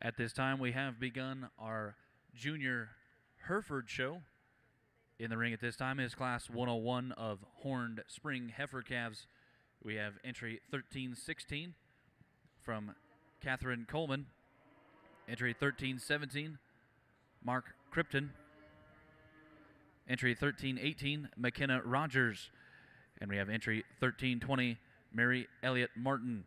At this time, we have begun our junior Hereford show. In the ring at this time is Class 101 of Horned Spring Heifer Calves. We have entry 1316 from Catherine Coleman. Entry 1317, Mark Kipton. Entry 1318, McKenna Rogers. And we have entry 1320, Mary Elliott Martin.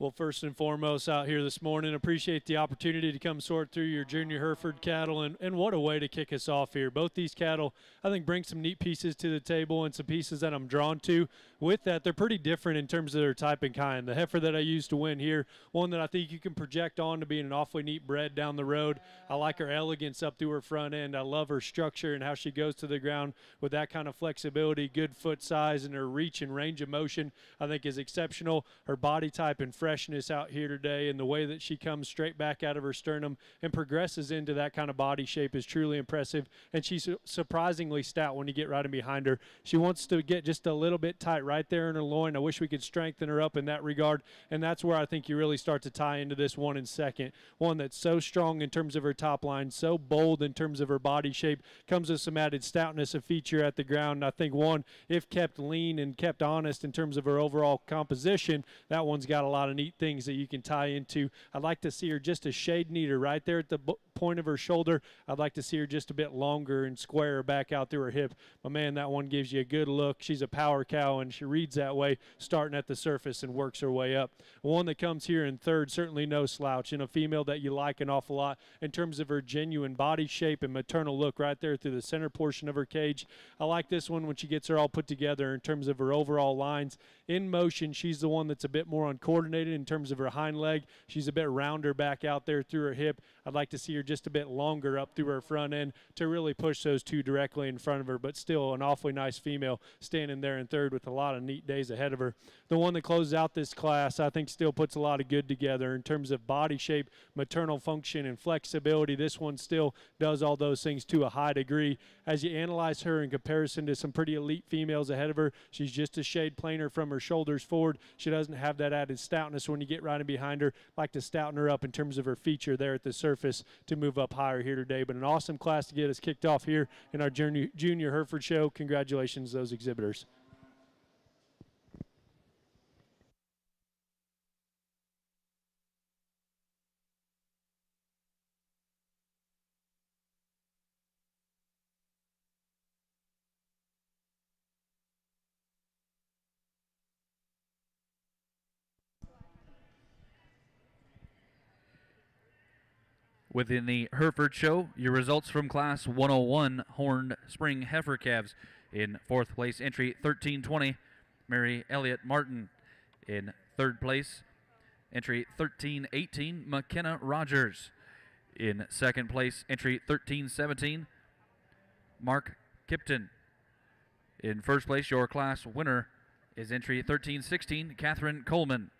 Well, first and foremost, out here this morning, appreciate the opportunity to come sort through your junior Hereford cattle, and, and what a way to kick us off here. Both these cattle, I think, bring some neat pieces to the table and some pieces that I'm drawn to. With that, they're pretty different in terms of their type and kind. The heifer that I used to win here, one that I think you can project on to being an awfully neat bred down the road. I like her elegance up through her front end. I love her structure and how she goes to the ground with that kind of flexibility, good foot size, and her reach and range of motion, I think, is exceptional. Her body type and freshness out here today and the way that she comes straight back out of her sternum and progresses into that kind of body shape is truly impressive. And she's surprisingly stout when you get right in behind her. She wants to get just a little bit tight right there in her loin. I wish we could strengthen her up in that regard. And that's where I think you really start to tie into this one in second. One that's so strong in terms of her top line, so bold in terms of her body shape, comes with some added stoutness of feature at the ground. And I think one, if kept lean and kept honest in terms of her overall composition, that one's got a lot of neat things that you can tie into. I'd like to see her just a shade neater right there at the point of her shoulder. I'd like to see her just a bit longer and square back out through her hip. But man, that one gives you a good look. She's a power cow, and she reads that way, starting at the surface and works her way up. One that comes here in third, certainly no slouch, and a female that you like an awful lot in terms of her genuine body shape and maternal look right there through the center portion of her cage. I like this one when she gets her all put together in terms of her overall lines. In motion, she's the one that's a bit more uncoordinated in terms of her hind leg. She's a bit rounder back out there through her hip. I'd like to see her just a bit longer up through her front end to really push those two directly in front of her, but still an awfully nice female standing there in third with a lot of neat days ahead of her. The one that closes out this class, I think, still puts a lot of good together in terms of body shape, maternal function, and flexibility. This one still does all those things to a high degree. As you analyze her in comparison to some pretty elite females ahead of her, she's just a shade plainer from her shoulders forward. She doesn't have that added stoutness when you get in behind her. Like to stouten her up in terms of her feature there at the surface to move up higher here today. But an awesome class to get us kicked off here in our junior, junior Hereford show. Congratulations, those exhibitors. Within the Hereford Show, your results from Class 101 Horned Spring Heifer Calves. In fourth place, entry 1320, Mary Elliott Martin. In third place, entry 1318, McKenna Rogers. In second place, entry 1317, Mark Kipton. In first place, your class winner is entry 1316, Catherine Coleman.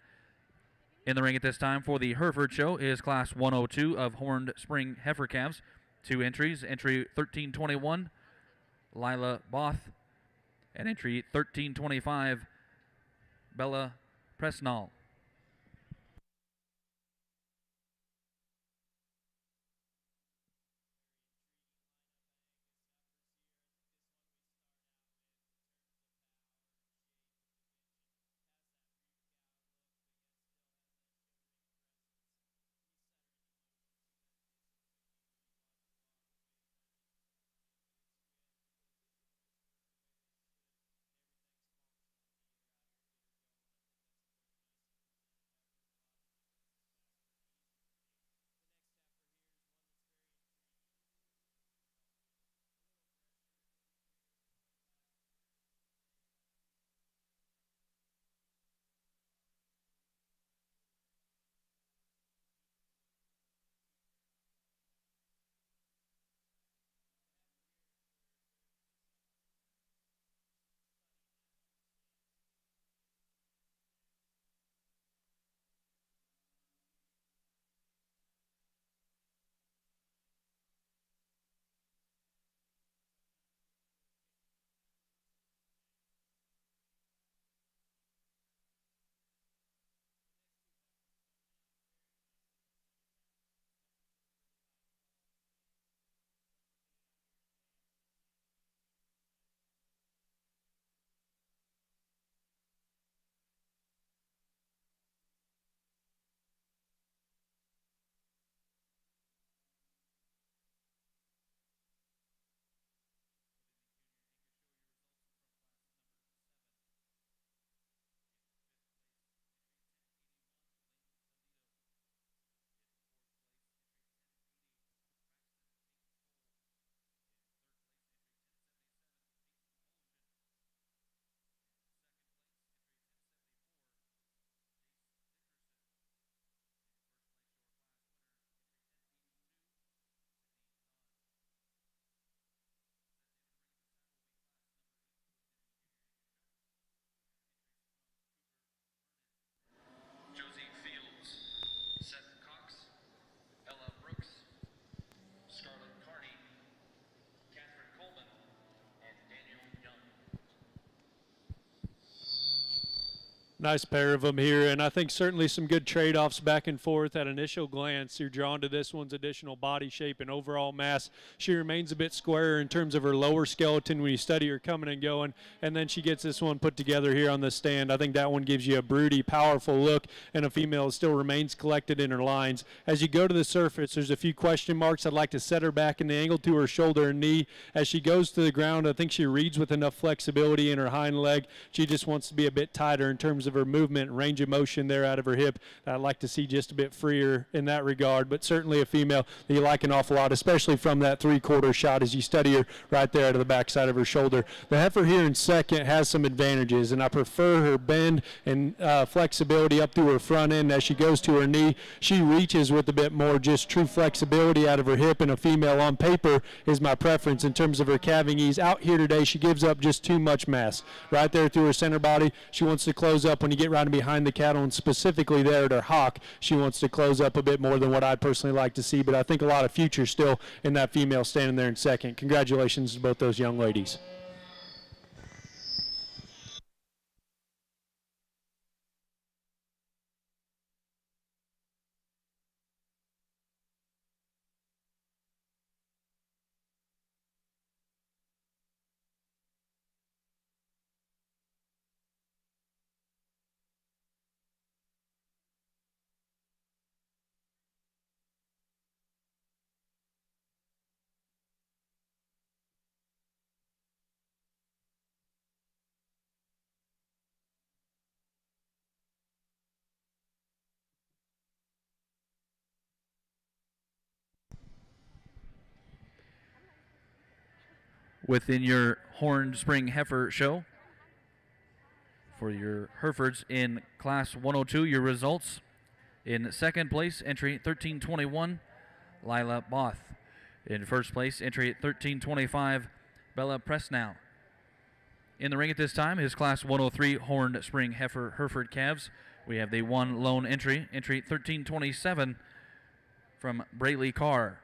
In the ring at this time for the Hereford Show is Class 102 of Horned Spring Heifer Calves. Two entries. Entry 1321, Lila Both, and entry 1325, Bella Presnall. Nice pair of them here, and I think certainly some good trade offs back and forth. At initial glance, you're drawn to this one's additional body shape and overall mass. She remains a bit squarer in terms of her lower skeleton when you study her coming and going, and then she gets this one put together here on the stand. I think that one gives you a broody, powerful look, and a female still remains collected in her lines. As you go to the surface, there's a few question marks. I'd like to set her back in the angle to her shoulder and knee. As she goes to the ground, I think she reads with enough flexibility in her hind leg. She just wants to be a bit tighter in terms of her movement, range of motion there out of her hip. I'd like to see just a bit freer in that regard, but certainly a female that you like an awful lot, especially from that three-quarter shot as you study her right there out of the backside of her shoulder. The heifer here in second has some advantages, and I prefer her bend and uh, flexibility up through her front end as she goes to her knee. She reaches with a bit more just true flexibility out of her hip, and a female on paper is my preference in terms of her calving ease. Out here today, she gives up just too much mass. Right there through her center body, she wants to close up when you get in behind the cattle, and specifically there at her hock, she wants to close up a bit more than what I'd personally like to see. But I think a lot of future still in that female standing there in second. Congratulations to both those young ladies. Within your Horned Spring Heifer show. For your Herefords in Class 102, your results. In second place, entry 1321, Lila Both. In first place, entry 1325, Bella Presnall. In the ring at this time is Class 103 Horned Spring Heifer Hereford Calves. We have the one lone entry, entry 1327 from Braylee Carr.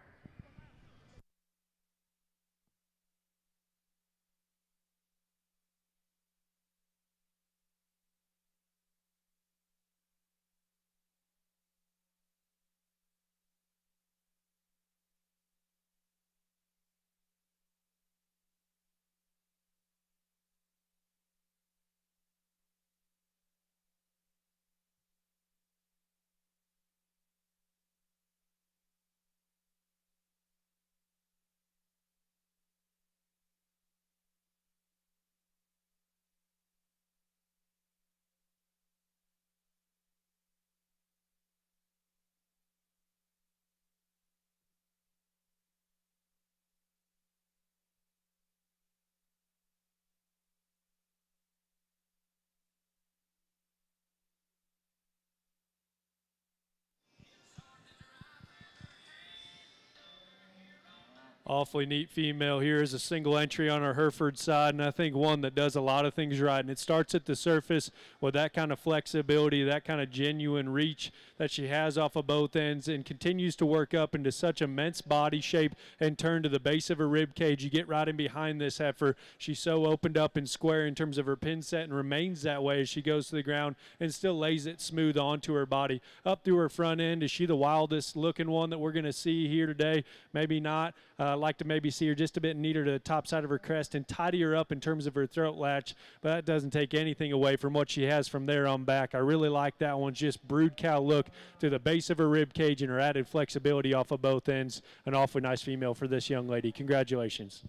Awfully neat female here is a single entry on our Hereford side, and I think one that does a lot of things right. And it starts at the surface with that kind of flexibility, that kind of genuine reach that she has off of both ends, and continues to work up into such immense body shape and turn to the base of her rib cage. You get right in behind this heifer. She's so opened up and square in terms of her pin set and remains that way as she goes to the ground and still lays it smooth onto her body. Up through her front end, is she the wildest looking one that we're going to see here today? Maybe not. Uh, like to maybe see her just a bit neater to the top side of her crest and tidy her up in terms of her throat latch, but that doesn't take anything away from what she has from there on back. I really like that one. Just brood cow look to the base of her rib cage and her added flexibility off of both ends. An awfully nice female for this young lady. Congratulations.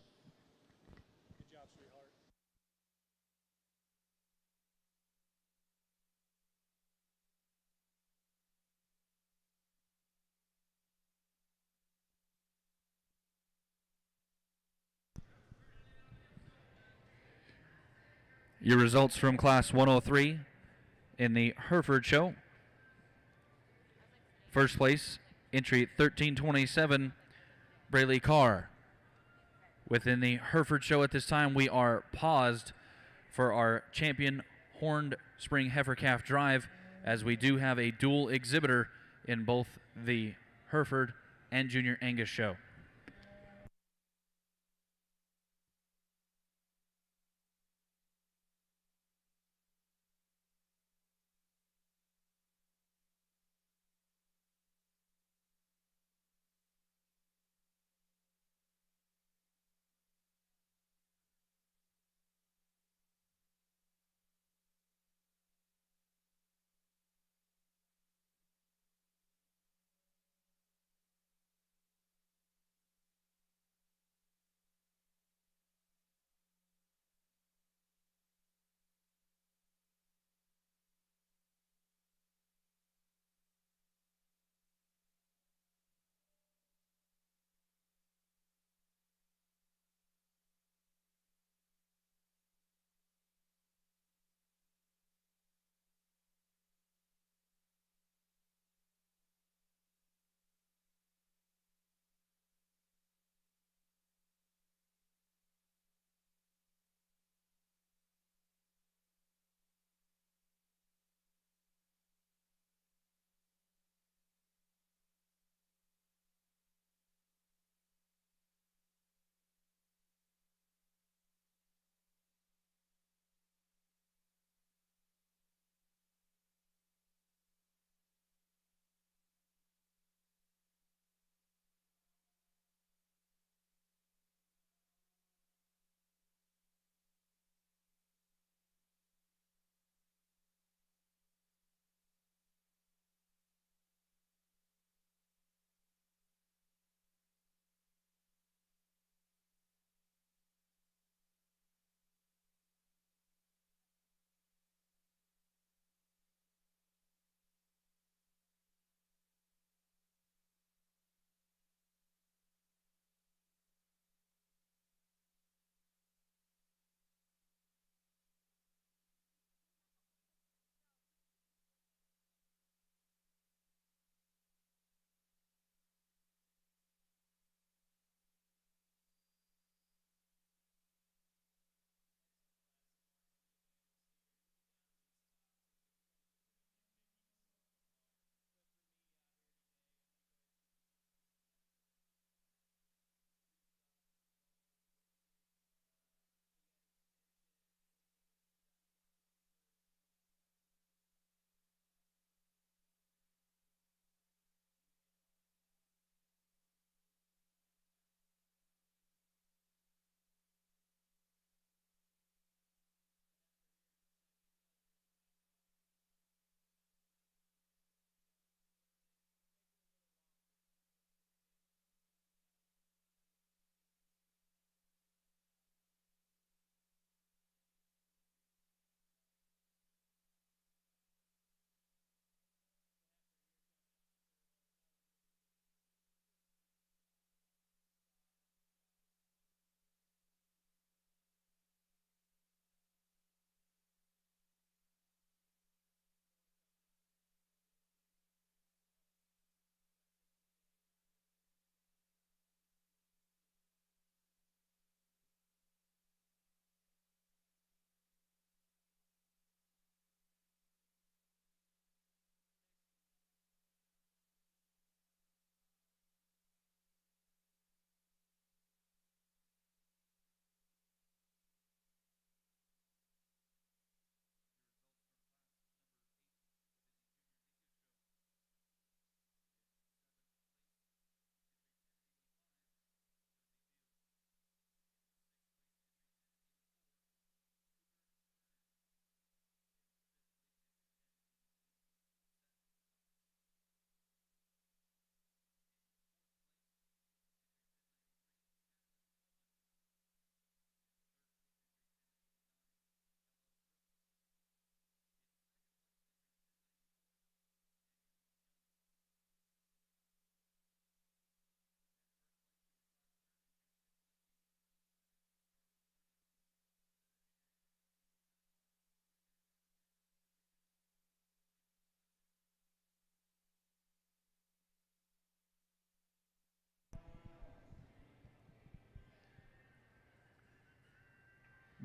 Your results from Class 103 in the Hereford Show. First place, entry 1327, Braylee Carr. Within the Hereford Show at this time, we are paused for our champion horned spring heifer calf drive as we do have a dual exhibitor in both the Hereford and Junior Angus show.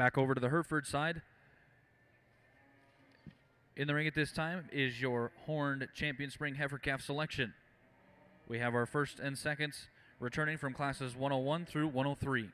Back over to the Hereford side. In the ring at this time is your horned champion spring heifer calf selection. We have our first and seconds returning from classes 101 through 103.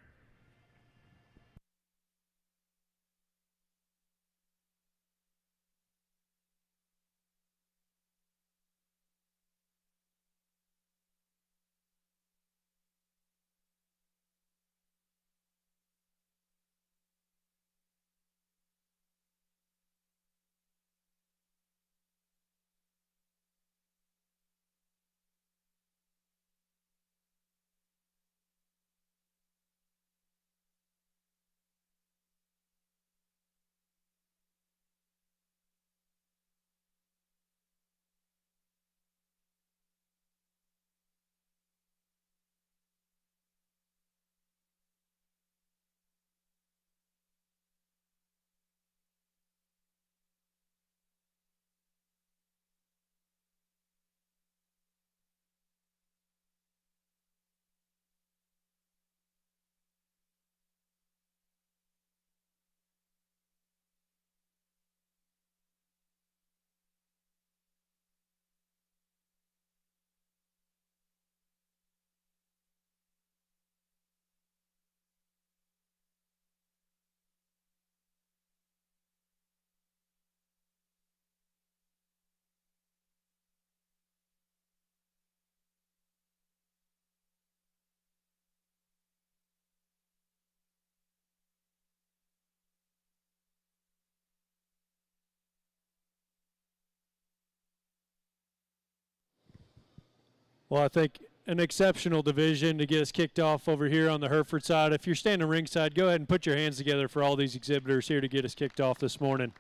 Well, I think an exceptional division to get us kicked off over here on the Hereford side. If you're standing ringside, go ahead and put your hands together for all these exhibitors here to get us kicked off this morning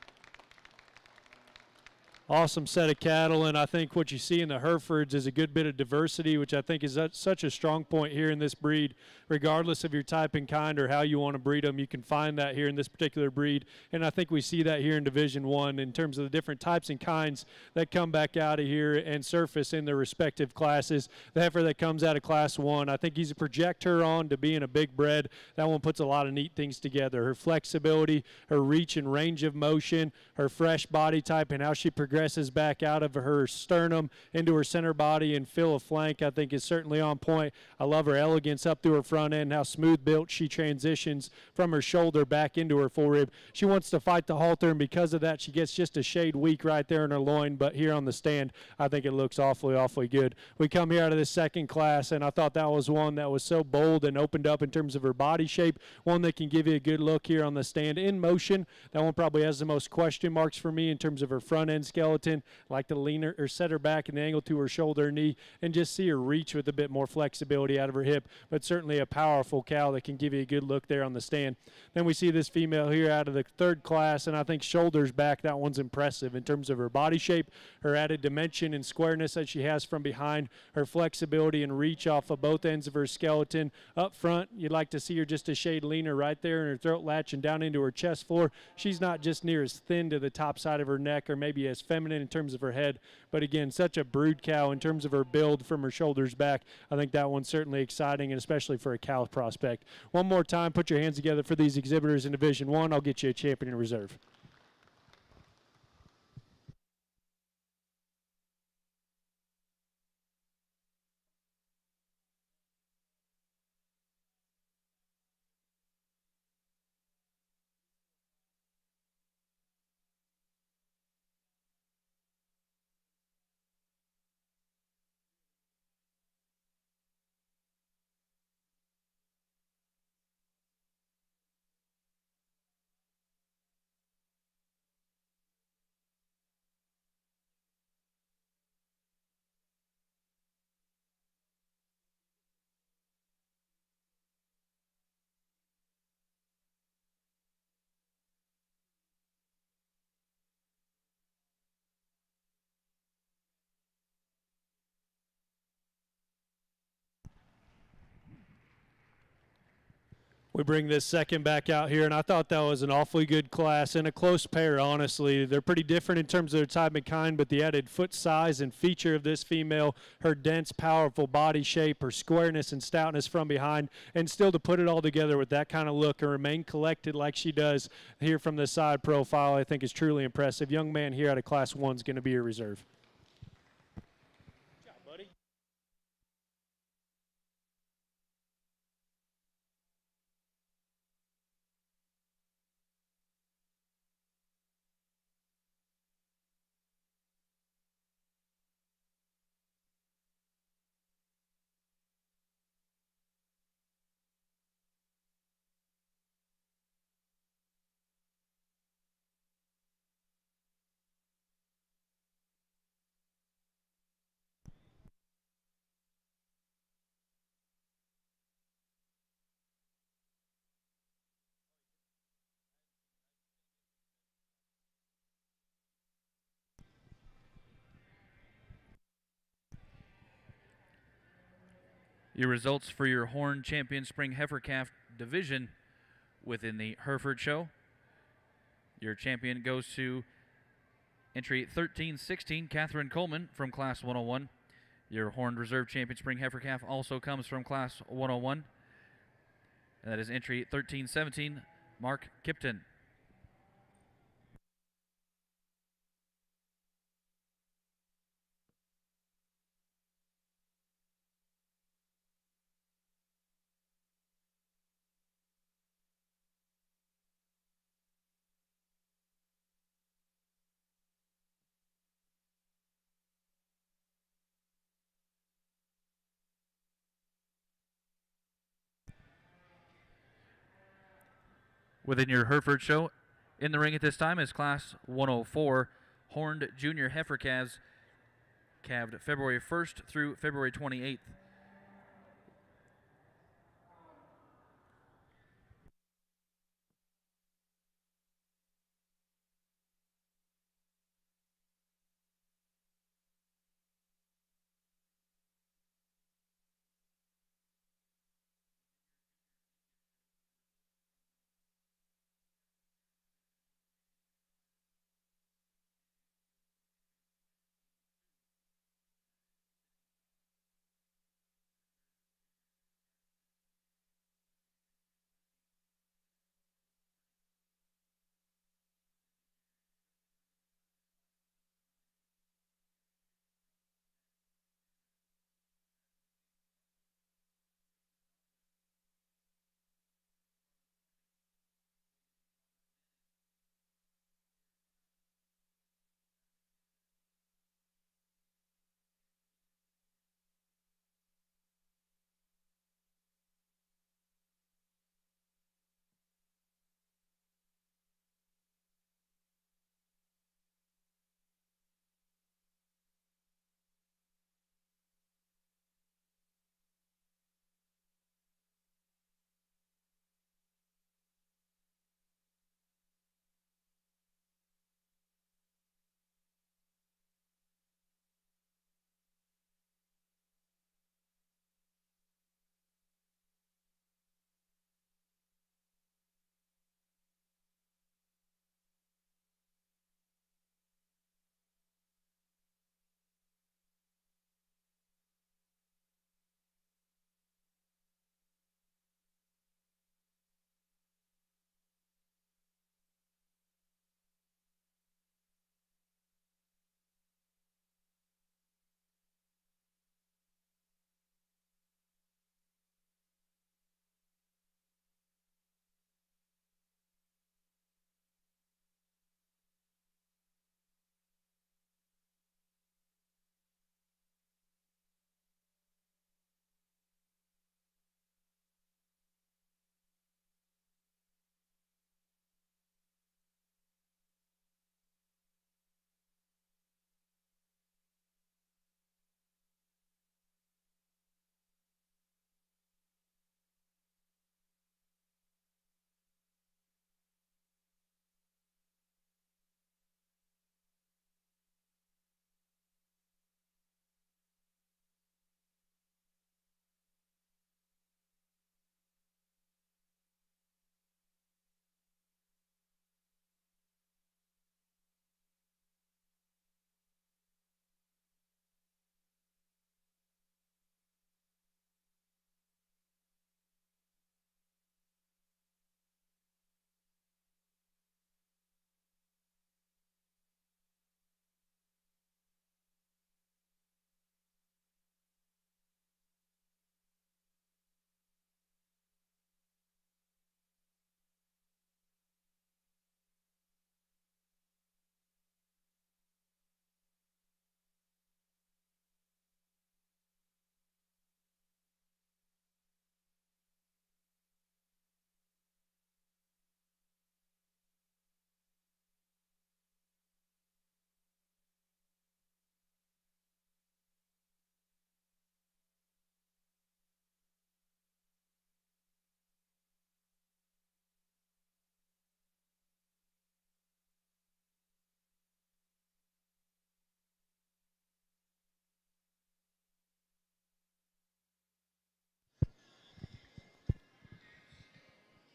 awesome set of cattle. And I think what you see in the Herefords is a good bit of diversity, which I think is such a strong point here in this breed. Regardless of your type and kind or how you want to breed them, you can find that here in this particular breed. And I think we see that here in Division One in terms of the different types and kinds that come back out of here and surface in their respective classes. The heifer that comes out of Class One, I think he's a projector on to being a big bred. That one puts a lot of neat things together. Her flexibility, her reach and range of motion, her fresh body type, and how she progresses progresses back out of her sternum into her center body and fill a flank, I think is certainly on point. I love her elegance up through her front end, how smooth built she transitions from her shoulder back into her full forerib. She wants to fight the halter, and because of that, she gets just a shade weak right there in her loin. But here on the stand, I think it looks awfully, awfully good. We come here out of the second class, and I thought that was one that was so bold and opened up in terms of her body shape, one that can give you a good look here on the stand in motion. That one probably has the most question marks for me in terms of her front end skeleton skeleton, like to lean her or set her back and angle to her shoulder knee and just see her reach with a bit more flexibility out of her hip, but certainly a powerful cow that can give you a good look there on the stand. Then we see this female here out of the third class, and I think shoulders back, that one's impressive in terms of her body shape, her added dimension and squareness that she has from behind, her flexibility and reach off of both ends of her skeleton. Up front, you'd like to see her just a shade leaner right there in her throat latch and down into her chest floor. She's not just near as thin to the top side of her neck or maybe as feminine feminine in terms of her head, but again, such a brood cow in terms of her build from her shoulders back. I think that one's certainly exciting, and especially for a cow prospect. One more time, put your hands together for these exhibitors in Division One. I'll get you a champion in reserve. We bring this second back out here, and I thought that was an awfully good class and a close pair, honestly. They're pretty different in terms of their type and kind, but the added foot size and feature of this female, her dense, powerful body shape, her squareness and stoutness from behind, and still to put it all together with that kind of look and remain collected like she does here from the side profile, I think is truly impressive. Young man here out of Class 1 is going to be a reserve. Your results for your Horn Champion Spring Heifer Calf division within the Hereford Show. Your champion goes to entry 1316, Catherine Coleman from Class 101. Your Horned Reserve Champion Spring Heifer Calf also comes from Class 101. And that is entry 1317, Mark Kipton. Within your Hereford show. In the ring at this time is Class 104 Horned Junior Heifer Calves, calved February 1st through February 28th.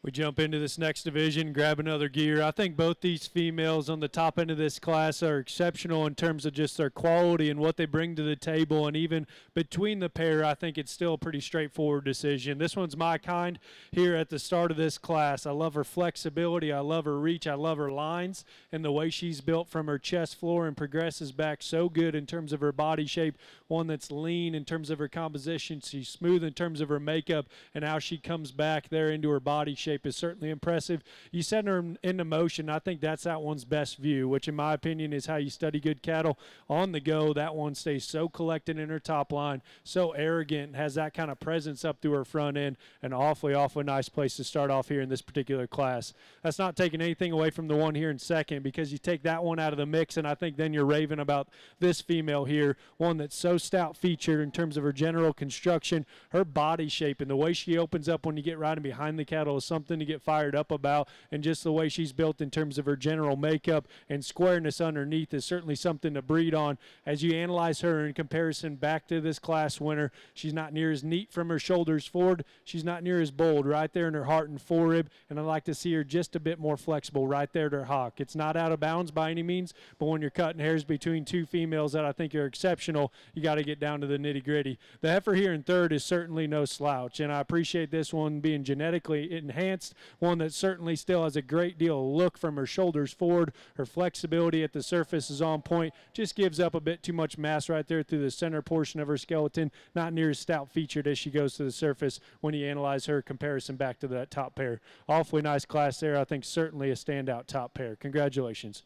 We jump into this next division, grab another gear. I think both these females on the top end of this class are exceptional in terms of just their quality and what they bring to the table. And even between the pair, I think it's still a pretty straightforward decision. This one's my kind here at the start of this class. I love her flexibility. I love her reach. I love her lines and the way she's built from her chest floor and progresses back so good in terms of her body shape. One that's lean in terms of her composition. She's smooth in terms of her makeup and how she comes back there into her body shape shape is certainly impressive. You set her into motion. I think that's that one's best view, which in my opinion is how you study good cattle on the go. That one stays so collected in her top line, so arrogant, has that kind of presence up through her front end. An awfully, awfully nice place to start off here in this particular class. That's not taking anything away from the one here in second because you take that one out of the mix, and I think then you're raving about this female here, one that's so stout featured in terms of her general construction, her body shape, and the way she opens up when you get riding behind the cattle is something something to get fired up about. And just the way she's built in terms of her general makeup and squareness underneath is certainly something to breed on. As you analyze her in comparison back to this class winner, she's not near as neat from her shoulders forward. She's not near as bold right there in her heart and forerib. And I'd like to see her just a bit more flexible right there to her hock. It's not out of bounds by any means, but when you're cutting hairs between two females that I think are exceptional, you got to get down to the nitty gritty. The heifer here in third is certainly no slouch, and I appreciate this one being genetically enhanced advanced, one that certainly still has a great deal of look from her shoulders forward. Her flexibility at the surface is on point. Just gives up a bit too much mass right there through the center portion of her skeleton. Not near as stout featured as she goes to the surface when you analyze her comparison back to that top pair. Awfully nice class there. I think certainly a standout top pair. Congratulations.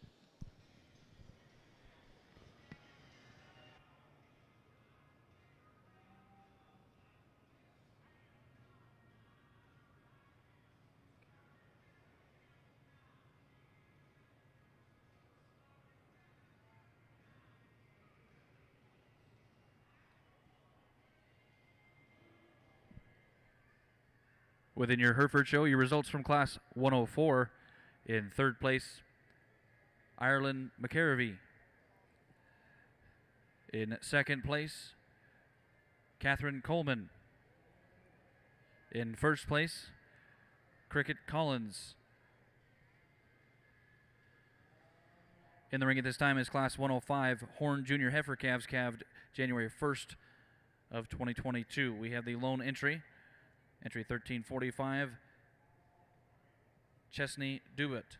Within your Hereford show, your results from class 104 in third place, Ireland McCarvey. In second place, Catherine Coleman. In first place, Cricket Collins. In the ring at this time is Class 105 Horn Junior Heifer Calves calved January 1st of 2022. We have the lone entry Entry 1345, Chesney Dewitt.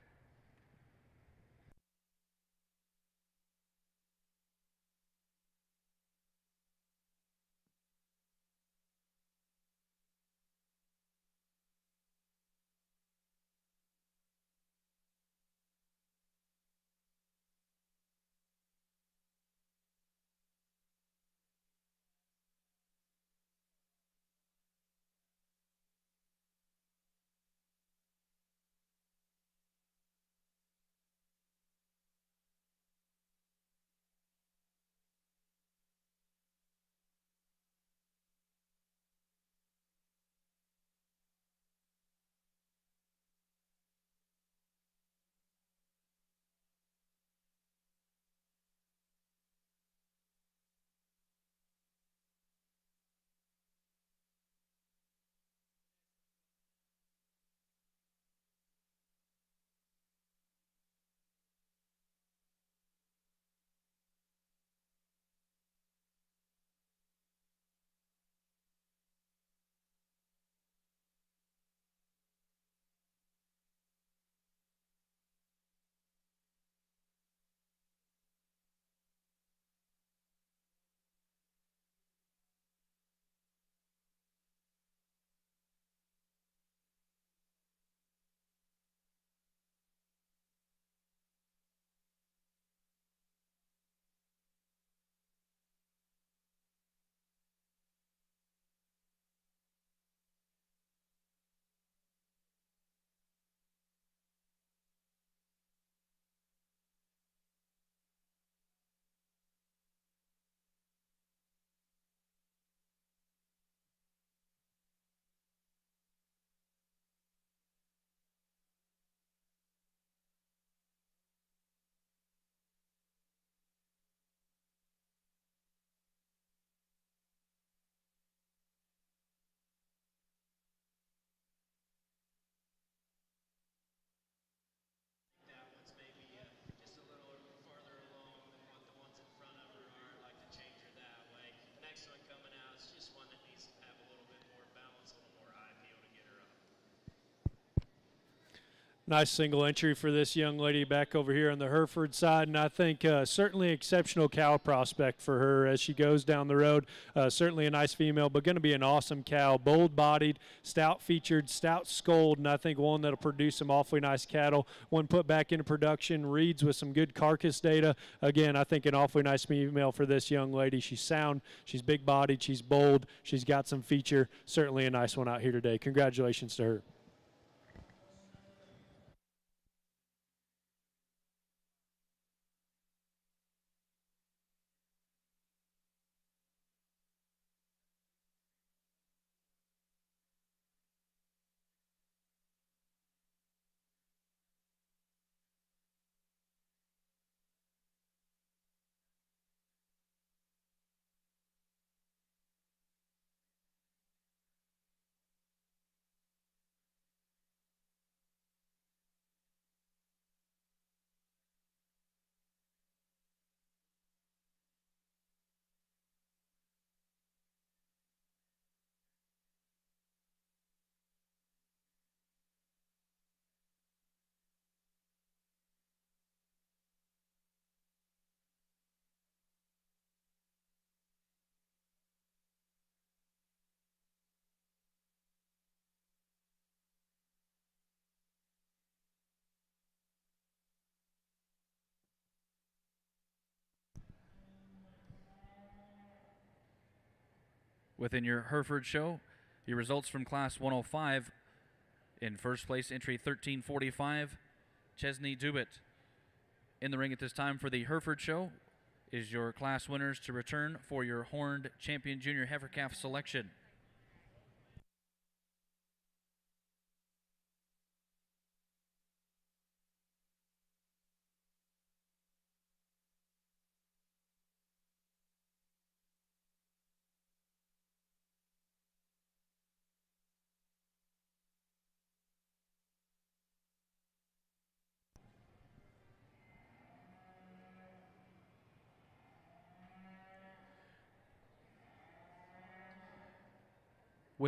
Nice single entry for this young lady back over here on the Hereford side, and I think uh, certainly exceptional cow prospect for her as she goes down the road. Uh, certainly a nice female, but going to be an awesome cow, bold-bodied, stout-featured, stout scold, and I think one that'll produce some awfully nice cattle. One put back into production, reads with some good carcass data. Again, I think an awfully nice female for this young lady. She's sound, she's big-bodied, she's bold, she's got some feature. Certainly a nice one out here today. Congratulations to her. Within your Hereford show. Your results from Class 105 in first place, entry 1345, Chesney Dubit. In the ring at this time for the Hereford show is your class winners to return for your horned champion junior heifer calf selection.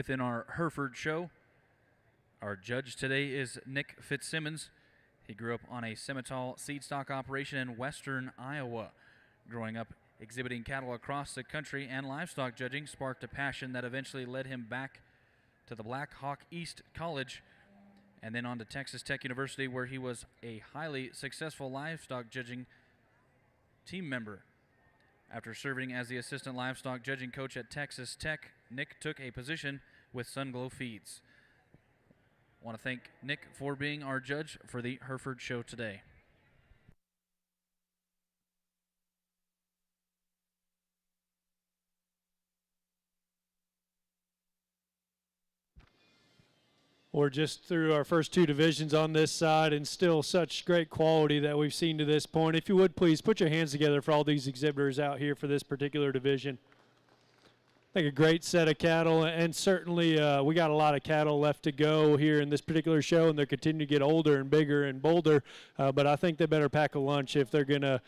Within our Hereford show. Our judge today is Nick Fitzsimmons. He grew up on a Simmental seed stock operation in western Iowa. Growing up exhibiting cattle across the country and livestock judging sparked a passion that eventually led him back to the Black Hawk East College and then on to Texas Tech University where he was a highly successful livestock judging team member. After serving as the assistant livestock judging coach at Texas Tech, Nick took a position with Sunglo Feeds. Want to thank Nick for being our judge for the Hereford show today. We're just through our first two divisions on this side and still such great quality that we've seen to this point. If you would please put your hands together for all these exhibitors out here for this particular division. I think a great set of cattle, and certainly uh, we got a lot of cattle left to go here in this particular show, and they're continuing to get older and bigger and bolder. Uh, but I think they better pack a lunch if they're going to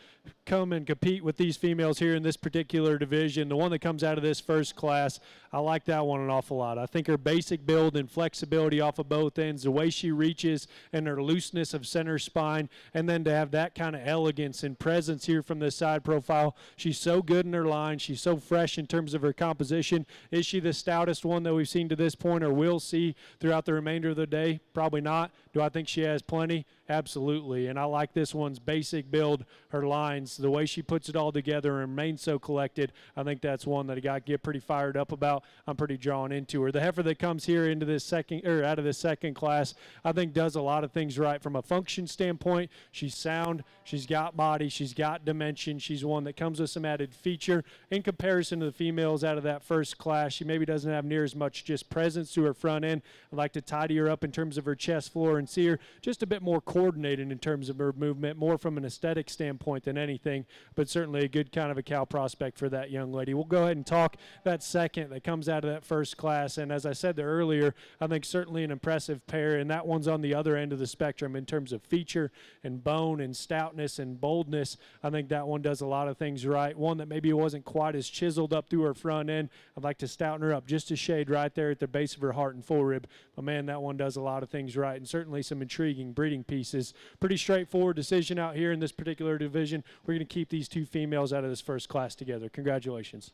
come and compete with these females here in this particular division. The one that comes out of this first class, I like that one an awful lot. I think her basic build and flexibility off of both ends, the way she reaches, and her looseness of center spine, and then to have that kind of elegance and presence here from the side profile. She's so good in her line. She's so fresh in terms of her composition position. Is she the stoutest one that we've seen to this point or will see throughout the remainder of the day? Probably not. Do I think she has plenty? Absolutely. And I like this one's basic build, her lines, the way she puts it all together and remains so collected. I think that's one that I got get pretty fired up about. I'm pretty drawn into her. The heifer that comes here into this second or out of this second class, I think does a lot of things right from a function standpoint. She's sound, she's got body, she's got dimension. She's one that comes with some added feature in comparison to the females out of that first class. She maybe doesn't have near as much just presence to her front end. I'd like to tidy her up in terms of her chest floor and see her just a bit more coordinated in terms of her movement, more from an aesthetic standpoint than anything, but certainly a good kind of a cow prospect for that young lady. We'll go ahead and talk that second that comes out of that first class. And as I said there earlier, I think certainly an impressive pair, and that one's on the other end of the spectrum in terms of feature and bone and stoutness and boldness. I think that one does a lot of things right. One that maybe wasn't quite as chiseled up through her front end. I'd like to stouten her up just a shade right there at the base of her heart and forerib. But man, that one does a lot of things right, and certainly some intriguing breeding pieces. Pretty straightforward decision out here in this particular division. We're going to keep these two females out of this first class together. Congratulations.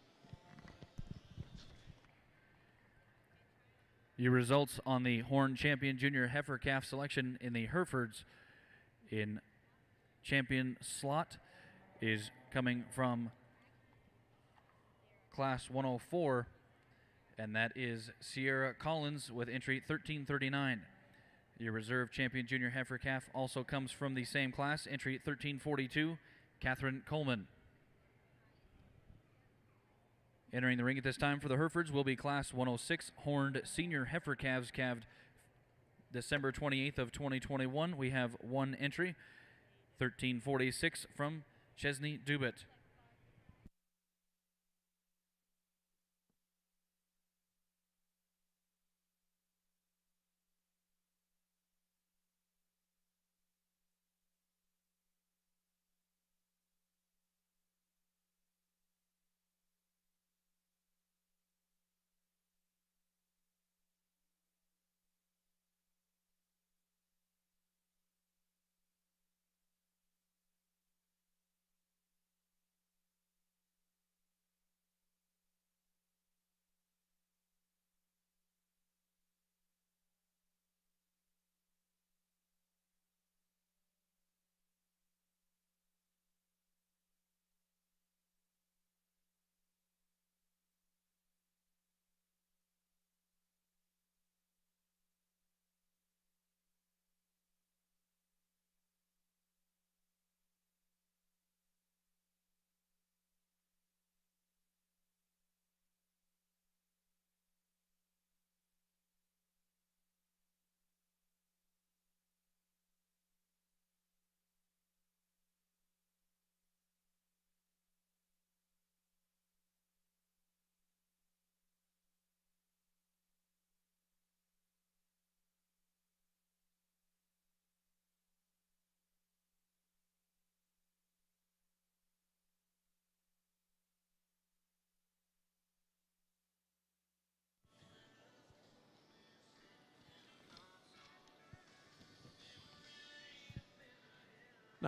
Your results on the Horn Champion Junior Heifer Calf selection in the Herefords in champion slot is coming from class 104, and that is Sierra Collins with entry 1339. Your reserve champion junior heifer calf also comes from the same class, entry 1342, Catherine Coleman. Entering the ring at this time for the Herefords will be Class 106 Horned Senior Heifer Calves calved December 28th of 2021. We have one entry, 1346 from Chesney Dubit.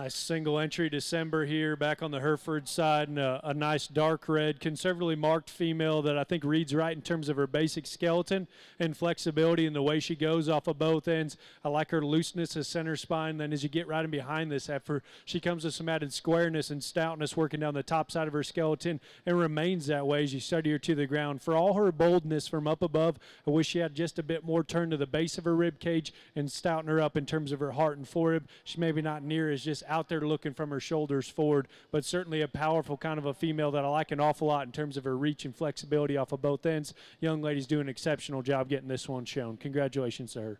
Nice single entry December here back on the Hereford side and a, a, nice dark red conservatively marked female that I think reads right in terms of her basic skeleton and flexibility and the way she goes off of both ends. I like her looseness of center spine. Then as you get right in behind this heifer, she comes with some added squareness and stoutness working down the top side of her skeleton and remains that way as you study her to the ground. For all her boldness from up above, I wish she had just a bit more turn to the base of her rib cage and stouten her up in terms of her heart and forerib. She maybe not near as just out there looking from her shoulders forward, but certainly a powerful kind of a female that I like an awful lot in terms of her reach and flexibility off of both ends. Young lady's doing an exceptional job getting this one shown. Congratulations to her.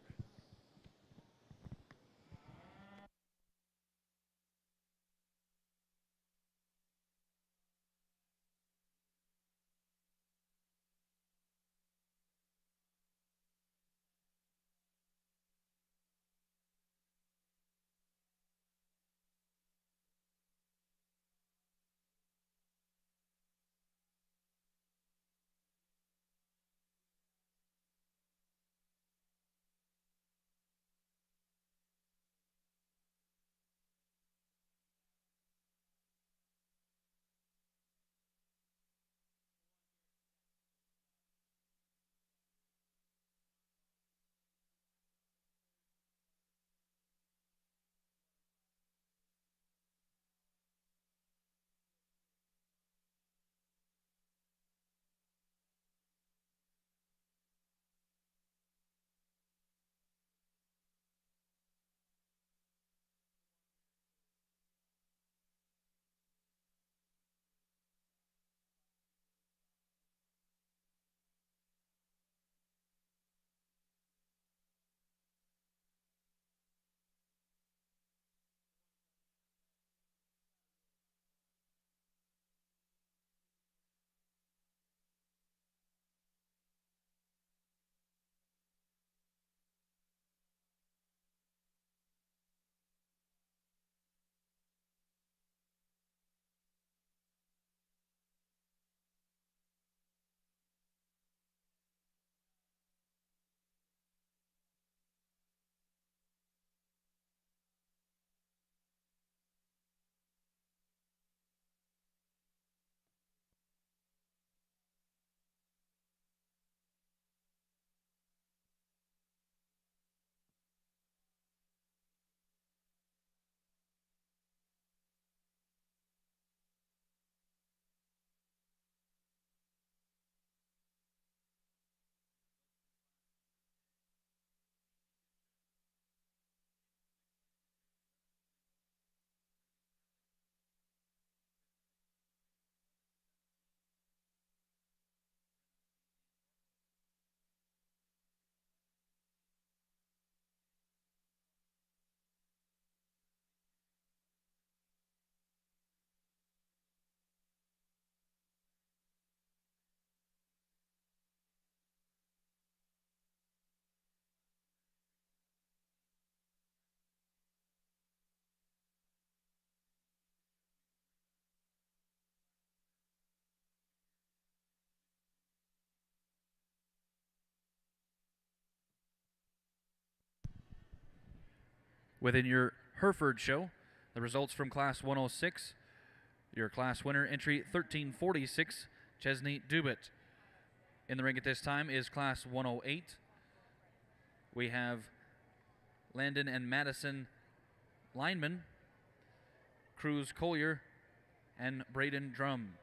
Within your Hereford show. The results from Class 106. Your class winner, entry 1346, Chesney Dubit. In the ring at this time is Class 108. We have Landon and Madison Lineman, Cruz Collier, and Braden Drum.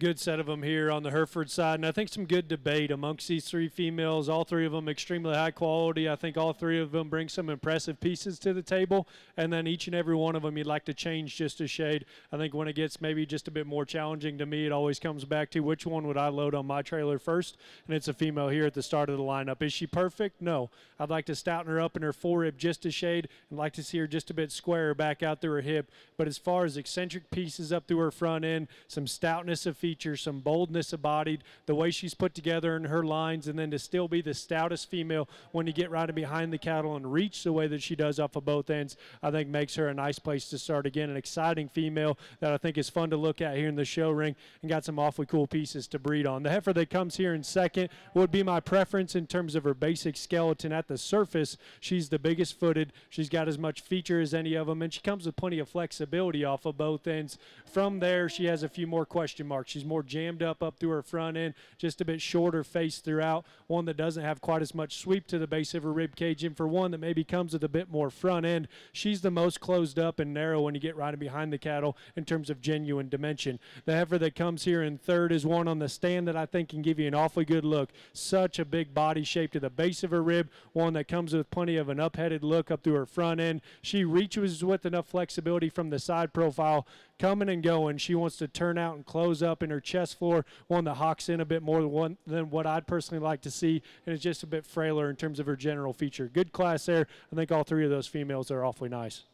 Good set of them here on the Hereford side, and I think some good debate amongst these three females. All three of them extremely high quality. I think all three of them bring some impressive pieces to the table, and then each and every one of them you'd like to change just a shade. I think when it gets maybe just a bit more challenging to me, it always comes back to which one would I load on my trailer first, and it's a female here at the start of the lineup. Is she perfect? No. I'd like to stouten her up in her forerib just a shade, and like to see her just a bit squarer back out through her hip. But as far as eccentric pieces up through her front end, some stoutness of feet features, some boldness embodied, the way she's put together in her lines, and then to still be the stoutest female when you get riding behind the cattle and reach the way that she does off of both ends, I think makes her a nice place to start. Again, an exciting female that I think is fun to look at here in the show ring and got some awfully cool pieces to breed on. The heifer that comes here in second would be my preference in terms of her basic skeleton at the surface. She's the biggest footed. She's got as much feature as any of them, and she comes with plenty of flexibility off of both ends. From there, she has a few more question marks. She's more jammed up up through her front end, just a bit shorter face throughout. One that doesn't have quite as much sweep to the base of her rib cage, and for one that maybe comes with a bit more front end, she's the most closed up and narrow when you get riding behind the cattle in terms of genuine dimension. The heifer that comes here in third is one on the stand that I think can give you an awfully good look. Such a big body shape to the base of her rib, one that comes with plenty of an upheaded look up through her front end. She reaches with enough flexibility from the side profile coming and going. She wants to turn out and close up in her chest floor, one that hocks in a bit more than, one, than what I'd personally like to see, and is just a bit frailer in terms of her general feature. Good class there. I think all three of those females are awfully nice.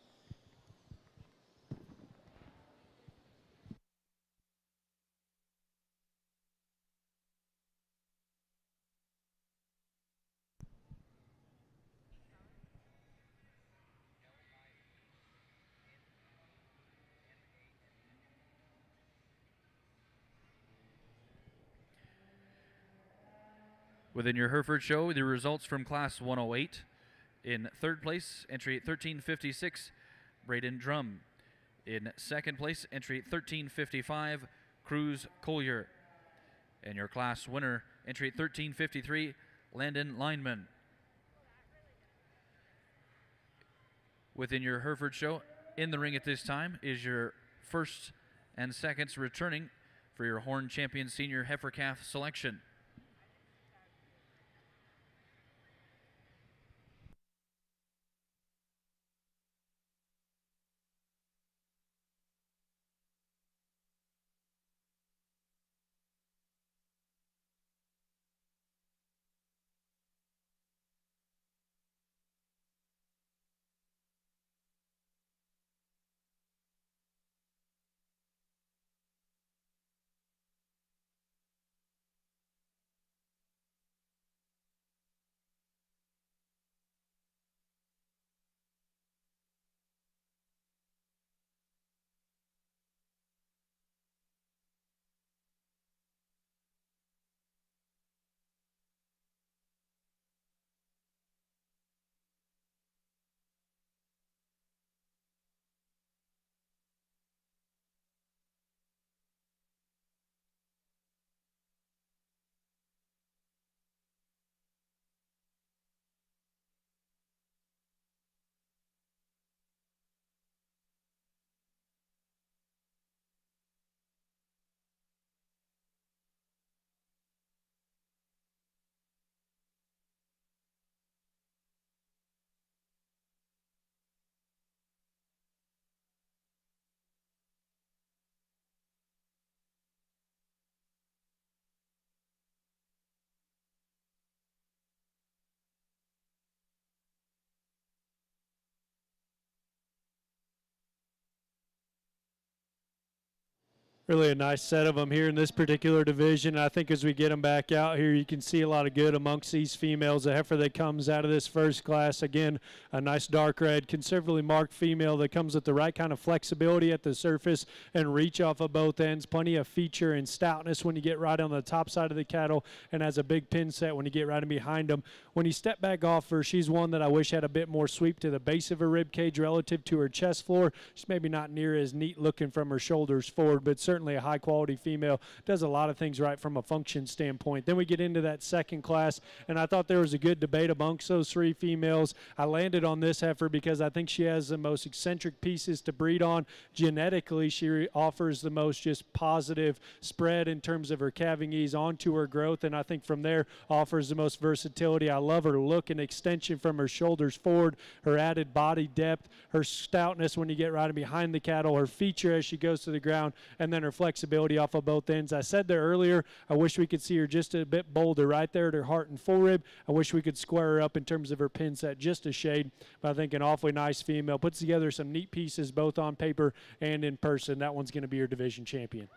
Within your Hereford show, the results from Class 108. In third place, entry 1356, Braden Drum. In second place, entry 1355, Cruz Collier. And your class winner, entry 1353, Landon Lineman. Within your Hereford show, in the ring at this time is your first and seconds returning for your Horn Champion Senior Heifer Calf selection. Really a nice set of them here in this particular division. I think as we get them back out here, you can see a lot of good amongst these females. A heifer that comes out of this first class, again, a nice dark red, conservatively marked female that comes with the right kind of flexibility at the surface and reach off of both ends. Plenty of feature and stoutness when you get right on the top side of the cattle and has a big pin set when you get right in behind them. When you step back off her, she's one that I wish had a bit more sweep to the base of her rib cage relative to her chest floor. She's maybe not near as neat looking from her shoulders forward, but certainly certainly a high quality female. Does a lot of things right from a function standpoint. Then we get into that second class, and I thought there was a good debate amongst those three females. I landed on this heifer because I think she has the most eccentric pieces to breed on. Genetically, she offers the most just positive spread in terms of her calving ease onto her growth, and I think from there offers the most versatility. I love her look and extension from her shoulders forward, her added body depth, her stoutness when you get riding behind the cattle, her feature as she goes to the ground, and then her flexibility off of both ends. I said there earlier, I wish we could see her just a bit bolder right there at her heart and forerib. I wish we could square her up in terms of her pin set just a shade. But I think an awfully nice female. Puts together some neat pieces both on paper and in person. That one's going to be your division champion.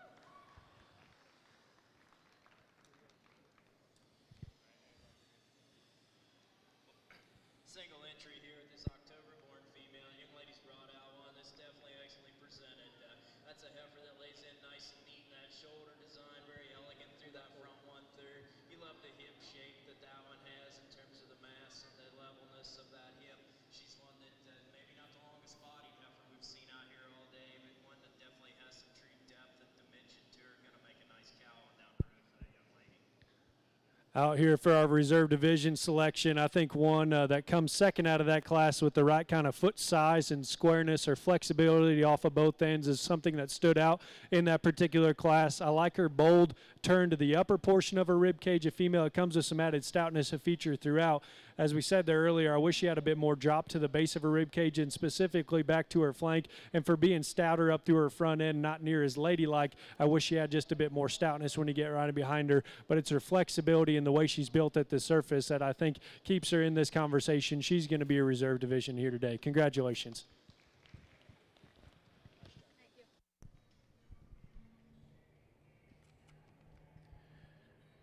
Out here for our reserve division selection. I think one uh, that comes second out of that class with the right kind of foot size and squareness or flexibility off of both ends is something that stood out in that particular class. I like her bold turn to the upper portion of her rib cage. A female, it comes with some added stoutness, a feature throughout. As we said there earlier, I wish she had a bit more drop to the base of her rib cage and specifically back to her flank. And for being stouter up through her front end, not near as ladylike, I wish she had just a bit more stoutness when you get right behind her. But it's her flexibility and the way she's built at the surface that I think keeps her in this conversation. She's going to be a reserve division here today. Congratulations.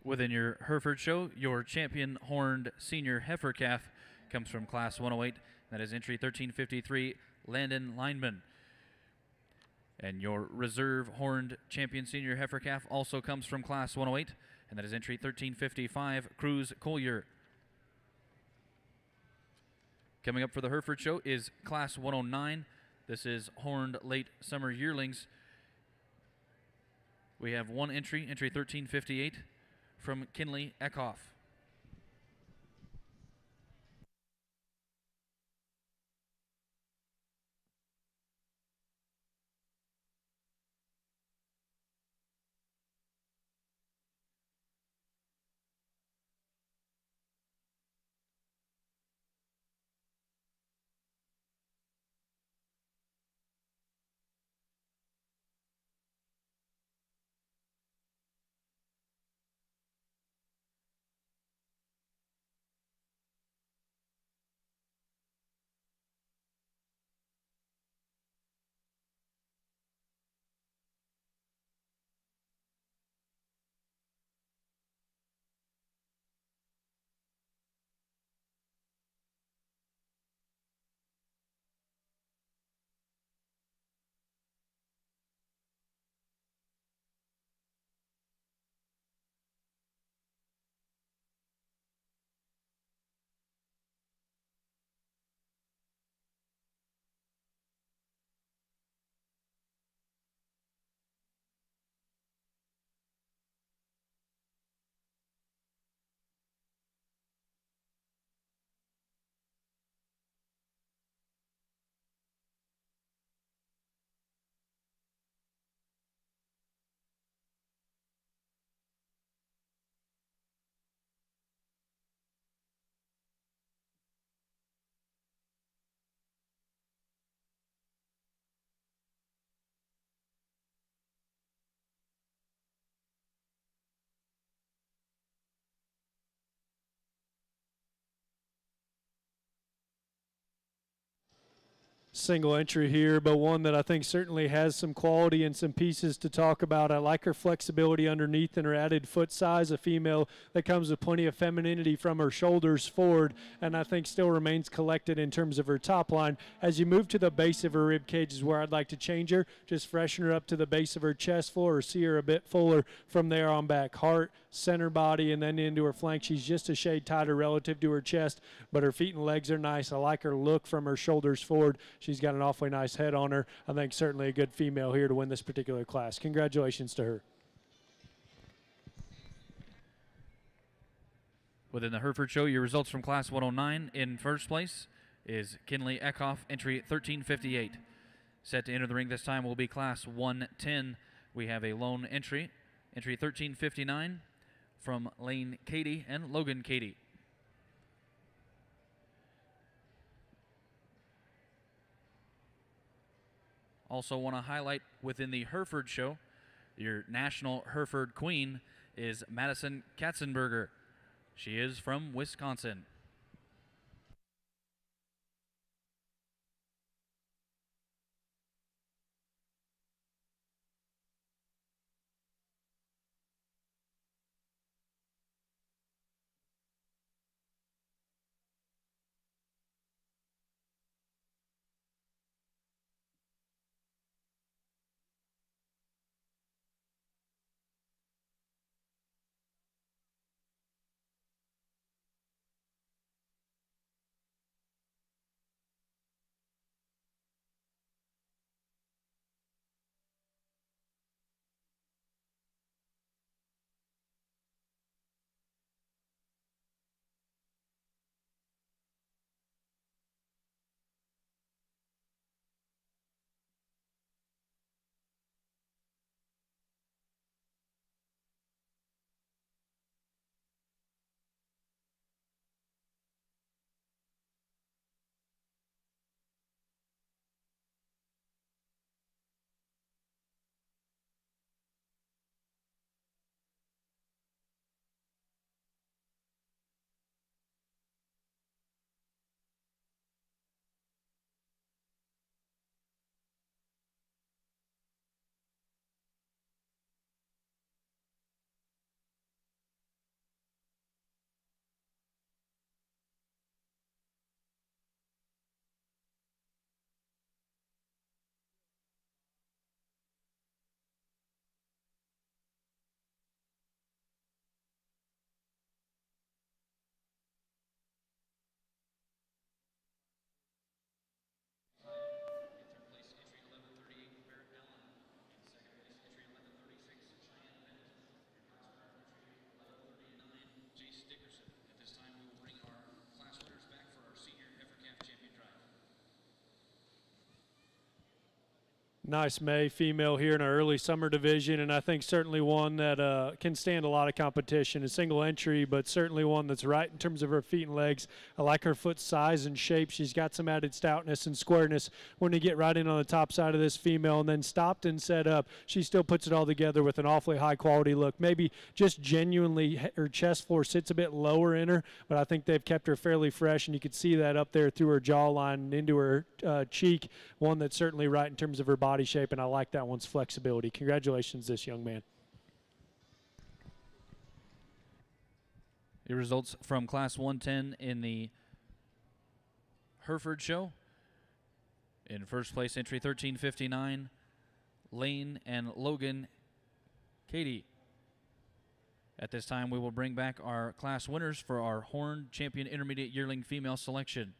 Within your Hereford show, your champion horned senior heifer calf comes from class 108. That is entry 1353, Landon Lineman. And your reserve horned champion senior heifer calf also comes from class 108, and that is entry 1355, Cruz Collier. Coming up for the Hereford show is class 109. This is horned late summer yearlings. We have one entry, entry 1358 from Kinley Eckhoff. Single entry here, but one that I think certainly has some quality and some pieces to talk about. I like her flexibility underneath and her added foot size, a female that comes with plenty of femininity from her shoulders forward, and I think still remains collected in terms of her top line. As you move to the base of her rib cage is where I'd like to change her, just freshen her up to the base of her chest floor or see her a bit fuller from there on back. Heart, center body, and then into her flank. She's just a shade tighter relative to her chest, but her feet and legs are nice. I like her look from her shoulders forward. She's got an awfully nice head on her. I think certainly a good female here to win this particular class. Congratulations to her. Within the Hereford Show, your results from Class 109 in first place is Kinley Eckhoff, entry 1358. Set to enter the ring this time will be Class 110. We have a lone entry, entry 1359 from Lane Katie and Logan Katie. Also, want to highlight within the Hereford show, your national Hereford queen is Madison Katzenberger. She is from Wisconsin. Nice May female here in our early summer division, and I think certainly one that uh, can stand a lot of competition. A single entry, but certainly one that's right in terms of her feet and legs. I like her foot size and shape. She's got some added stoutness and squareness when you get right in on the top side of this female and then stopped and set up. She still puts it all together with an awfully high quality look. Maybe just genuinely her chest floor sits a bit lower in her, but I think they've kept her fairly fresh, and you could see that up there through her jawline and into her uh, cheek. One that's certainly right in terms of her body body shape, and I like that one's flexibility. Congratulations, this young man. The results from Class 110 in the Hereford show. In first place, entry 1359, Lane and Logan Katie. At this time, we will bring back our class winners for our Horn Champion Intermediate Yearling Female Selection.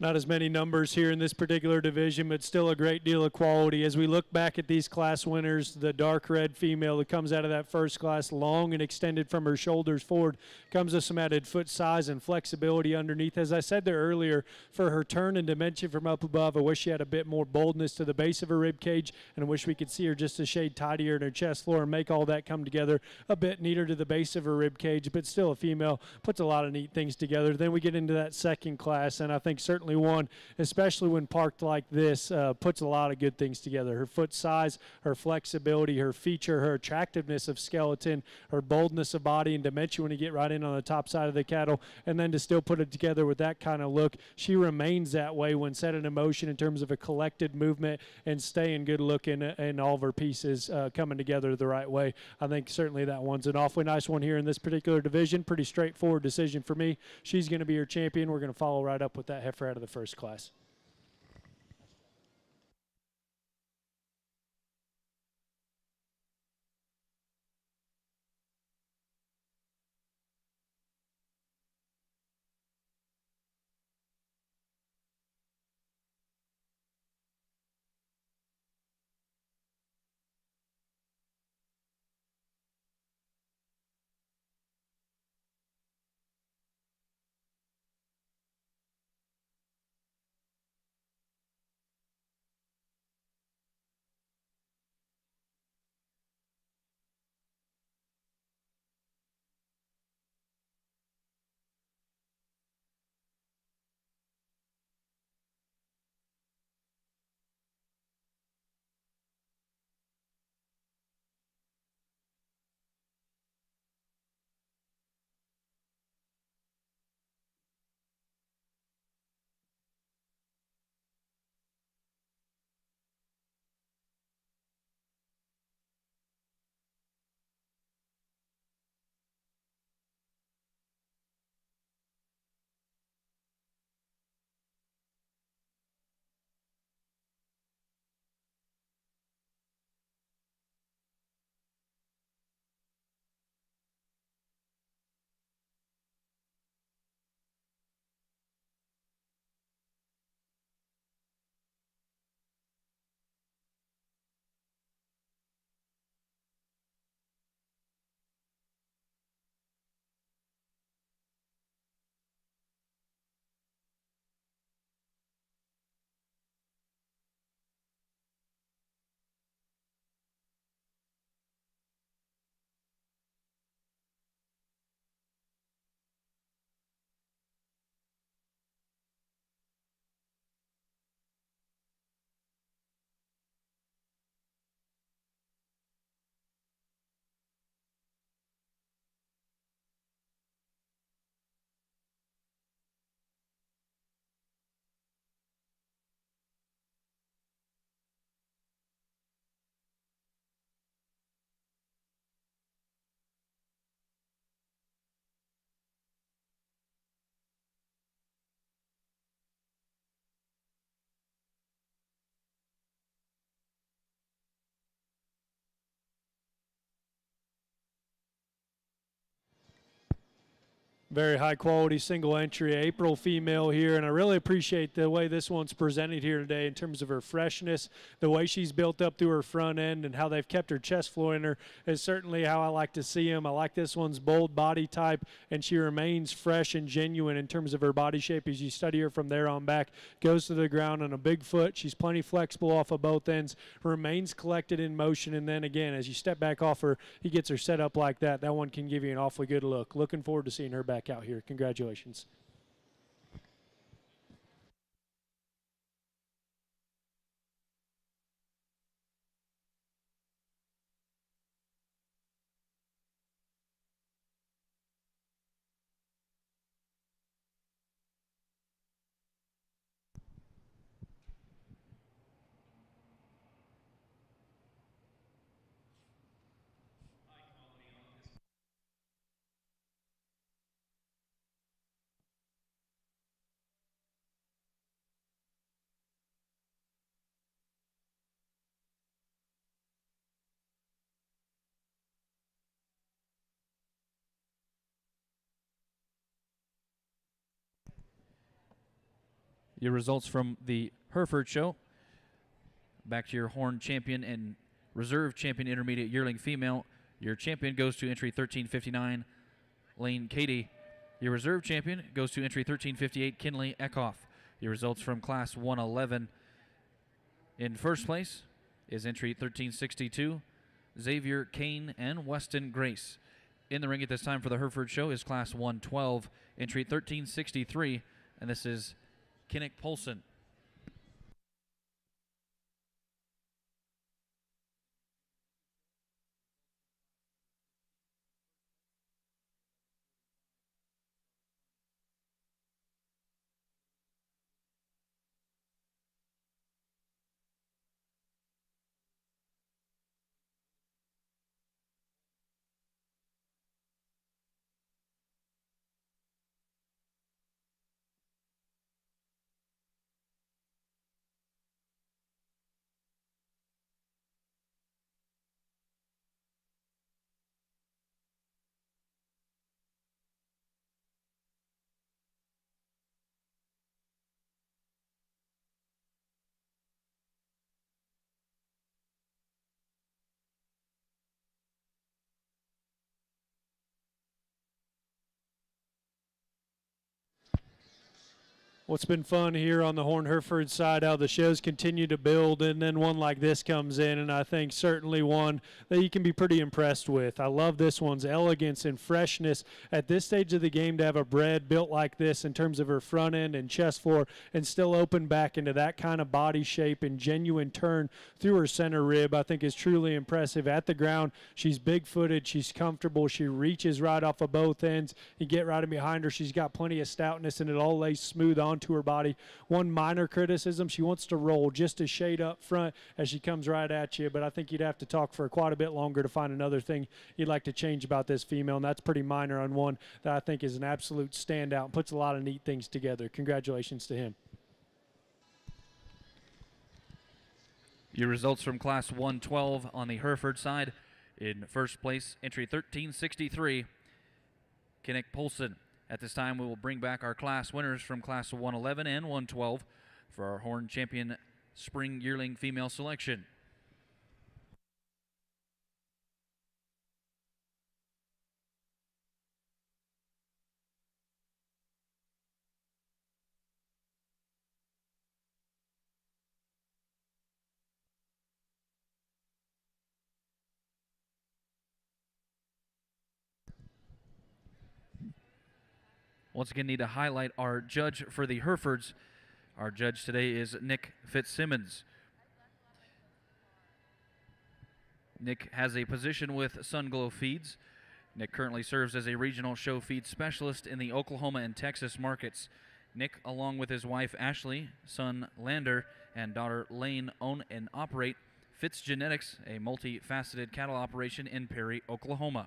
Not as many numbers here in this particular division, but still a great deal of quality. As we look back at these class winners, the dark red female that comes out of that first class, long and extended from her shoulders forward, comes with some added foot size and flexibility underneath. As I said there earlier, for her turn and dimension from up above, I wish she had a bit more boldness to the base of her rib cage, and I wish we could see her just a shade tidier in her chest floor and make all that come together a bit neater to the base of her rib cage. But still, a female puts a lot of neat things together. Then we get into that second class, and I think certainly certainly one, especially when parked like this, uh, puts a lot of good things together. Her foot size, her flexibility, her feature, her attractiveness of skeleton, her boldness of body and dimension when you get right in on the top side of the cattle, and then to still put it together with that kind of look. She remains that way when set in motion in terms of a collected movement and staying good looking and all of her pieces uh, coming together the right way. I think certainly that one's an awfully nice one here in this particular division. Pretty straightforward decision for me. She's going to be your champion. We're going to follow right up with that heifer of the first class. Very high quality single entry April female here, and I really appreciate the way this one's presented here today in terms of her freshness, the way she's built up through her front end, and how they've kept her chest floor in her is certainly how I like to see them. I like this one's bold body type, and she remains fresh and genuine in terms of her body shape as you study her from there on back. Goes to the ground on a big foot. She's plenty flexible off of both ends, remains collected in motion, and then again, as you step back off her, he gets her set up like that. That one can give you an awfully good look. Looking forward to seeing her back out here. Congratulations. Your results from the Hereford show. Back to your horn champion and reserve champion intermediate yearling female. Your champion goes to entry 1359, Lane Katie. Your reserve champion goes to entry 1358, Kinley Eckhoff. Your results from class 111. In first place is entry 1362, Xavier Kane and Weston Grace. In the ring at this time for the Hereford show is class 112, entry 1363, and this is Kinnick Polson. What's been fun here on the Horn Hereford side, how the shows continue to build, and then one like this comes in, and I think certainly one that you can be pretty impressed with. I love this one's elegance and freshness at this stage of the game to have a bred built like this in terms of her front end and chest floor, and still open back into that kind of body shape and genuine turn through her center rib. I think is truly impressive at the ground. She's big footed, she's comfortable, she reaches right off of both ends. You get right in behind her, she's got plenty of stoutness, and it all lays smooth on onto her body. One minor criticism, she wants to roll just a shade up front as she comes right at you, but I think you'd have to talk for quite a bit longer to find another thing you'd like to change about this female, and that's pretty minor on one that I think is an absolute standout and puts a lot of neat things together. Congratulations to him. Your results from Class 112 on the Hereford side. In first place, entry 1363, Kinnick Polson. At this time, we will bring back our class winners from Class 111 and 112 for our Horn Champion Spring Yearling Female Selection. Once again, need to highlight our judge for the Herefords. Our judge today is Nick Fitzsimmons. Nick has a position with Sunglo Feeds. Nick currently serves as a regional show feed specialist in the Oklahoma and Texas markets. Nick, along with his wife Ashley, son Lander, and daughter Lane, own and operate Fitz Genetics, a multifaceted cattle operation in Perry, Oklahoma.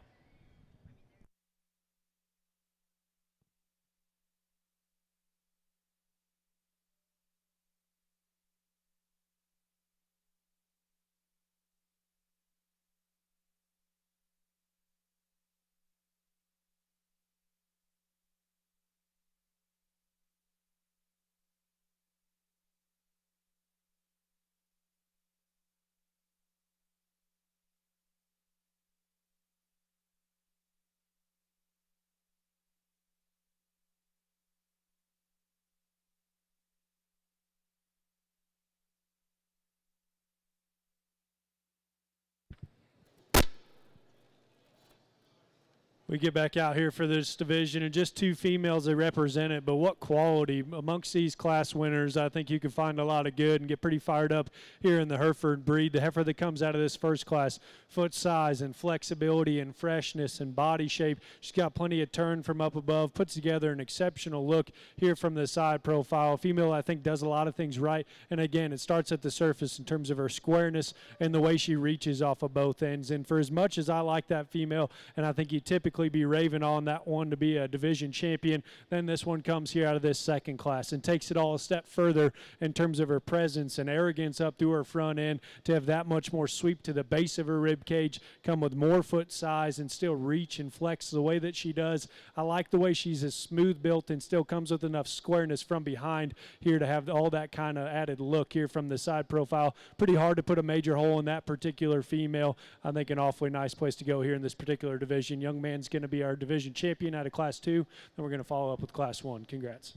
We get back out here for this division and just two females that represent it but what quality. Amongst these class winners i think you can find a lot of good and get pretty fired up here in the hereford breed. The heifer that comes out of this first class foot size and flexibility and freshness and body shape. She's got plenty of turn from up above puts together an exceptional look here from the side profile. Female i think does a lot of things right and again it starts at the surface in terms of her squareness and the way she reaches off of both ends. And for as much as i like that female and i think you typically be raving on that one to be a division champion. Then this one comes here out of this second class and takes it all a step further in terms of her presence and arrogance up through her front end to have that much more sweep to the base of her rib cage, come with more foot size and still reach and flex the way that she does. I like the way she's as smooth built and still comes with enough squareness from behind here to have all that kind of added look here from the side profile. Pretty hard to put a major hole in that particular female. I think an awfully nice place to go here in this particular division. Young man's going to be our division champion out of Class 2. Then we're going to follow up with Class 1. Congrats.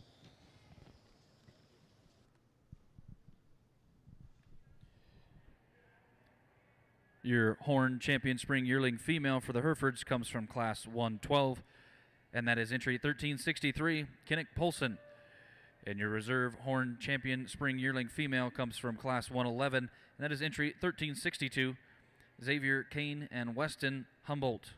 Your Horn Champion Spring Yearling female for the Herefords comes from Class 112, and that is entry 1363, Kinnick Polson. And your Reserve Horn Champion Spring Yearling female comes from Class 111, and that is entry 1362, Xavier Kane and Weston Humboldt.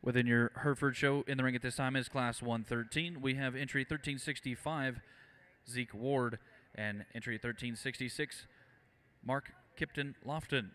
Within your Hereford show in the ring at this time is Class 113. We have entry 1365, Zeke Ward, and entry 1366, Mark Kipton Lofton.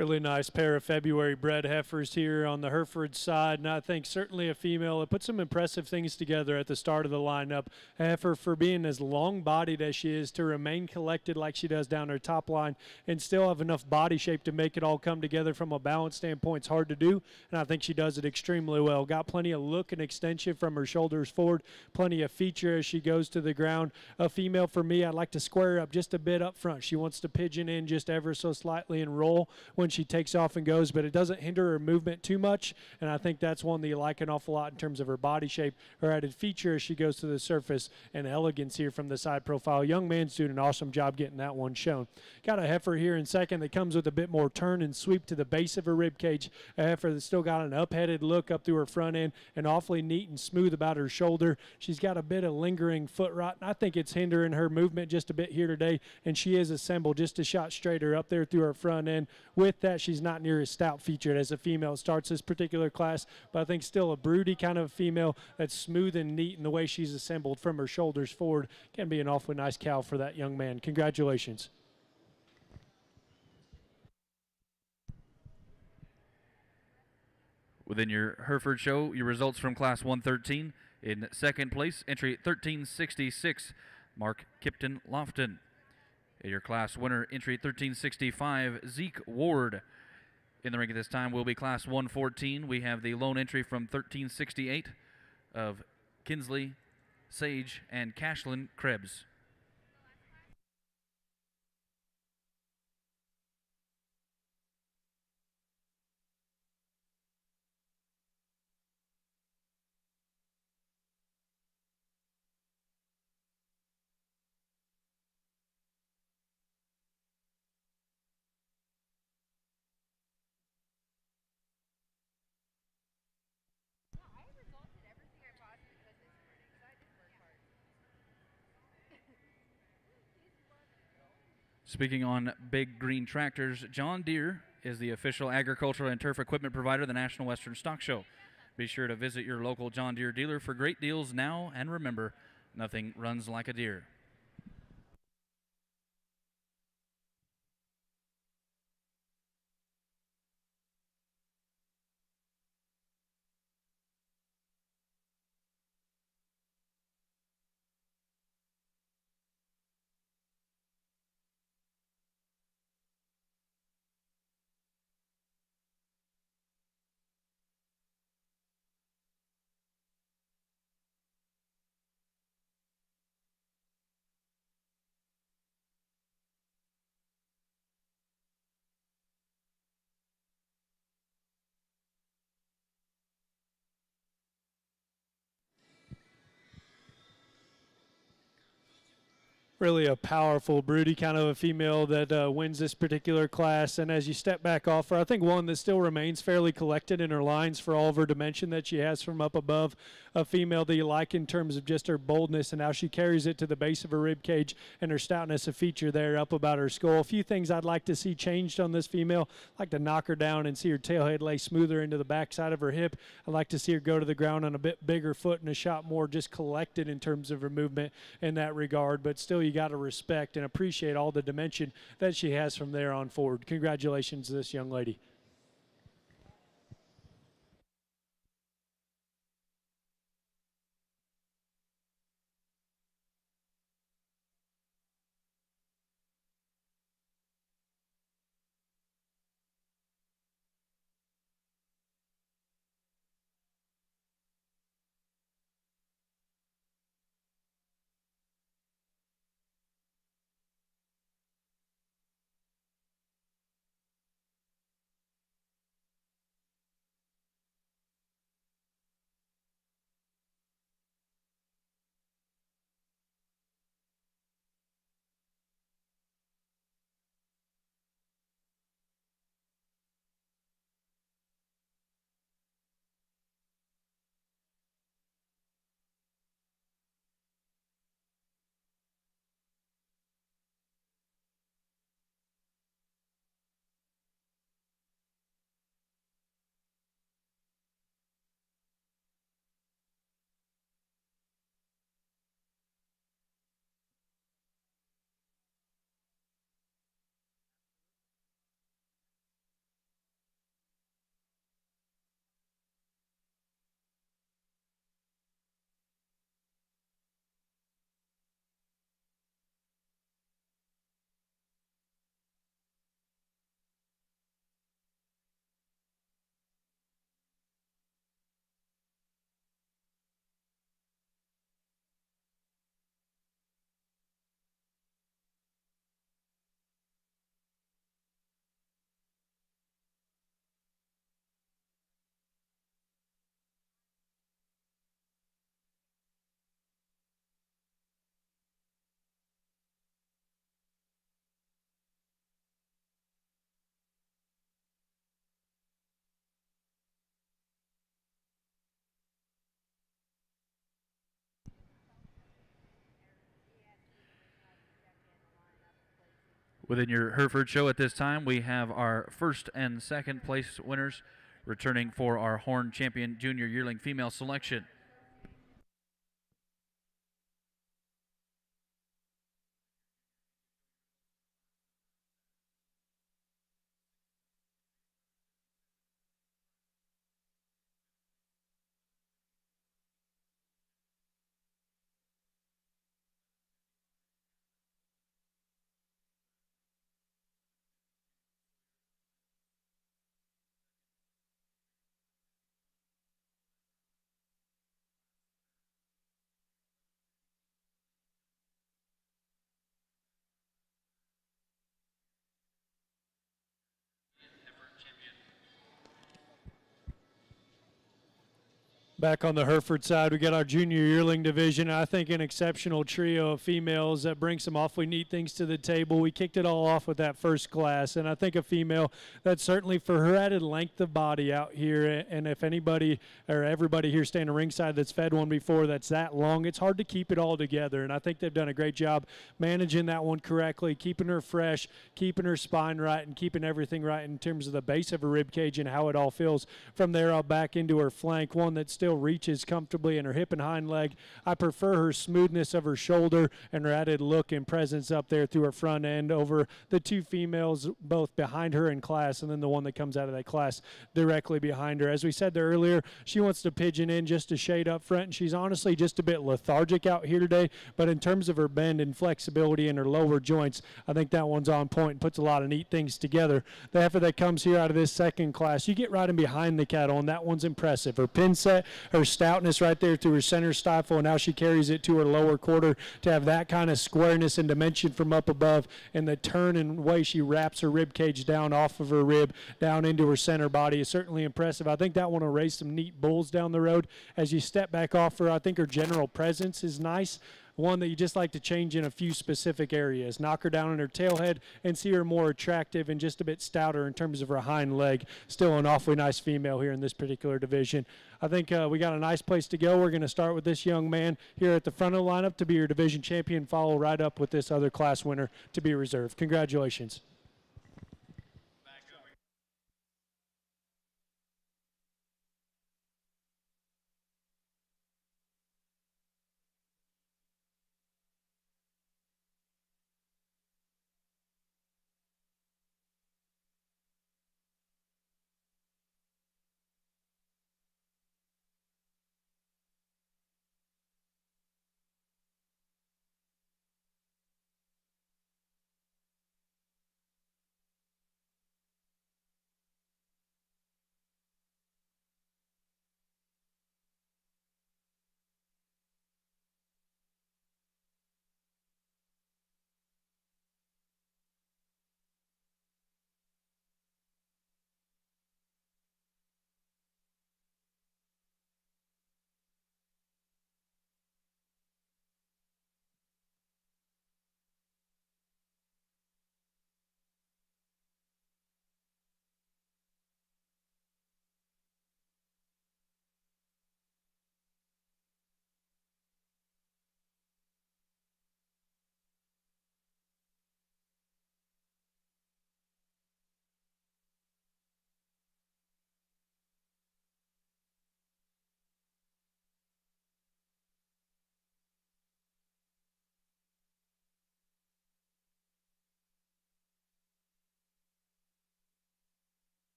Really nice pair of February bred heifers here on the Hereford side, and I think certainly a female that put some impressive things together at the start of the lineup. Heifer for being as long-bodied as she is to remain collected like she does down her top line and still have enough body shape to make it all come together from a balance standpoint. It's hard to do, and I think she does it extremely well. Got plenty of look and extension from her shoulders forward, plenty of feature as she goes to the ground. A female for me, I'd like to square up just a bit up front. She wants to pigeon in just ever so slightly and roll when she takes off and goes, but it doesn't hinder her movement too much. And I think that's one that you like an awful lot in terms of her body shape, her added feature as she goes to the surface, and elegance here from the side profile. Young man's doing an awesome job getting that one shown. Got a heifer here in second that comes with a bit more turn and sweep to the base of her rib cage. A heifer that's still got an up-headed look up through her front end and awfully neat and smooth about her shoulder. She's got a bit of lingering foot rot, and I think it's hindering her movement just a bit here today. And she is assembled just a shot straighter up there through her front end. With that, she's not near as stout featured as a female starts this particular class, but I think still a broody kind of female that's smooth and neat in the way she's assembled from her shoulders forward. Can be an awfully nice cow for that young man. Congratulations. Within your Hereford show, your results from Class 113. In second place, entry 1366, Mark Kipton Lofton. Your class winner, entry 1365, Zeke Ward. In the ring at this time will be Class 114. We have the lone entry from 1368 of Kinsley, Sage, and Cashlin Krebs. Speaking on big green tractors, John Deere is the official agricultural and turf equipment provider of the National Western Stock Show. Be sure to visit your local John Deere dealer for great deals now, and remember, nothing runs like a Deere. Really a powerful, broody kind of a female that uh, wins this particular class. And as you step back off her, I think one that still remains fairly collected in her lines for all of her dimension that she has from up above. A female that you like in terms of just her boldness and how she carries it to the base of her rib cage and her stoutness a feature there up about her skull. A few things I'd like to see changed on this female. I'd like to knock her down and see her tailhead lay smoother into the backside of her hip. I'd like to see her go to the ground on a bit bigger foot and a shot more just collected in terms of her movement in that regard. But still, you got to respect and appreciate all the dimension that she has from there on forward. Congratulations to this young lady. Within your Hereford show at this time, we have our first and second place winners returning for our Horn Champion Junior Yearling Female Selection. Back on the Hereford side, we got our junior yearling division. I think an exceptional trio of females that bring some awfully neat things to the table. We kicked it all off with that first class, and I think a female that certainly for her added length of body out here. And if anybody or everybody here standing ringside that's fed one before that's that long, it's hard to keep it all together. And I think they've done a great job managing that one correctly, keeping her fresh, keeping her spine right, and keeping everything right in terms of the base of her rib cage and how it all feels. From there, I'll back into her flank, one that's still still reaches comfortably in her hip and hind leg. I prefer her smoothness of her shoulder and her added look and presence up there through her front end over the two females, both behind her in class, and then the one that comes out of that class directly behind her. As we said there earlier, she wants to pigeon in just a shade up front, and she's honestly just a bit lethargic out here today. But in terms of her bend and flexibility in her lower joints, I think that one's on point and puts a lot of neat things together. The effort that comes here out of this second class, you get right in behind the cattle, and that one's impressive. Her pin set, her stoutness right there through her center stifle, and now she carries it to her lower quarter to have that kind of squareness and dimension from up above, and the turn and way she wraps her rib cage down off of her rib down into her center body is certainly impressive. I think that one will raise some neat bulls down the road as you step back off her. I think her general presence is nice one that you just like to change in a few specific areas. Knock her down in her tailhead and see her more attractive and just a bit stouter in terms of her hind leg. Still an awfully nice female here in this particular division. I think uh, we got a nice place to go. We're going to start with this young man here at the front of the lineup to be your division champion, follow right up with this other class winner to be reserved. Congratulations.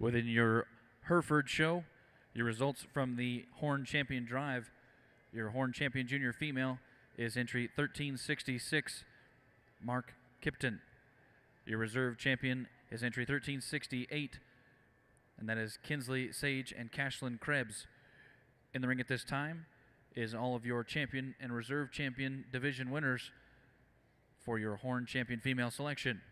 Within your Hereford show, your results from the Horn Champion Drive, your Horn Champion Junior female is entry 1366, Mark Kipton. Your reserve champion is entry 1368, and that is Kinsley Sage and Cashlyn Krebs. In the ring at this time is all of your champion and reserve champion division winners for your Horn Champion female selection.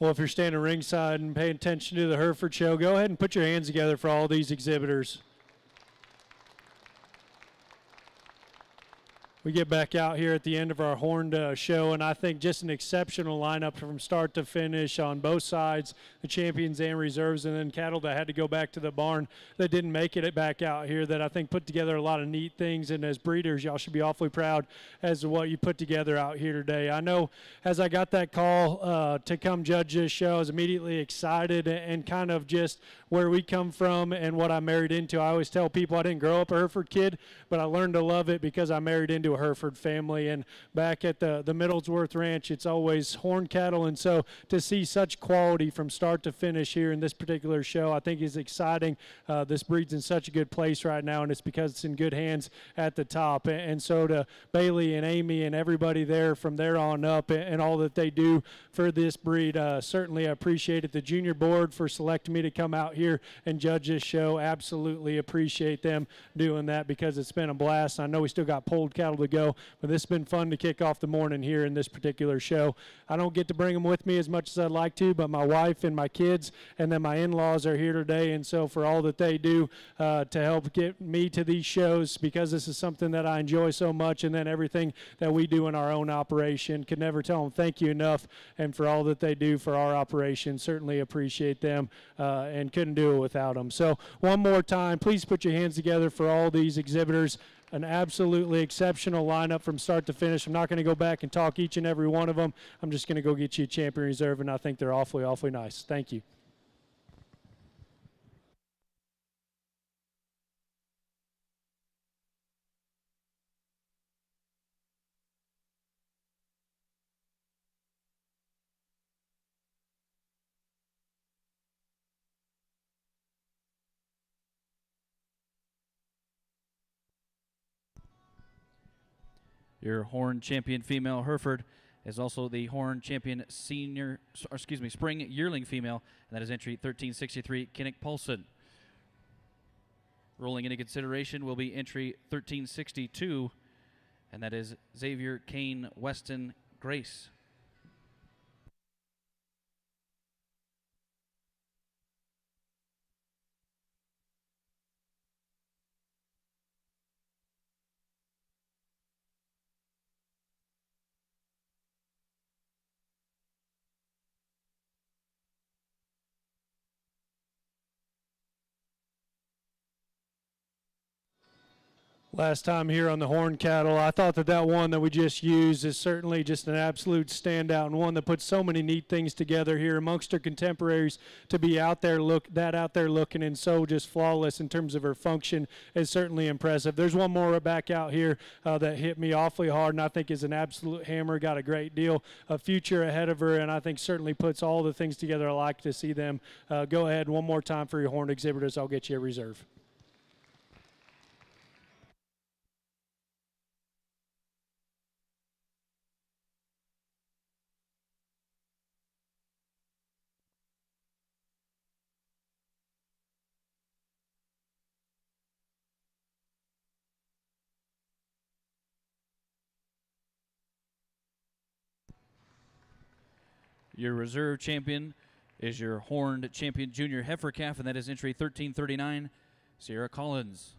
Well, if you're standing ringside and paying attention to the Hereford show, go ahead and put your hands together for all these exhibitors. We get back out here at the end of our horned uh, show, and I think just an exceptional lineup from start to finish on both sides, the champions and reserves, and then cattle that had to go back to the barn that didn't make it back out here. That I think put together a lot of neat things, and as breeders, y'all should be awfully proud as to what you put together out here today. I know as I got that call uh, to come judge this show, I was immediately excited and kind of just where we come from and what I married into. I always tell people I didn't grow up a Hereford kid, but I learned to love it because I married into a Hereford family. And back at the, the Middlesworth Ranch, it's always horn cattle. And so to see such quality from start to finish here in this particular show, I think is exciting. Uh, this breed's in such a good place right now, and it's because it's in good hands at the top. And, and so to Bailey and Amy and everybody there from there on up and, and all that they do for this breed, uh, certainly I appreciate it. The junior board for selecting me to come out here and judge this show, absolutely appreciate them doing that because it's been a blast. I know we still got polled cattle to go, but this has been fun to kick off the morning here in this particular show. I don't get to bring them with me as much as I'd like to, but my wife and my kids and then my in-laws are here today, and so for all that they do uh, to help get me to these shows, because this is something that I enjoy so much, and then everything that we do in our own operation, could never tell them thank you enough, and for all that they do for our operation, certainly appreciate them, uh, and couldn't do it without them. So one more time, please put your hands together for all these exhibitors an absolutely exceptional lineup from start to finish. I'm not going to go back and talk each and every one of them. I'm just going to go get you a champion reserve, and I think they're awfully, awfully nice. Thank you. Your Horn Champion female Hereford is also the Horn Champion Senior, or excuse me, Spring Yearling Female, and that is entry 1363, Kinnick Paulson. Rolling into consideration will be entry 1362, and that is Xavier Kane Weston Grace. Last time here on the horn cattle. I thought that that one that we just used is certainly just an absolute standout and one that puts so many neat things together here amongst her contemporaries to be out there look that out there looking and so just flawless in terms of her function is certainly impressive. There's one more back out here uh, that hit me awfully hard and I think is an absolute hammer. Got a great deal of future ahead of her and I think certainly puts all the things together I like to see them. Uh, go ahead one more time for your horn exhibitors. I'll get you a reserve. Your reserve champion is your horned champion junior heifer calf, and that is entry 1339, Sierra Collins.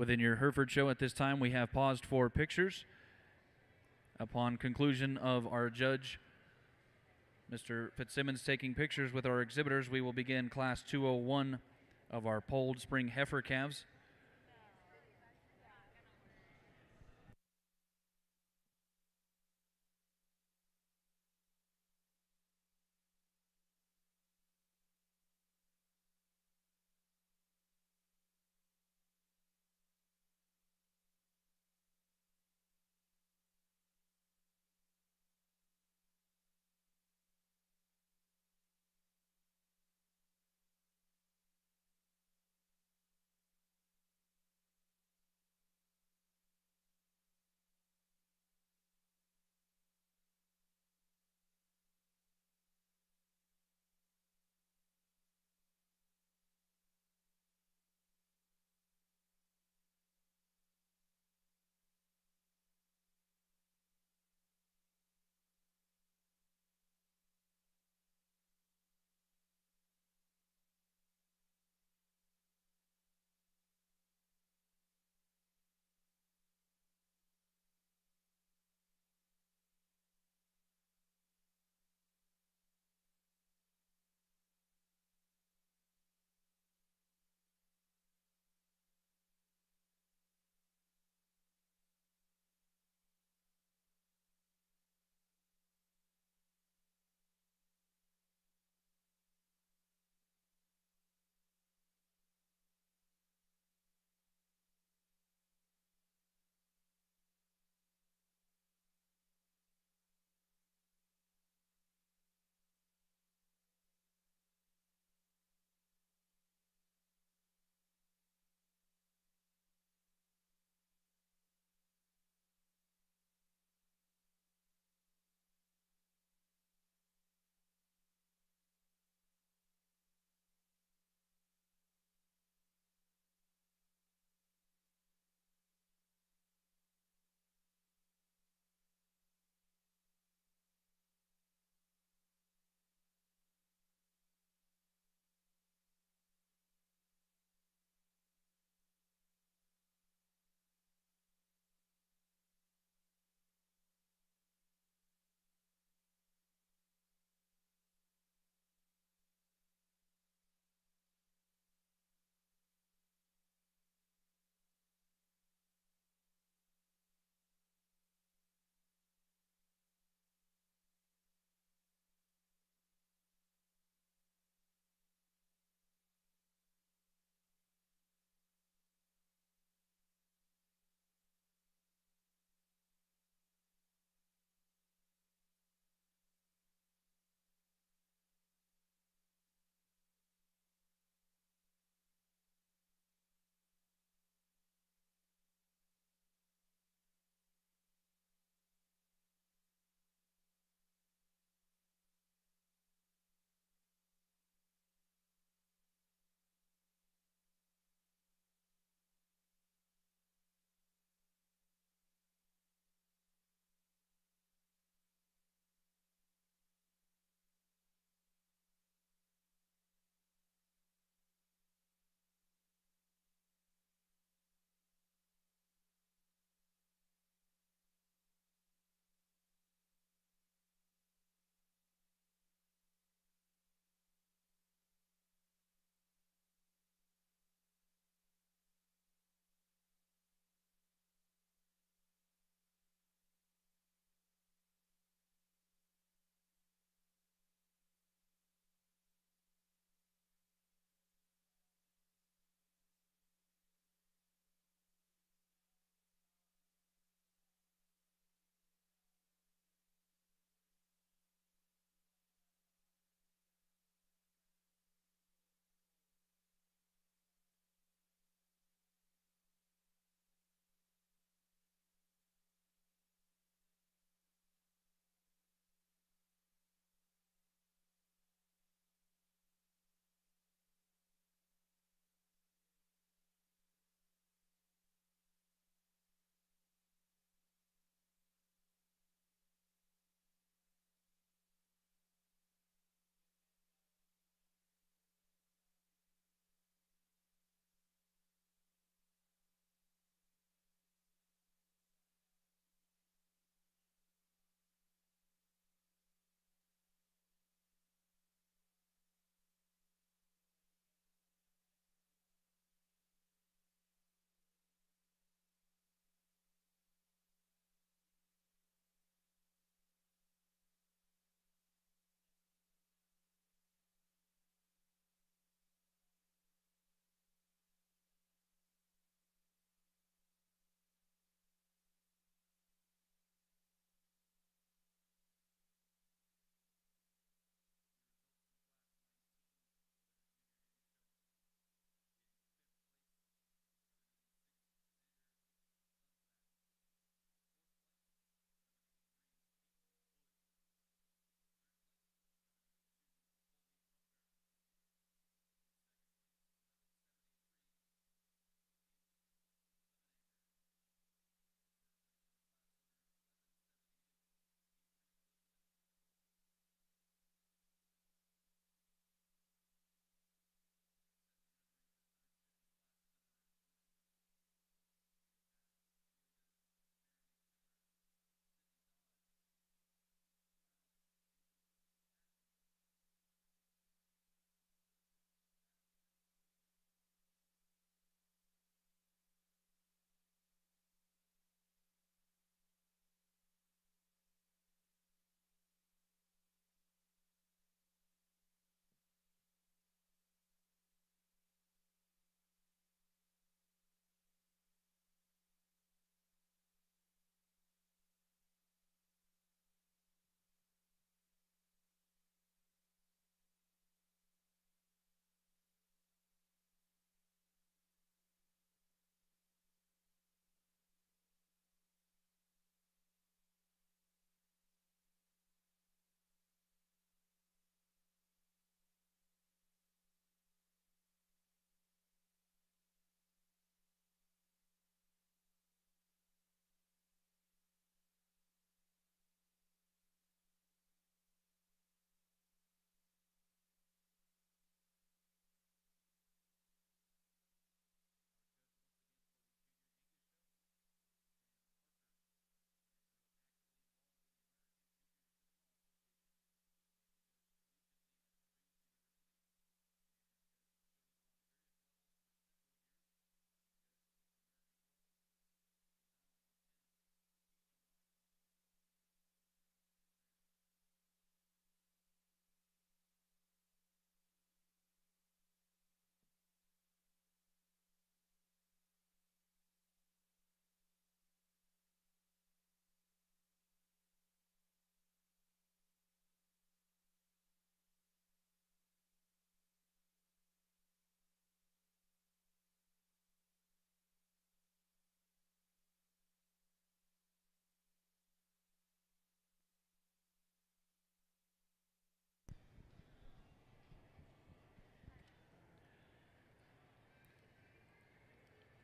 Within your Hereford show at this time, we have paused for pictures. Upon conclusion of our judge, Mr. Fitzsimmons, taking pictures with our exhibitors, we will begin Class 201 of our polled spring heifer calves.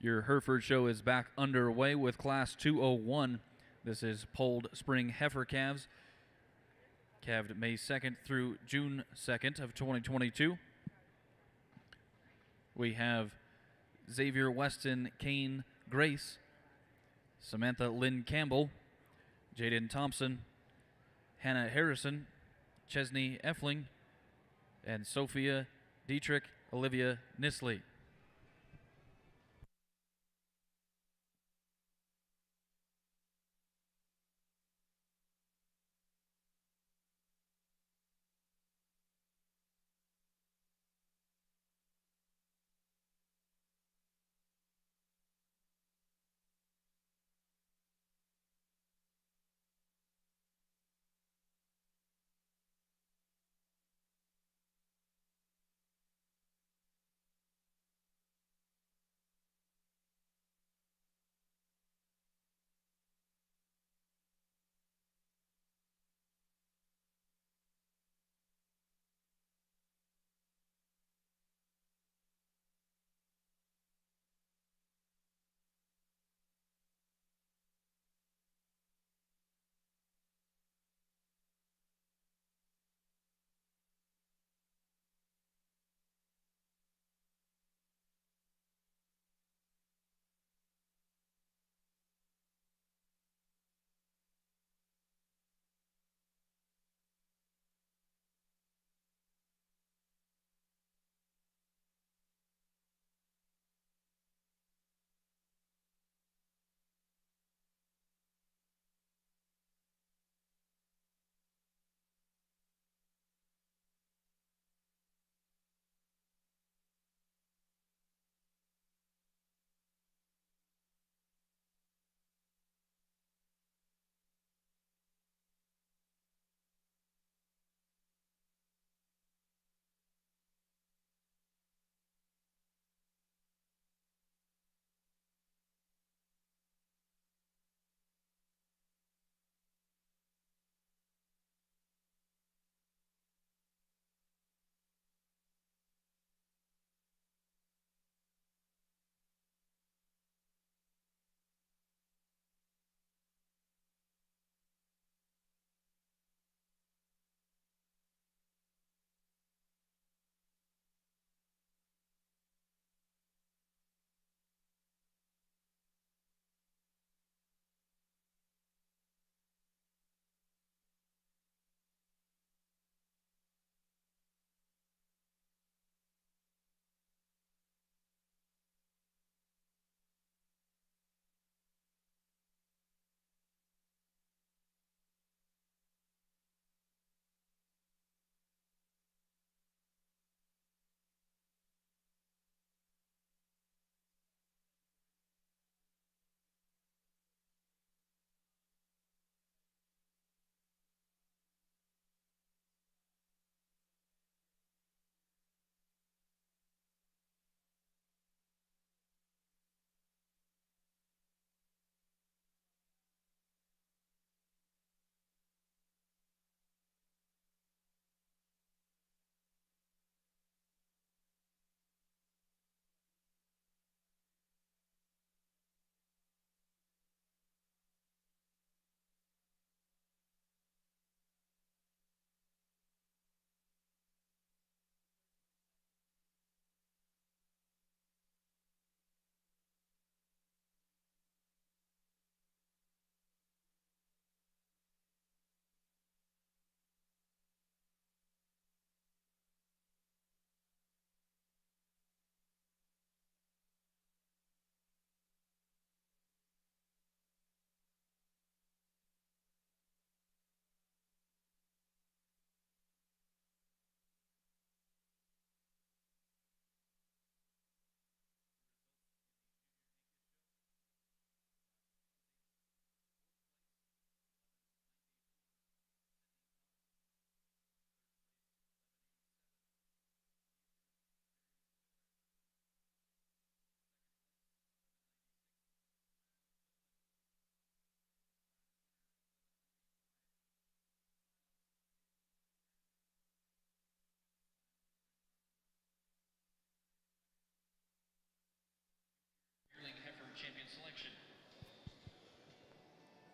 Your Hereford show is back underway with Class 201. This is polled spring heifer calves, calved May 2nd through June 2nd of 2022. We have Xavier Weston, Kane Grace, Samantha Lynn Campbell, Jaden Thompson, Hannah Harrison, Chesney Effling, and Sophia Dietrich Olivia Nisley.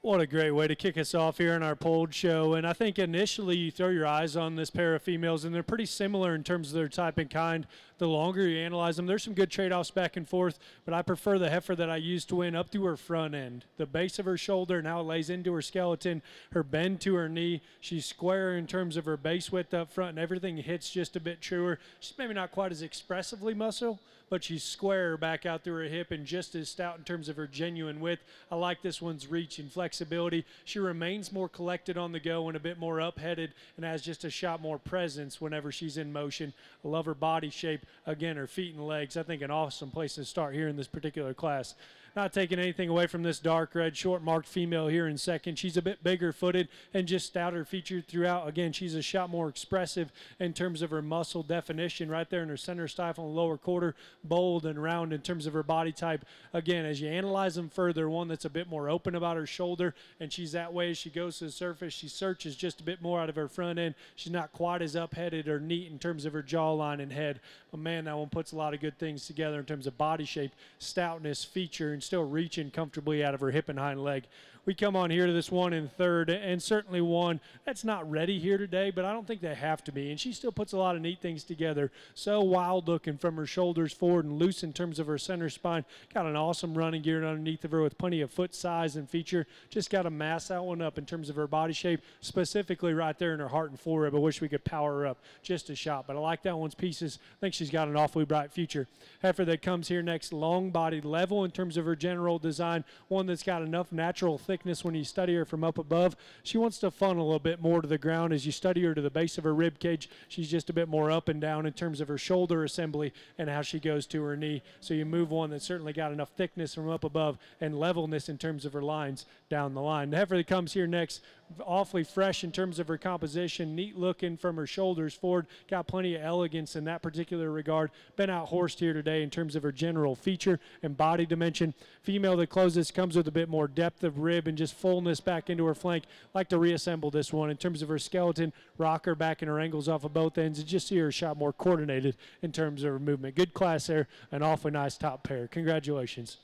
What a great way to kick us off here in our polled show. And I think initially you throw your eyes on this pair of females, and they're pretty similar in terms of their type and kind. The longer you analyze them, there's some good trade offs back and forth, but I prefer the heifer that I used to win up through her front end. The base of her shoulder now lays into her skeleton, her bend to her knee. She's square in terms of her base width up front, and everything hits just a bit truer. She's maybe not quite as expressively muscle, but she's square back out through her hip and just as stout in terms of her genuine width. I like this one's reach and flexibility. She remains more collected on the go and a bit more upheaded and has just a shot more presence whenever she's in motion. I love her body shape. Again, her feet and legs. I think an awesome place to start here in this particular class. Not taking anything away from this dark red, short marked female here in second. She's a bit bigger footed and just stouter featured throughout. Again, she's a shot more expressive in terms of her muscle definition right there in her center stifle and lower quarter. Bold and round in terms of her body type. Again, as you analyze them further, one that's a bit more open about her shoulder and she's that way as she goes to the surface. She searches just a bit more out of her front end. She's not quite as upheaded or neat in terms of her jawline and head. But man, that one puts a lot of good things together in terms of body shape, stoutness, feature, and still reaching comfortably out of her hip and hind leg we come on here to this one in third, and certainly one that's not ready here today, but I don't think they have to be. And she still puts a lot of neat things together. So wild looking from her shoulders forward and loose in terms of her center spine. Got an awesome running gear underneath of her with plenty of foot size and feature. Just got to mass that one up in terms of her body shape, specifically right there in her heart and forehead. I wish we could power her up just a shot, but I like that one's pieces. I think she's got an awfully bright future. Heifer that comes here next, long bodied level in terms of her general design, one that's got enough natural thickness when you study her from up above. She wants to funnel a little bit more to the ground as you study her to the base of her rib cage. She's just a bit more up and down in terms of her shoulder assembly and how she goes to her knee. So you move one that's certainly got enough thickness from up above and levelness in terms of her lines down the line. The heifer that comes here next awfully fresh in terms of her composition, neat looking from her shoulders forward, got plenty of elegance in that particular regard. Been out horsed here today in terms of her general feature and body dimension. Female that closes comes with a bit more depth of rib and just fullness back into her flank. Like to reassemble this one in terms of her skeleton, rock her back in her angles off of both ends, and just see her shot more coordinated in terms of her movement. Good class there, an awfully nice top pair. Congratulations.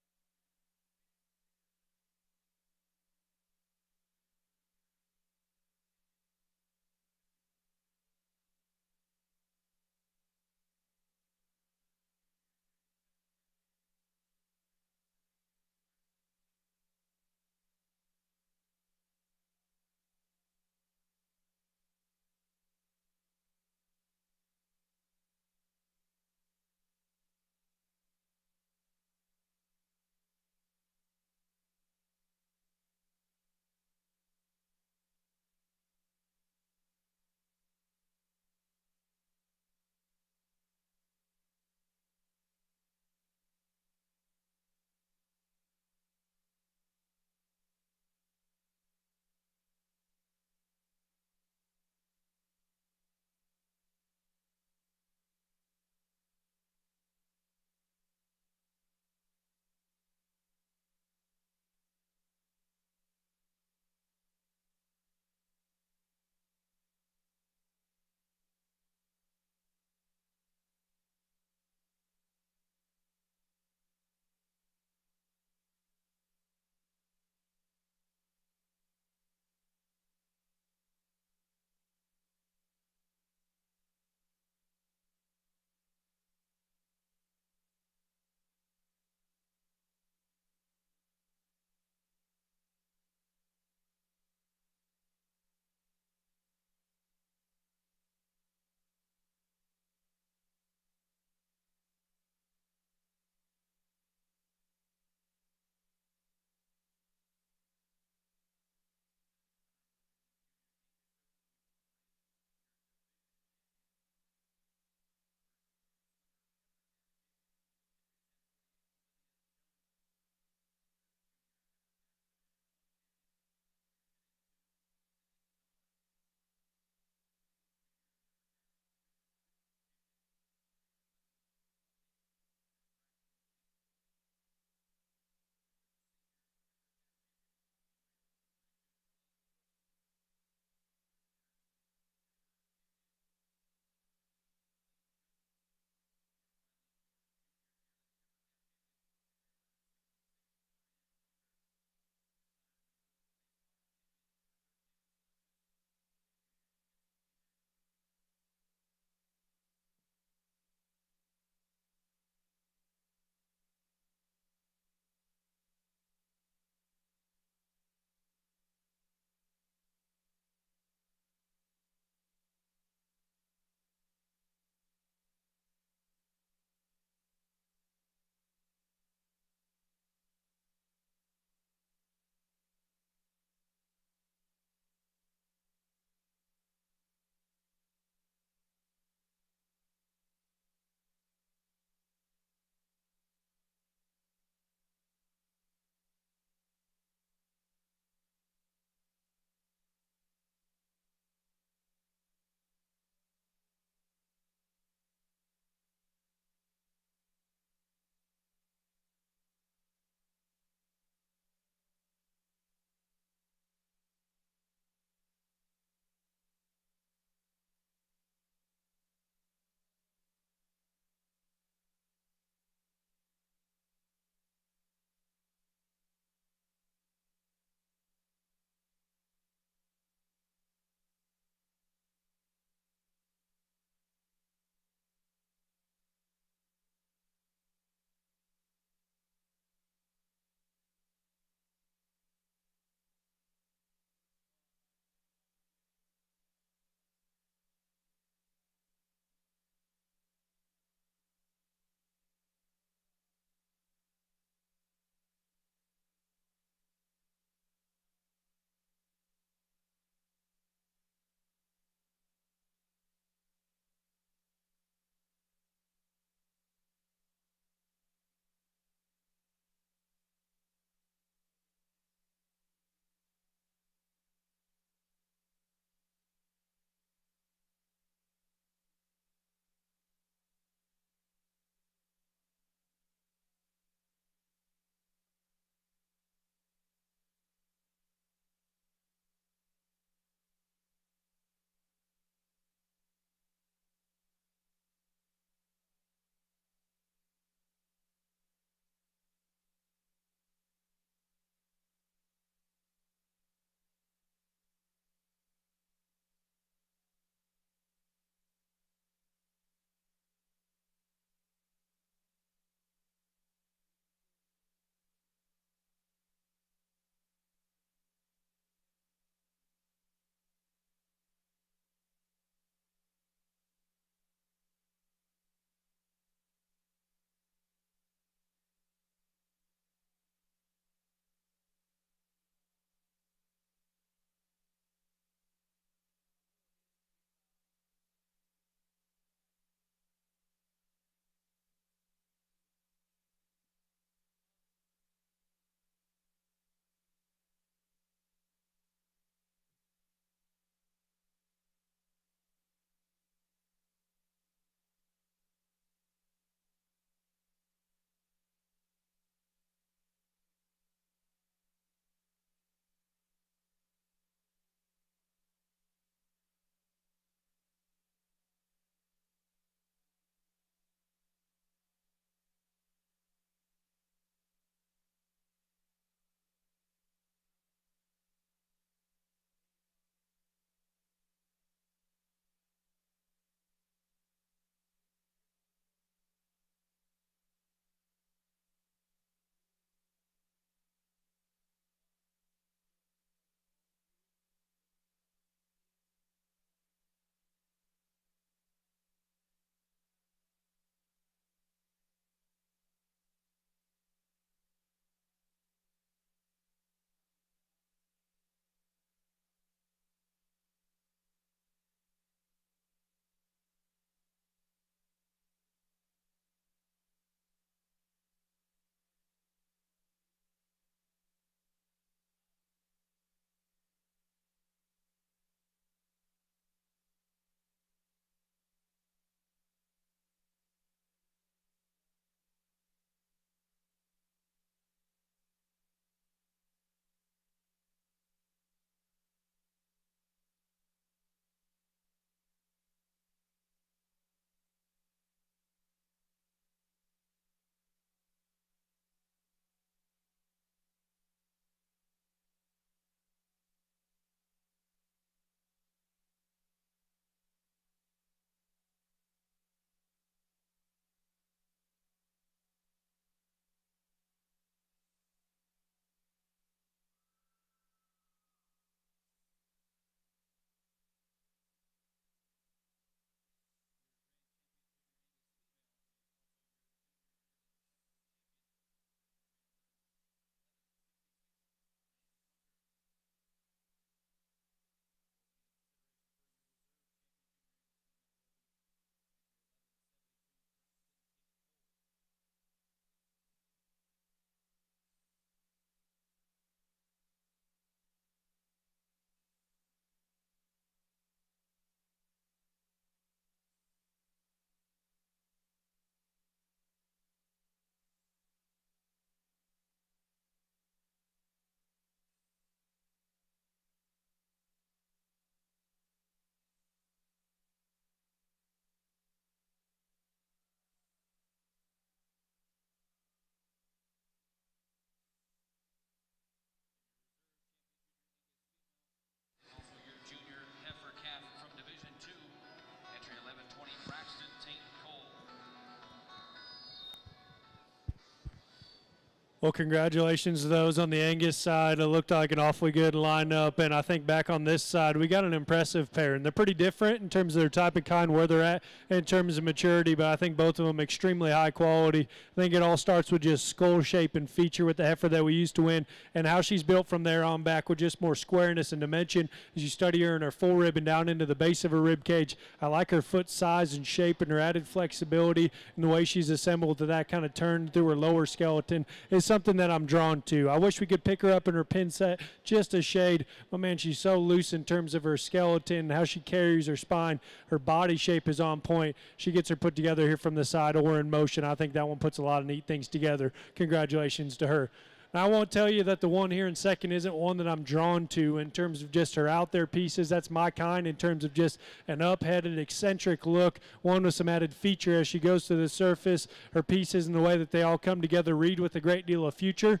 Well, congratulations to those on the Angus side. It looked like an awfully good lineup. And I think back on this side, we got an impressive pair. And they're pretty different in terms of their type of kind, where they're at in terms of maturity. But I think both of them extremely high quality. I think it all starts with just skull shape and feature with the heifer that we used to win and how she's built from there on back with just more squareness and dimension as you study her in her full rib and down into the base of her rib cage. I like her foot size and shape and her added flexibility and the way she's assembled to that kind of turn through her lower skeleton is something that I'm drawn to. I wish we could pick her up in her pin set just a shade. But man, she's so loose in terms of her skeleton, how she carries her spine. Her body shape is on point. She gets her put together here from the side or in motion. I think that one puts a lot of neat things together. Congratulations to her. Now, I won't tell you that the one here in second isn't one that I'm drawn to in terms of just her out there pieces. That's my kind in terms of just an up-headed, eccentric look, one with some added feature as she goes to the surface. Her pieces and the way that they all come together read with a great deal of future.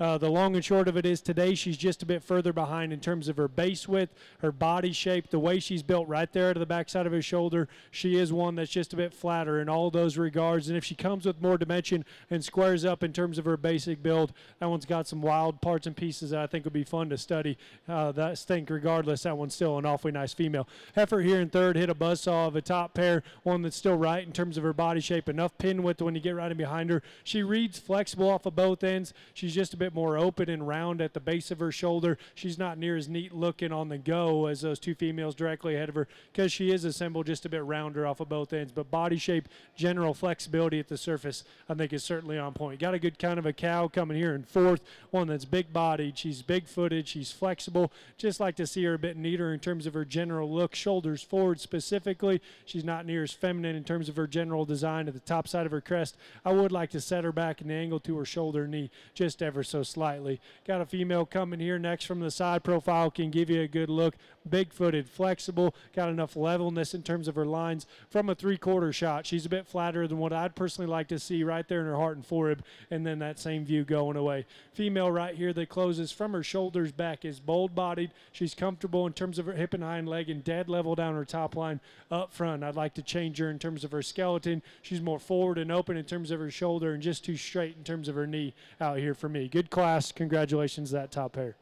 Uh, the long and short of it is today she's just a bit further behind in terms of her base width, her body shape, the way she's built right there to the backside of her shoulder. She is one that's just a bit flatter in all those regards. And if she comes with more dimension and squares up in terms of her basic build, that one's got some wild parts and pieces that I think would be fun to study. Uh, that stink, regardless, that one's still an awfully nice female. Heifer here in third hit a buzzsaw of a top pair, one that's still right in terms of her body shape, enough pin width when you get right in behind her. She reads flexible off of both ends. She's just a bit more open and round at the base of her shoulder. She's not near as neat looking on the go as those two females directly ahead of her because she is assembled just a bit rounder off of both ends. But body shape, general flexibility at the surface, I think is certainly on point. Got a good kind of a cow coming here in fourth, one that's big bodied. She's big footed. She's flexible. Just like to see her a bit neater in terms of her general look, shoulders forward specifically. She's not near as feminine in terms of her general design at the top side of her crest. I would like to set her back in the angle to her shoulder knee just ever so slightly slightly. Got a female coming here next from the side profile, can give you a good look. Big footed, flexible, got enough levelness in terms of her lines from a three quarter shot. She's a bit flatter than what I'd personally like to see right there in her heart and forerib, and then that same view going away. Female right here that closes from her shoulders back is bold bodied. She's comfortable in terms of her hip and hind leg and dead level down her top line up front. I'd like to change her in terms of her skeleton. She's more forward and open in terms of her shoulder and just too straight in terms of her knee out here for me. Good class congratulations that top pair.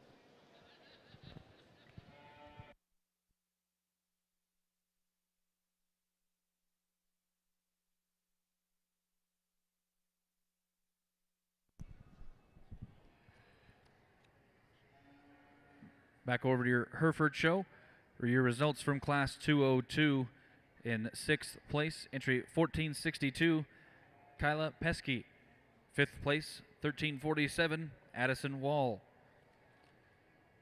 Back over to your Hereford show for your results from Class 202 in sixth place, entry 1462, Kyla Pesky. Fifth place, 1347, Addison Wall.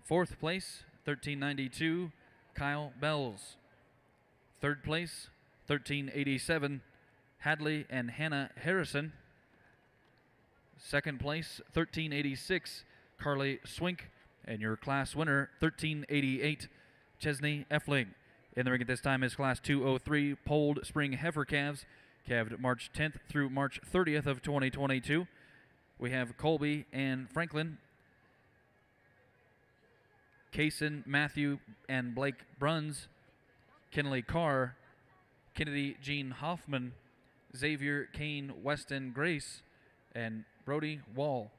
Fourth place, 1392, Kyle Bells. Third place, 1387, Hadley and Hannah Harrison. Second place, 1386, Carly Swink. And your class winner, 1388, Chesney Effling. In the ring at this time is Class 203 Polled Spring Heifer Calves, calved March 10th through March 30th of 2022 we have Colby and Franklin, Kaysen, Matthew, and Blake Bruns, Kennedy Carr, Kennedy Jean Hoffman, Xavier Kane Weston Grace, and Brody Wall.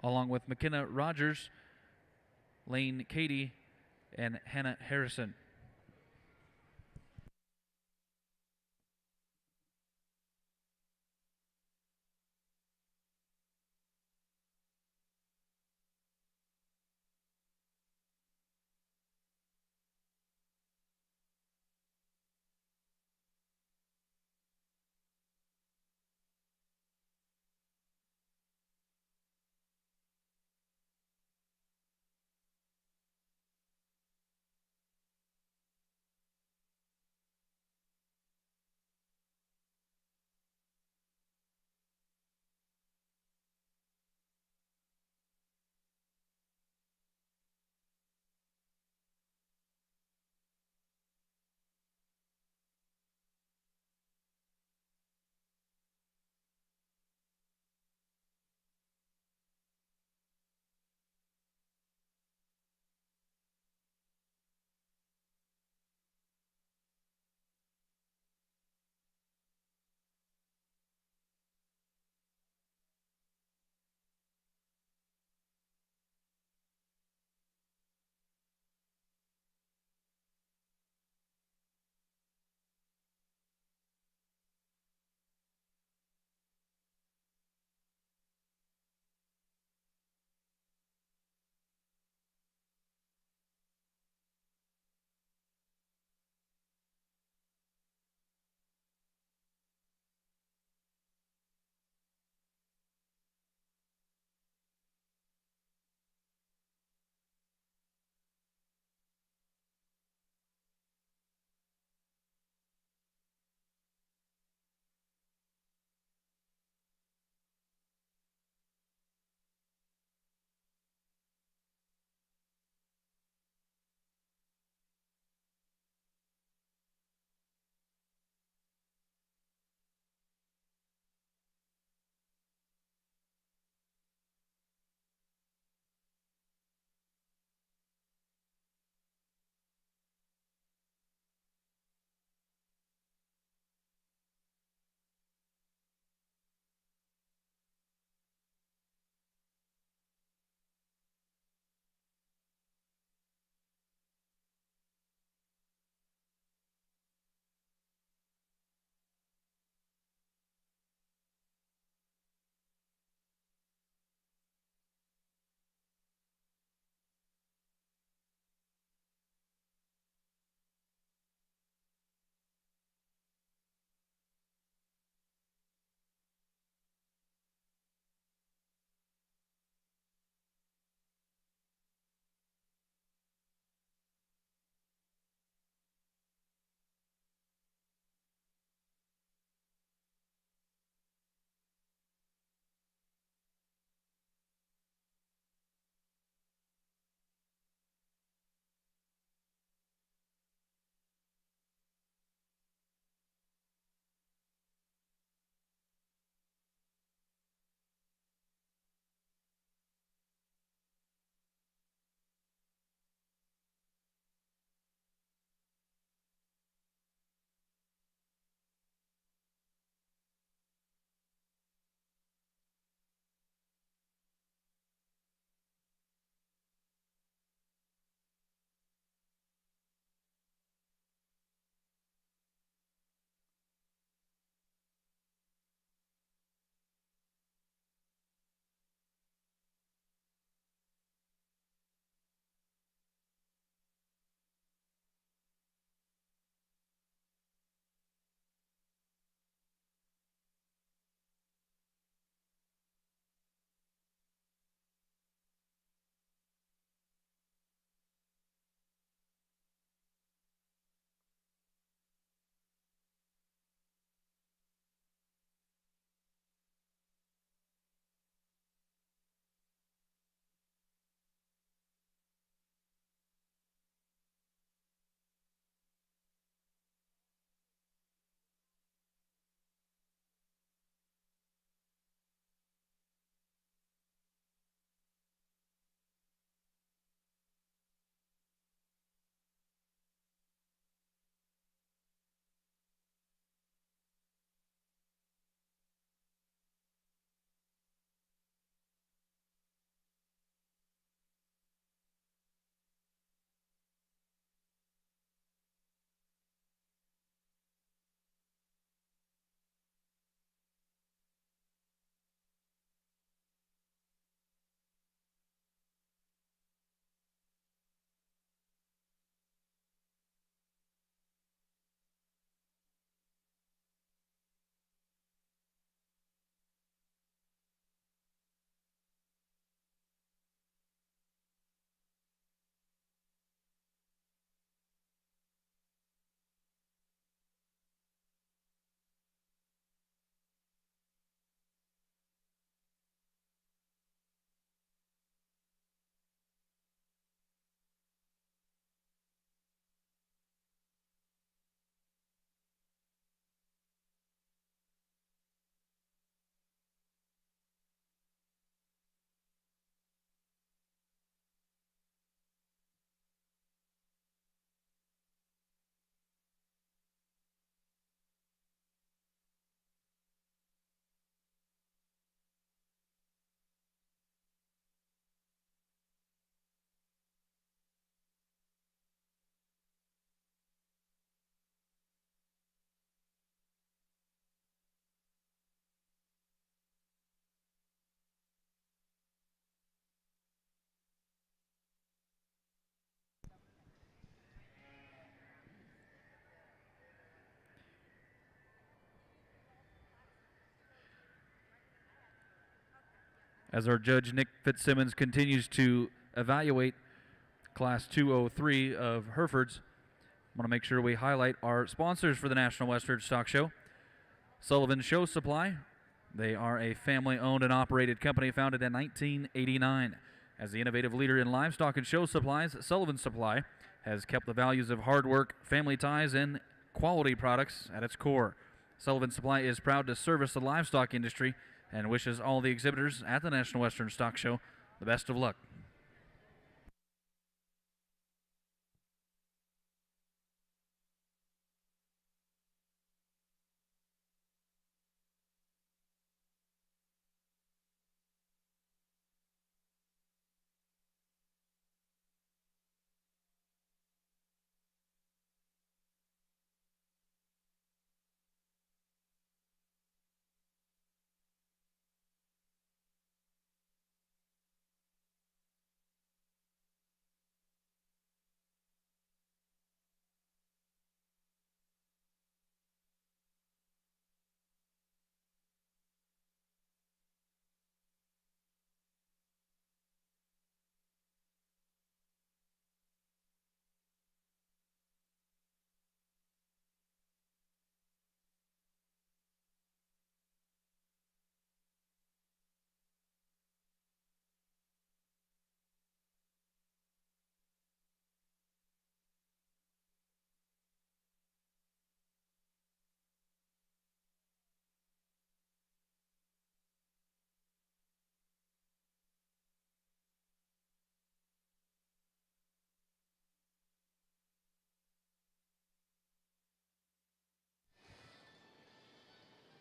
Along with McKenna Rogers, Lane Cady, and Hannah Harrison. As our judge Nick Fitzsimmons continues to evaluate Class 203 of Herefords. I want to make sure we highlight our sponsors for the National Western Stock Show. Sullivan Show Supply. They are a family owned and operated company founded in 1989. As the innovative leader in livestock and show supplies, Sullivan Supply has kept the values of hard work, family ties, and quality products at its core. Sullivan Supply is proud to service the livestock industry and wishes all the exhibitors at the National Western Stock Show the best of luck.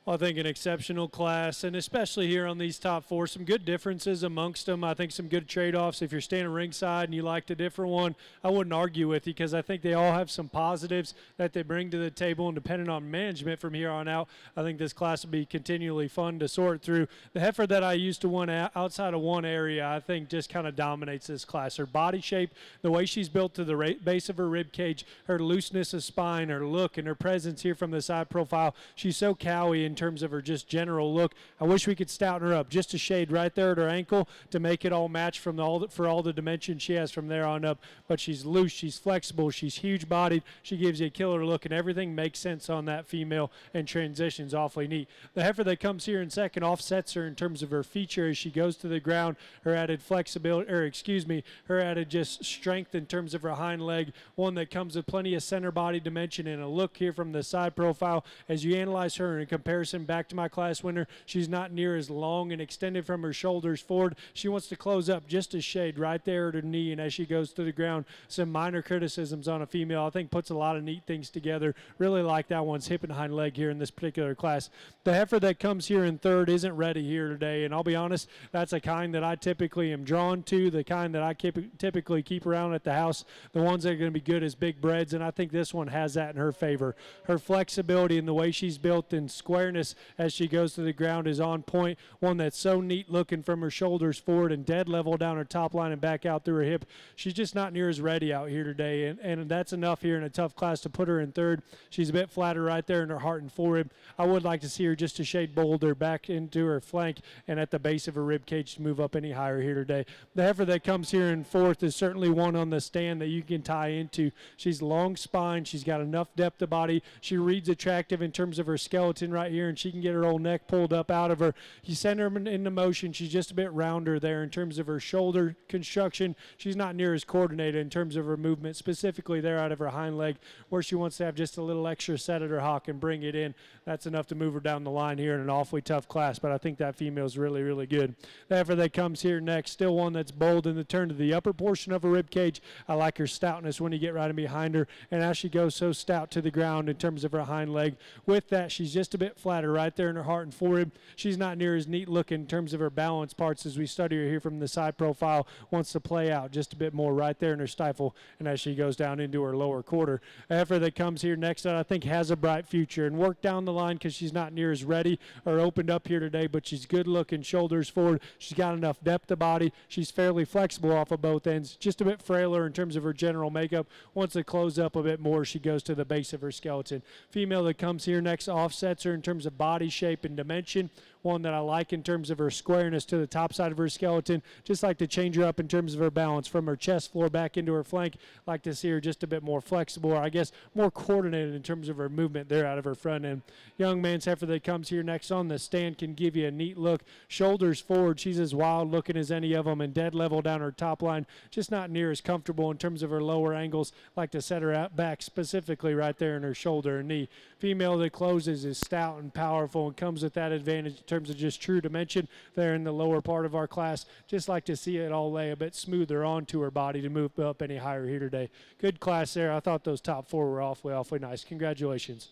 I think an exceptional class, and especially here on these top four, some good differences amongst them. I think some good trade-offs. If you're standing ringside and you liked a different one, I wouldn't argue with you because I think they all have some positives that they bring to the table. And depending on management from here on out, I think this class will be continually fun to sort through. The heifer that I used to want outside of one area, I think just kind of dominates this class. Her body shape, the way she's built to the base of her rib cage, her looseness of spine, her look, and her presence here from the side profile. She's so cowy and in terms of her just general look. I wish we could stouten her up just a shade right there at her ankle to make it all match from the, all the, for all the dimensions she has from there on up. But she's loose, she's flexible, she's huge bodied. She gives you a killer look, and everything makes sense on that female and transitions awfully neat. The heifer that comes here in second offsets her in terms of her feature as she goes to the ground. Her added flexibility, or excuse me, her added just strength in terms of her hind leg. One that comes with plenty of center body dimension and a look here from the side profile as you analyze her in comparison comparison back to my class winner. She's not near as long and extended from her shoulders forward. She wants to close up just a shade right there at her knee, and as she goes to the ground, some minor criticisms on a female. I think puts a lot of neat things together. Really like that one's hip and hind leg here in this particular class. The heifer that comes here in third isn't ready here today, and I'll be honest, that's a kind that I typically am drawn to, the kind that I keep, typically keep around at the house, the ones that are going to be good as big breds, and I think this one has that in her favor. Her flexibility and the way she's built and squareness awareness as she goes to the ground is on point. One that's so neat looking from her shoulders forward and dead level down her top line and back out through her hip. She's just not near as ready out here today, and, and that's enough here in a tough class to put her in third. She's a bit flatter right there in her heart and forerib. I would like to see her just a shade bolder back into her flank and at the base of her rib cage to move up any higher here today. The heifer that comes here in fourth is certainly one on the stand that you can tie into. She's long spine. She's got enough depth of body. She reads attractive in terms of her skeleton right here and she can get her old neck pulled up out of her. You send her into motion. She's just a bit rounder there in terms of her shoulder construction. She's not near as coordinated in terms of her movement, specifically there out of her hind leg, where she wants to have just a little extra set at her hock and bring it in. That's enough to move her down the line here in an awfully tough class, but I think that female is really, really good. Heifer that comes here next, still one that's bold in the turn to the upper portion of her rib cage. I like her stoutness when you get right in behind her, and as she goes so stout to the ground in terms of her hind leg. With that, she's just a bit flat flatter right there in her heart and forerib. She's not near as neat looking in terms of her balance parts as we study her here from the side profile. Wants to play out just a bit more right there in her stifle and as she goes down into her lower quarter. A heifer that comes here next I think has a bright future and work down the line because she's not near as ready or opened up here today, but she's good looking, shoulders forward. She's got enough depth of body. She's fairly flexible off of both ends, just a bit frailer in terms of her general makeup. Once to close up a bit more, she goes to the base of her skeleton. Female that comes here next offsets her in terms terms of body shape and dimension. One that I like in terms of her squareness to the top side of her skeleton. Just like to change her up in terms of her balance from her chest floor back into her flank. Like to see her just a bit more flexible, or I guess more coordinated in terms of her movement there out of her front end. Young man's heifer that comes here next on the stand can give you a neat look. Shoulders forward, she's as wild looking as any of them, and dead level down her top line. Just not near as comfortable in terms of her lower angles. Like to set her out back specifically right there in her shoulder and knee. Female that closes is stout and powerful and comes with that advantage terms of just true dimension there in the lower part of our class. Just like to see it all lay a bit smoother onto her body to move up any higher here today. Good class there. I thought those top four were awfully, awfully nice. Congratulations.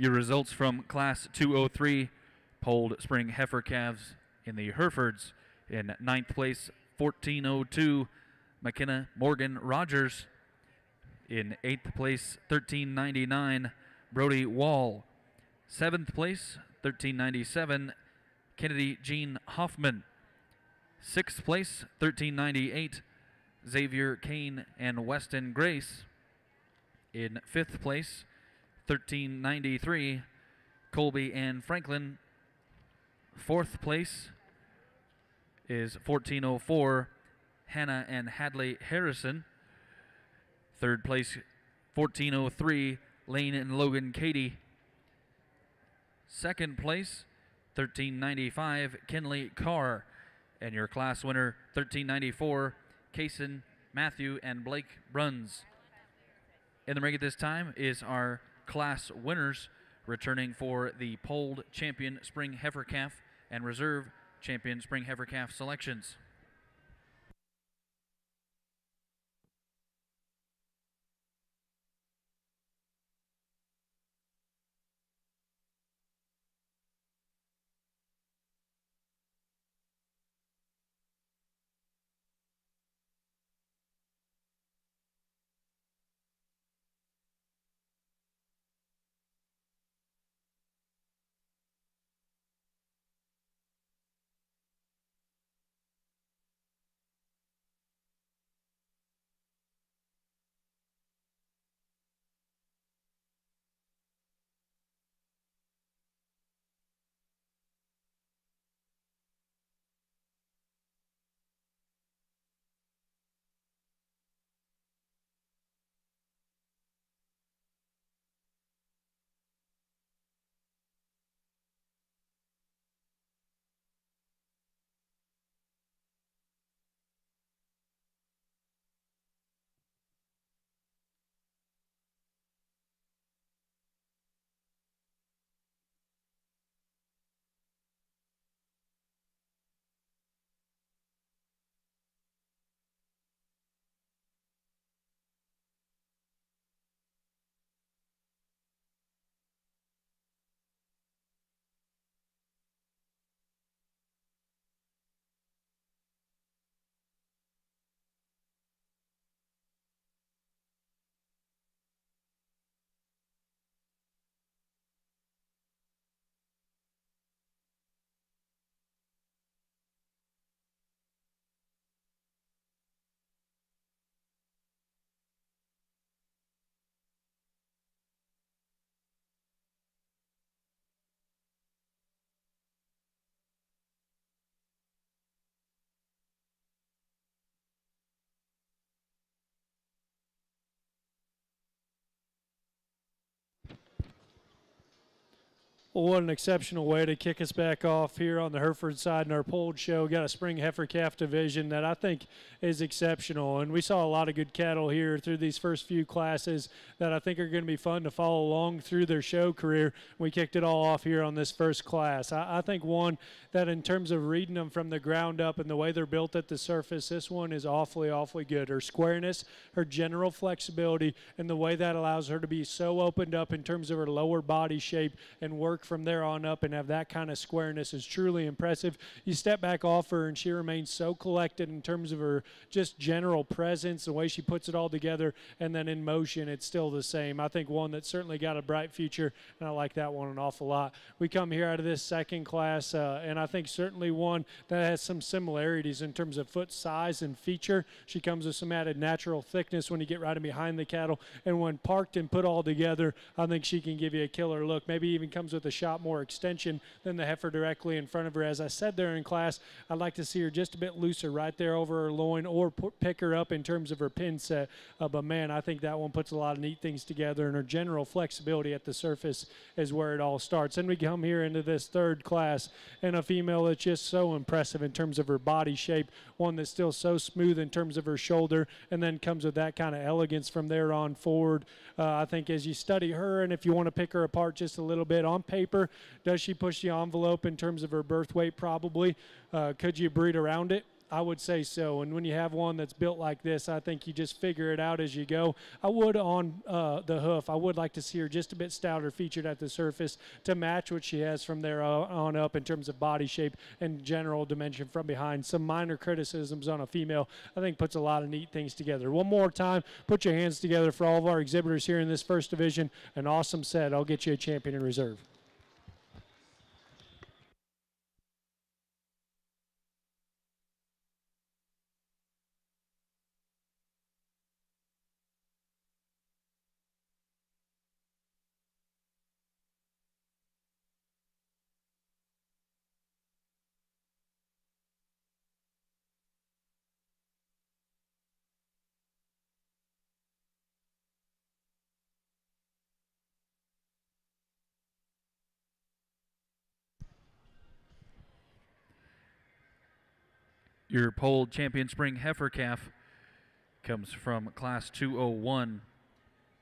Your results from Class 203 polled spring heifer calves in the Herefords. In ninth place, 1402, McKenna Morgan Rogers. In eighth place, 1399, Brody Wall. Seventh place, 1397, Kennedy Jean Hoffman. Sixth place, 1398, Xavier Kane and Weston Grace. In fifth place, 1393, Colby and Franklin. Fourth place is 1404, Hannah and Hadley Harrison. Third place, 1403, Lane and Logan Katie. Second place, 1395, Kenley Carr. And your class winner, 1394, Kason Matthew and Blake Bruns. In the ring at this time is our class winners returning for the polled champion spring heifer calf and reserve champion spring heifer calf selections. Well, what an exceptional way to kick us back off here on the Hereford side in our polled show. Got a spring heifer calf division that I think is exceptional. And we saw a lot of good cattle here through these first few classes that I think are going to be fun to follow along through their show career. We kicked it all off here on this first class. I, I think one that in terms of reading them from the ground up and the way they're built at the surface, this one is awfully, awfully good. Her squareness, her general flexibility, and the way that allows her to be so opened up in terms of her lower body shape and work work from there on up and have that kind of squareness is truly impressive. You step back off her, and she remains so collected in terms of her just general presence, the way she puts it all together, and then in motion, it's still the same. I think one that certainly got a bright future, and I like that one an awful lot. We come here out of this second class, uh, and I think certainly one that has some similarities in terms of foot size and feature. She comes with some added natural thickness when you get right in behind the cattle, and when parked and put all together, I think she can give you a killer look. Maybe even comes with a shot more extension than the heifer directly in front of her. As I said there in class, I'd like to see her just a bit looser right there over her loin or pick her up in terms of her pin set. Uh, but man, I think that one puts a lot of neat things together, and her general flexibility at the surface is where it all starts. And we come here into this third class, and a female that's just so impressive in terms of her body shape, one that's still so smooth in terms of her shoulder, and then comes with that kind of elegance from there on forward. Uh, I think as you study her, and if you want to pick her apart just a little bit on paper, does she push the envelope in terms of her birth weight? Probably. Uh, could you breed around it? I would say so. And when you have one that's built like this, I think you just figure it out as you go. I would on uh, the hoof. I would like to see her just a bit stouter featured at the surface to match what she has from there on up in terms of body shape and general dimension from behind. Some minor criticisms on a female, I think, puts a lot of neat things together. One more time, put your hands together for all of our exhibitors here in this first division. An awesome set. I'll get you a champion in reserve. Your polled champion spring heifer calf comes from class 201,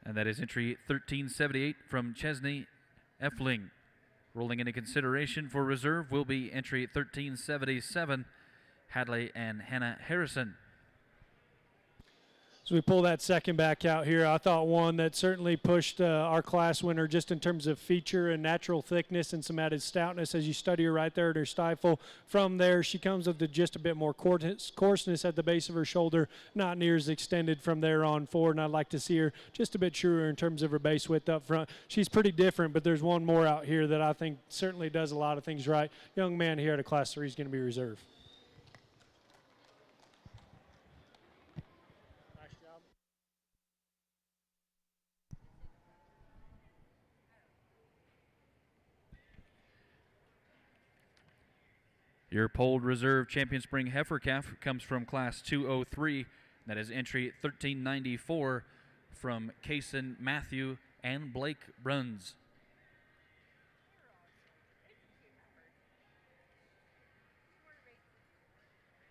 and that is entry 1378 from Chesney Effling. Rolling into consideration for reserve will be entry 1377, Hadley and Hannah Harrison. So we pull that second back out here. I thought one that certainly pushed uh, our class winner just in terms of feature and natural thickness and some added stoutness as you study her right there at her stifle. From there, she comes with the, just a bit more coarseness at the base of her shoulder, not near as extended from there on forward. And I'd like to see her just a bit truer in terms of her base width up front. She's pretty different, but there's one more out here that I think certainly does a lot of things right. Young man here at a class three is going to be reserved. Your polled reserve champion spring heifer calf comes from class 203. That is entry 1394 from Kaysen Matthew and Blake Bruns.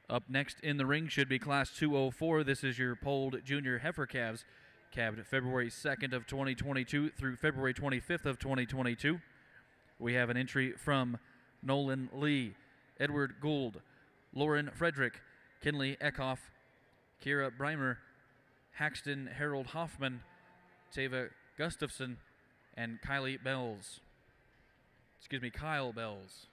Up next in the ring should be class 204. This is your polled junior heifer calves, calved February 2nd of 2022 through February 25th of 2022. We have an entry from Nolan Lee. Edward Gould, Lauren Frederick, Kinley Eckhoff, Kira Breimer, Haxton Harold Hoffman, Tava Gustafson, and Kylie Bells. Excuse me, Kyle Bells.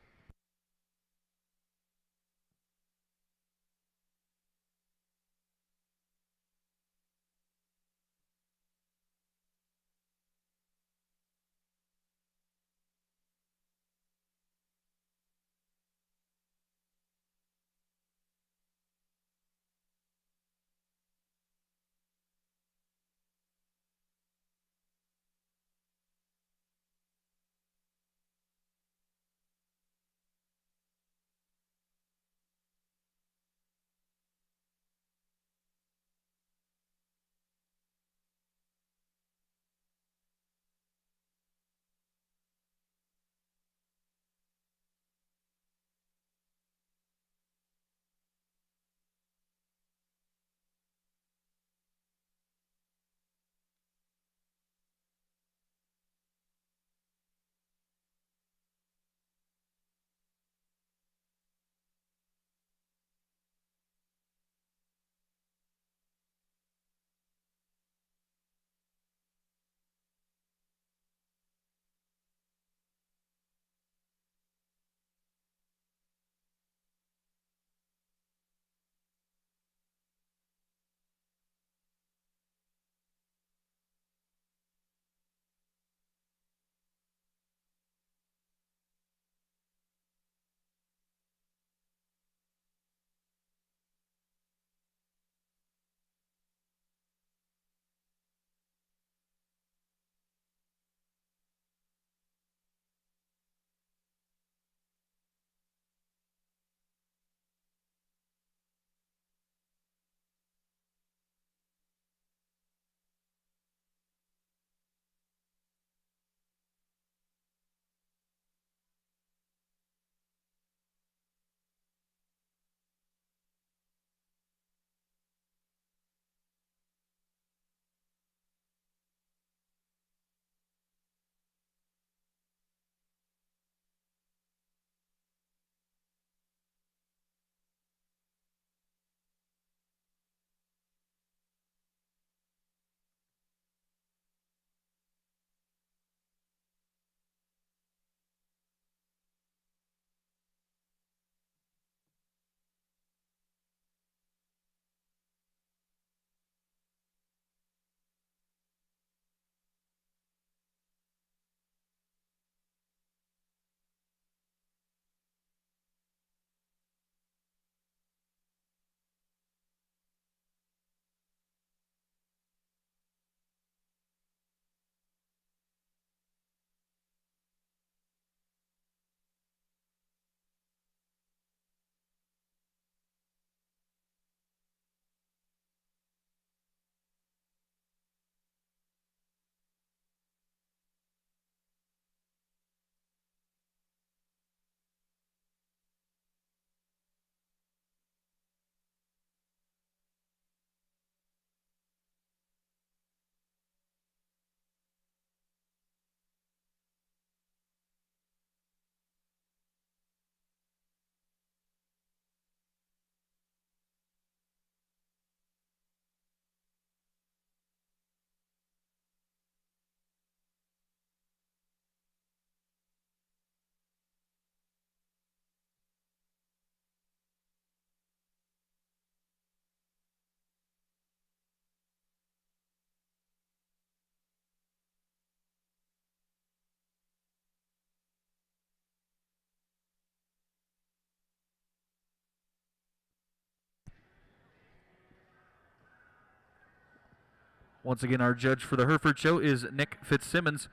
Once again, our judge for the Hereford show is Nick Fitzsimmons.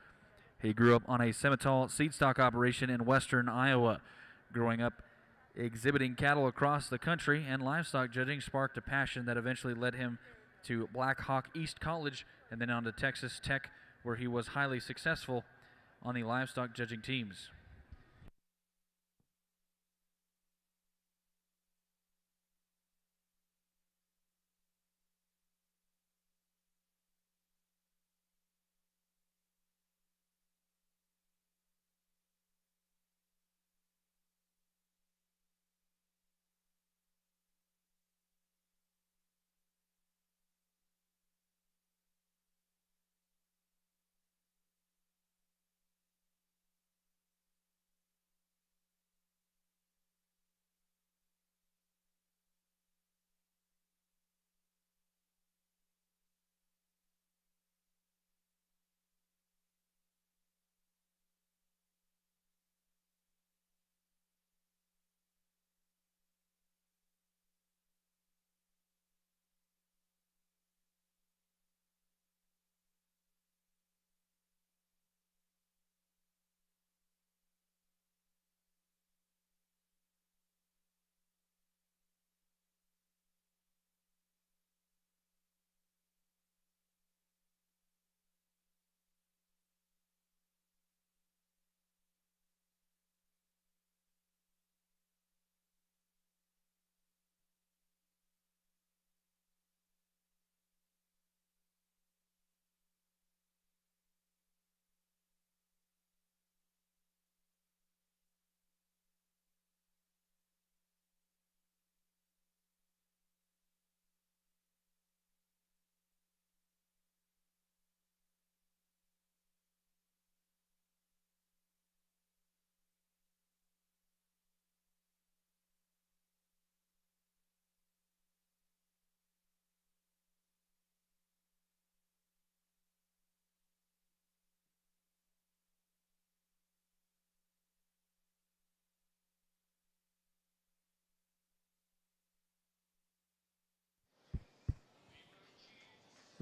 He grew up on a Simmental seed stock operation in western Iowa. Growing up exhibiting cattle across the country and livestock judging sparked a passion that eventually led him to Black Hawk East College and then on to Texas Tech, where he was highly successful on the livestock judging teams.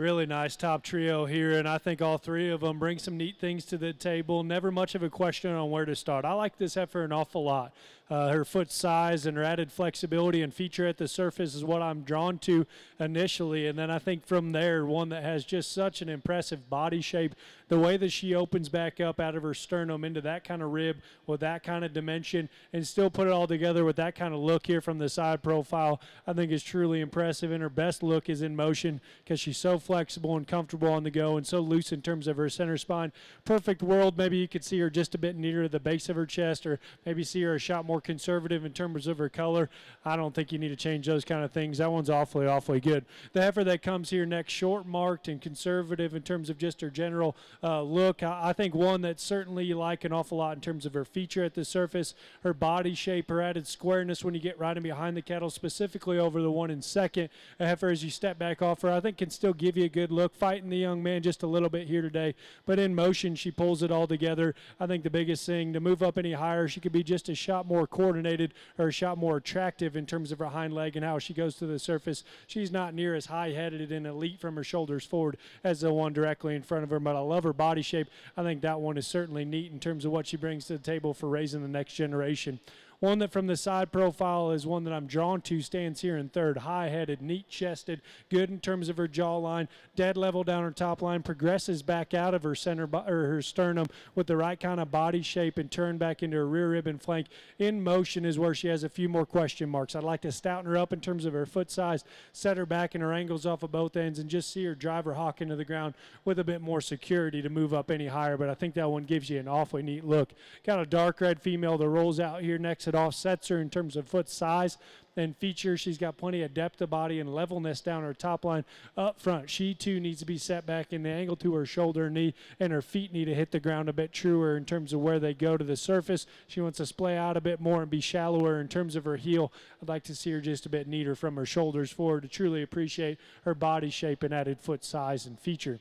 Really nice top trio here, and I think all three of them bring some neat things to the table. Never much of a question on where to start. I like this heifer an awful lot. Uh, her foot size and her added flexibility and feature at the surface is what I'm drawn to initially. And then I think from there, one that has just such an impressive body shape. The way that she opens back up out of her sternum into that kind of rib with that kind of dimension and still put it all together with that kind of look here from the side profile, I think is truly impressive. And her best look is in motion because she's so flexible and comfortable on the go and so loose in terms of her center spine. Perfect world. Maybe you could see her just a bit nearer the base of her chest or maybe see her a shot more more conservative in terms of her color. I don't think you need to change those kind of things. That one's awfully, awfully good. The heifer that comes here next, short marked and conservative in terms of just her general uh, look. I, I, think one that certainly you like an awful lot in terms of her feature at the surface, her body shape, her added squareness when you get riding behind the cattle, specifically over the one in second. A heifer as you step back off her, I think can still give you a good look. Fighting the young man just a little bit here today, but in motion she pulls it all together. I think the biggest thing to move up any higher, she could be just a shot more coordinated or a shot more attractive in terms of her hind leg and how she goes to the surface. She's not near as high headed and elite from her shoulders forward as the one directly in front of her, but I love her body shape. I think that one is certainly neat in terms of what she brings to the table for raising the next generation. One that from the side profile is one that I'm drawn to, stands here in third. High headed, neat chested, good in terms of her jawline, dead level down her top line, progresses back out of her center or her sternum with the right kind of body shape and turn back into her rear rib and flank. In motion is where she has a few more question marks. I'd like to stouten her up in terms of her foot size, set her back and her angles off of both ends, and just see her drive her hock into the ground with a bit more security to move up any higher. But I think that one gives you an awfully neat look. Got a dark red female that rolls out here next it offsets her in terms of foot size and feature. She's got plenty of depth of body and levelness down her top line up front. She too needs to be set back in the angle to her shoulder knee, and her feet need to hit the ground a bit truer in terms of where they go to the surface. She wants to splay out a bit more and be shallower in terms of her heel. I'd like to see her just a bit neater from her shoulders forward to truly appreciate her body shape and added foot size and feature.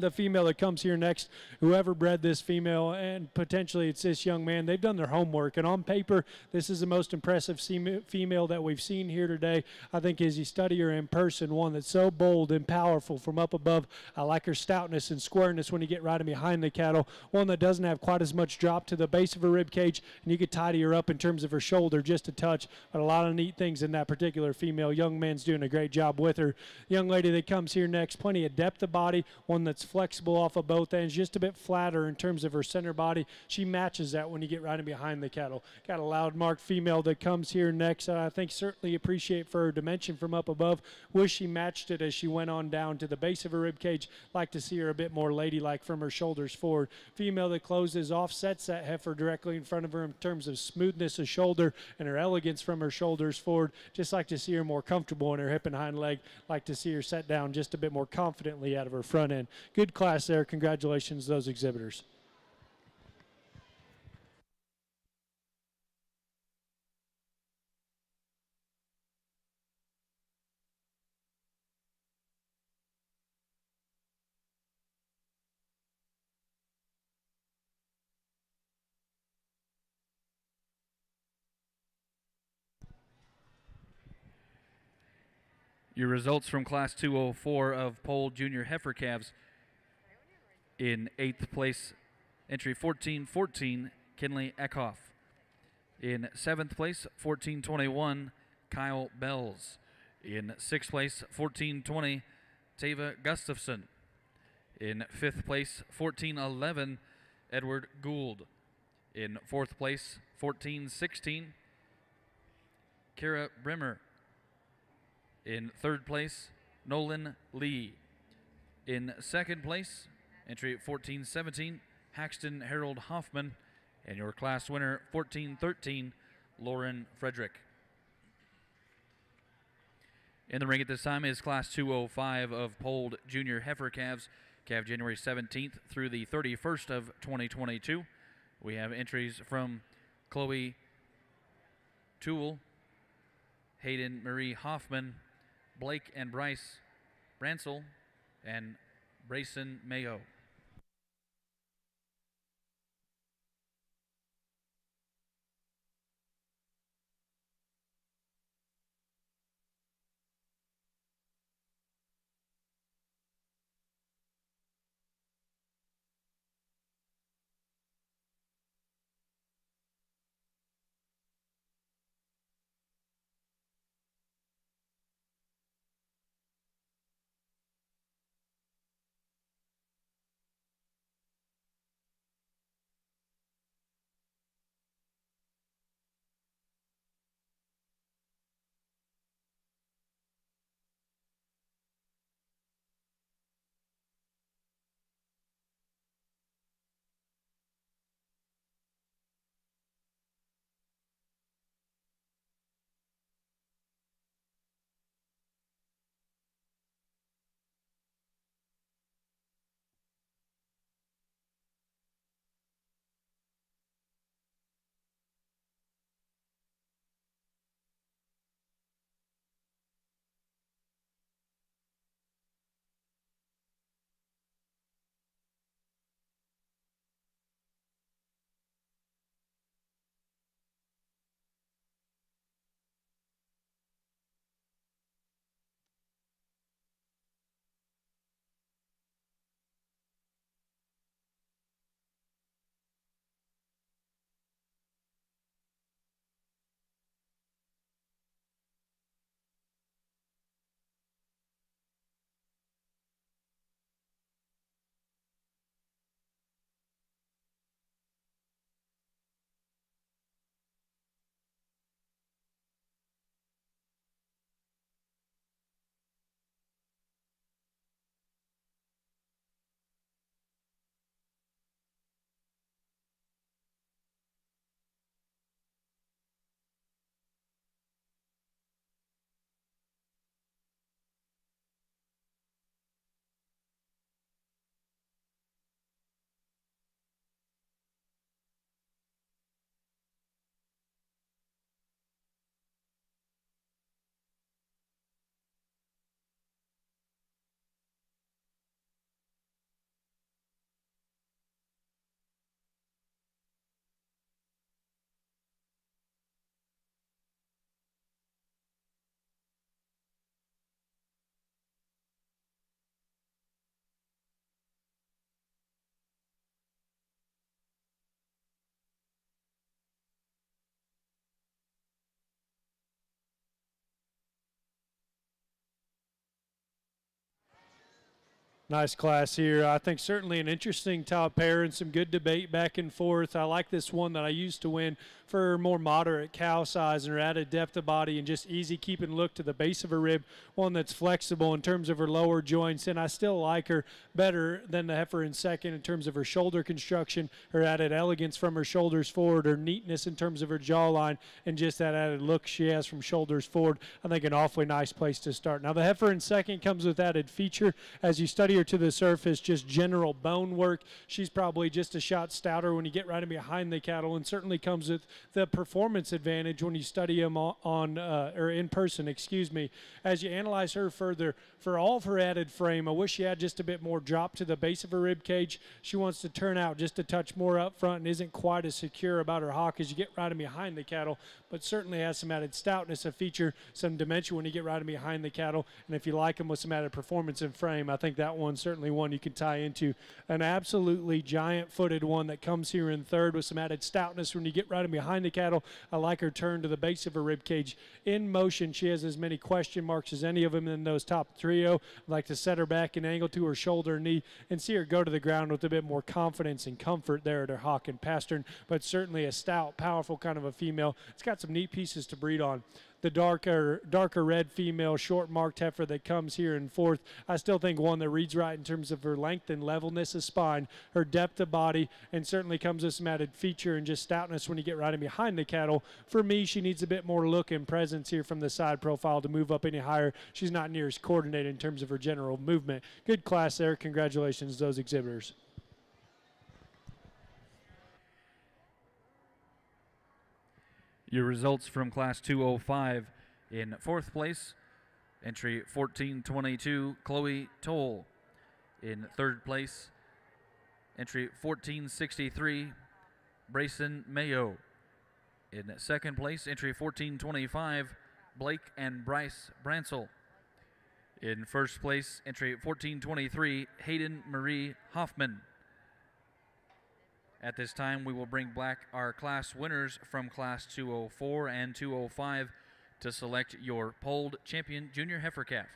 The female that comes here next, whoever bred this female, and potentially it's this young man, they've done their homework. And on paper, this is the most impressive female that we've seen here today. I think as you study her in person, one that's so bold and powerful from up above. I like her stoutness and squareness when you get riding behind the cattle. One that doesn't have quite as much drop to the base of her rib cage, and you could tidy her up in terms of her shoulder just a touch. But a lot of neat things in that particular female. Young man's doing a great job with her. Young lady that comes here next, plenty of depth of body, one that's flexible off of both ends, just a bit flatter in terms of her center body. She matches that when you get riding behind the cattle. Got a loud marked female that comes here next. I think certainly appreciate for her dimension from up above. Wish she matched it as she went on down to the base of her rib cage. Like to see her a bit more ladylike from her shoulders forward. Female that closes offsets that heifer directly in front of her in terms of smoothness of shoulder and her elegance from her shoulders forward. Just like to see her more comfortable in her hip and hind leg. Like to see her set down just a bit more confidently out of her front end. Good class there. Congratulations to those exhibitors. Your results from Class 204 of Polled Junior Heifer Calves in eighth place, entry 1414, Kinley Eckhoff. In seventh place, 1421, Kyle Bells. In sixth place, 1420, Tava Gustafson. In fifth place, 1411, Edward Gould. In fourth place, 1416, Kara Brimmer. In third place, Nolan Lee. In second place, Entry 1417, Haxton Harold Hoffman. And your class winner, 1413, Lauren Frederick. In the ring at this time is Class 205 of Polled Junior Heifer Calves, calf January 17th through the 31st of 2022. We have entries from Chloe Toole, Hayden Marie Hoffman, Blake and Bryce Bransel, and Brayson Mayo. Nice class here. I think certainly an interesting top pair and some good debate back and forth. I like this one that I used to win for more moderate cow size and her added depth of body and just easy keeping look to the base of her rib. One that's flexible in terms of her lower joints, and I still like her better than the heifer in second in terms of her shoulder construction, her added elegance from her shoulders forward, her neatness in terms of her jawline, and just that added look she has from shoulders forward. I think an awfully nice place to start. Now the heifer in second comes with added feature as you study her to the surface, just general bone work. She's probably just a shot stouter when you get right in behind the cattle, and certainly comes with the performance advantage when you study them on, uh, or in person, excuse me. As you analyze her further, for all of her added frame, I wish she had just a bit more drop to the base of her rib cage. She wants to turn out just a touch more up front and isn't quite as secure about her hock as you get right in behind the cattle, but certainly has some added stoutness, a feature, some dimension when you get right in behind the cattle. And if you like them with some added performance and frame, I think that certainly one you can tie into. An absolutely giant footed one that comes here in third with some added stoutness when you get right in behind the cattle. I like her turn to the base of her rib cage. In motion, she has as many question marks as any of them in those top trio. Oh, I'd like to set her back and angle to her shoulder knee and see her go to the ground with a bit more confidence and comfort there at her hock and pastern, but certainly a stout, powerful kind of a female. It's got some neat pieces to breed on the darker darker red female short marked heifer that comes here in fourth. I still think one that reads right in terms of her length and levelness of spine, her depth of body, and certainly comes with some added feature and just stoutness when you get in behind the cattle. For me, she needs a bit more look and presence here from the side profile to move up any higher. She's not near as coordinated in terms of her general movement. Good class there. Congratulations, those exhibitors. Your results from Class 205 in fourth place, entry 1422, Chloe Toll. In third place, entry 1463, Brayson Mayo. In second place, entry 1425, Blake and Bryce Bransel. In first place, entry 1423, Hayden Marie Hoffman. At this time, we will bring back our class winners from Class 204 and 205 to select your polled champion junior heifer calf.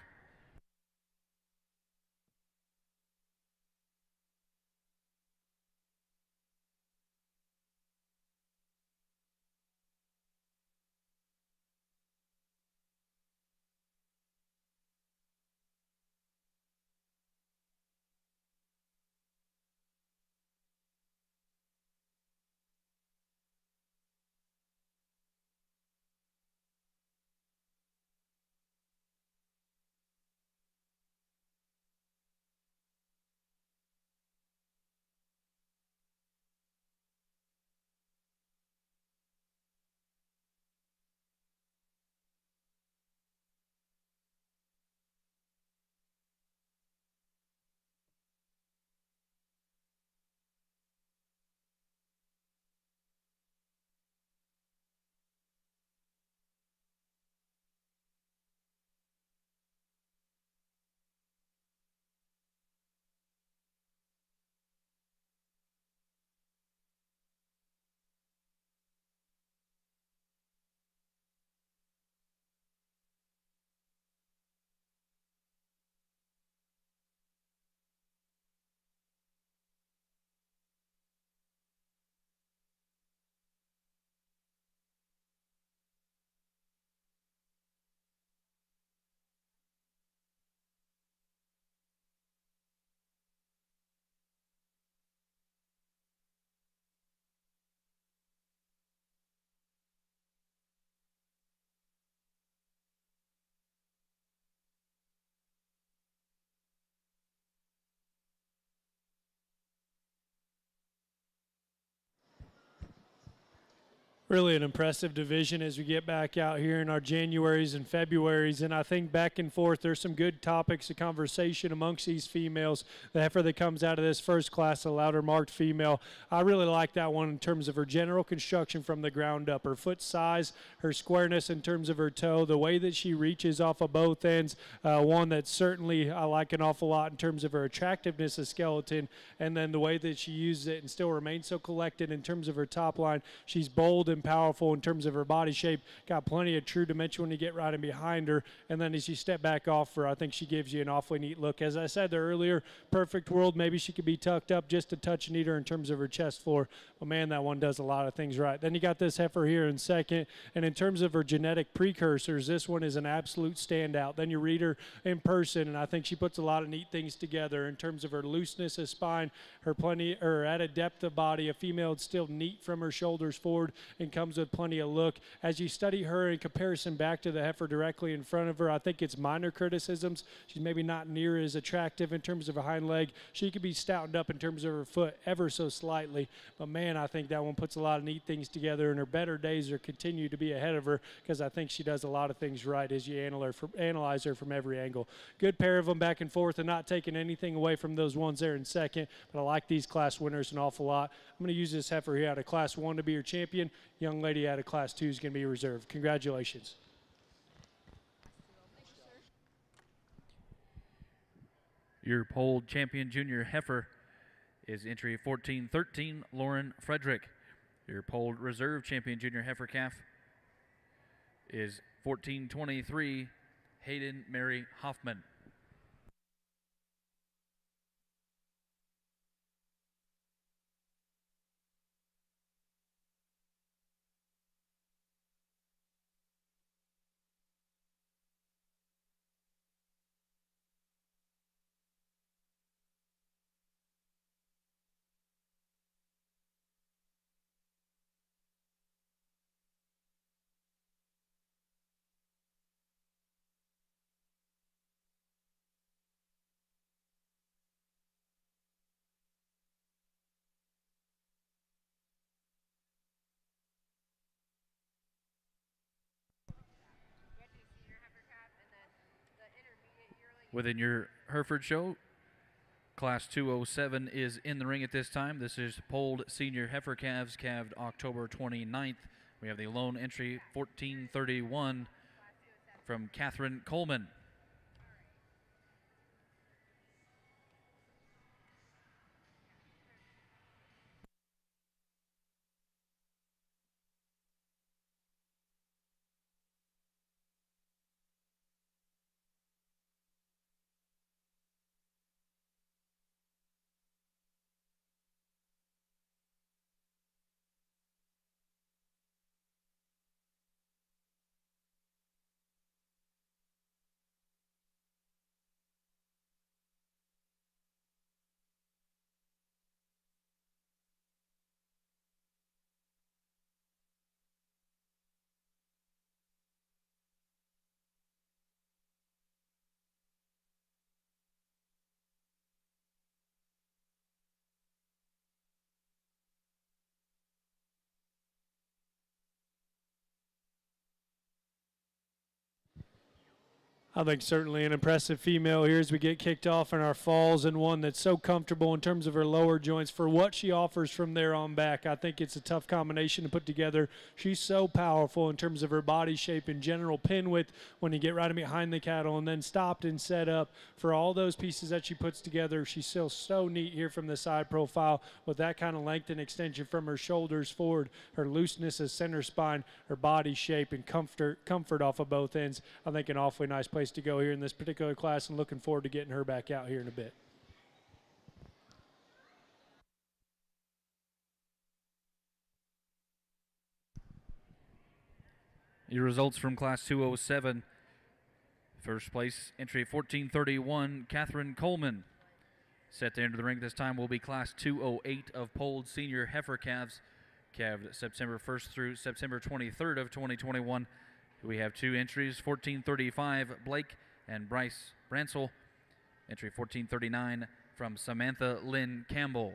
Really an impressive division as we get back out here in our Januaries and Februaries. And I think back and forth, there's some good topics of conversation amongst these females. The heifer that comes out of this first class, a louder marked female, I really like that one in terms of her general construction from the ground up. Her foot size, her squareness in terms of her toe, the way that she reaches off of both ends. Uh, one that certainly I like an awful lot in terms of her attractiveness of skeleton, and then the way that she uses it and still remains so collected in terms of her top line. She's bold and and powerful in terms of her body shape. Got plenty of true dimension when you get right in behind her. And then as you step back off her, I think she gives you an awfully neat look. As I said there earlier, perfect world. Maybe she could be tucked up just a touch neater in terms of her chest floor. But man, that one does a lot of things right. Then you got this heifer here in second. And in terms of her genetic precursors, this one is an absolute standout. Then you read her in person, and I think she puts a lot of neat things together in terms of her looseness of spine, her plenty, or at a depth of body. A female still neat from her shoulders forward and comes with plenty of look. As you study her in comparison back to the heifer directly in front of her, I think it's minor criticisms. She's maybe not near as attractive in terms of a hind leg. She could be stoutened up in terms of her foot ever so slightly. But man, I think that one puts a lot of neat things together, and her better days are continue to be ahead of her because I think she does a lot of things right as you analyze her from every angle. Good pair of them back and forth and not taking anything away from those ones there in second. But I like these class winners an awful lot. I'm going to use this heifer here out of class one to be your champion. Young lady out of class two is going to be reserved. Congratulations. Your polled champion junior heifer is entry 1413, Lauren Frederick. Your polled reserve champion junior heifer calf is 1423, Hayden Marie Hoffman. Within your Hereford show. Class 207 is in the ring at this time. This is polled senior heifer calves calved October 29th. We have the lone entry 1431 from Catherine Coleman. I think certainly an impressive female here as we get kicked off in our falls and one that's so comfortable in terms of her lower joints for what she offers from there on back. I think it's a tough combination to put together. She's so powerful in terms of her body shape and general pin width when you get right behind the cattle and then stopped and set up for all those pieces that she puts together. She's still so neat here from the side profile with that kind of length and extension from her shoulders forward, her looseness of center spine, her body shape and comfort comfort off of both ends. I think an awfully nice place place to go here in this particular class and looking forward to getting her back out here in a bit. Your results from Class 207. First place entry 1431, Catherine Coleman. Set to enter the ring this time will be Class 208 of polled senior heifer calves, calved September 1st through September 23rd of 2021. We have two entries 1435 Blake and Bryce Bransel. Entry 1439 from Samantha Lynn Campbell.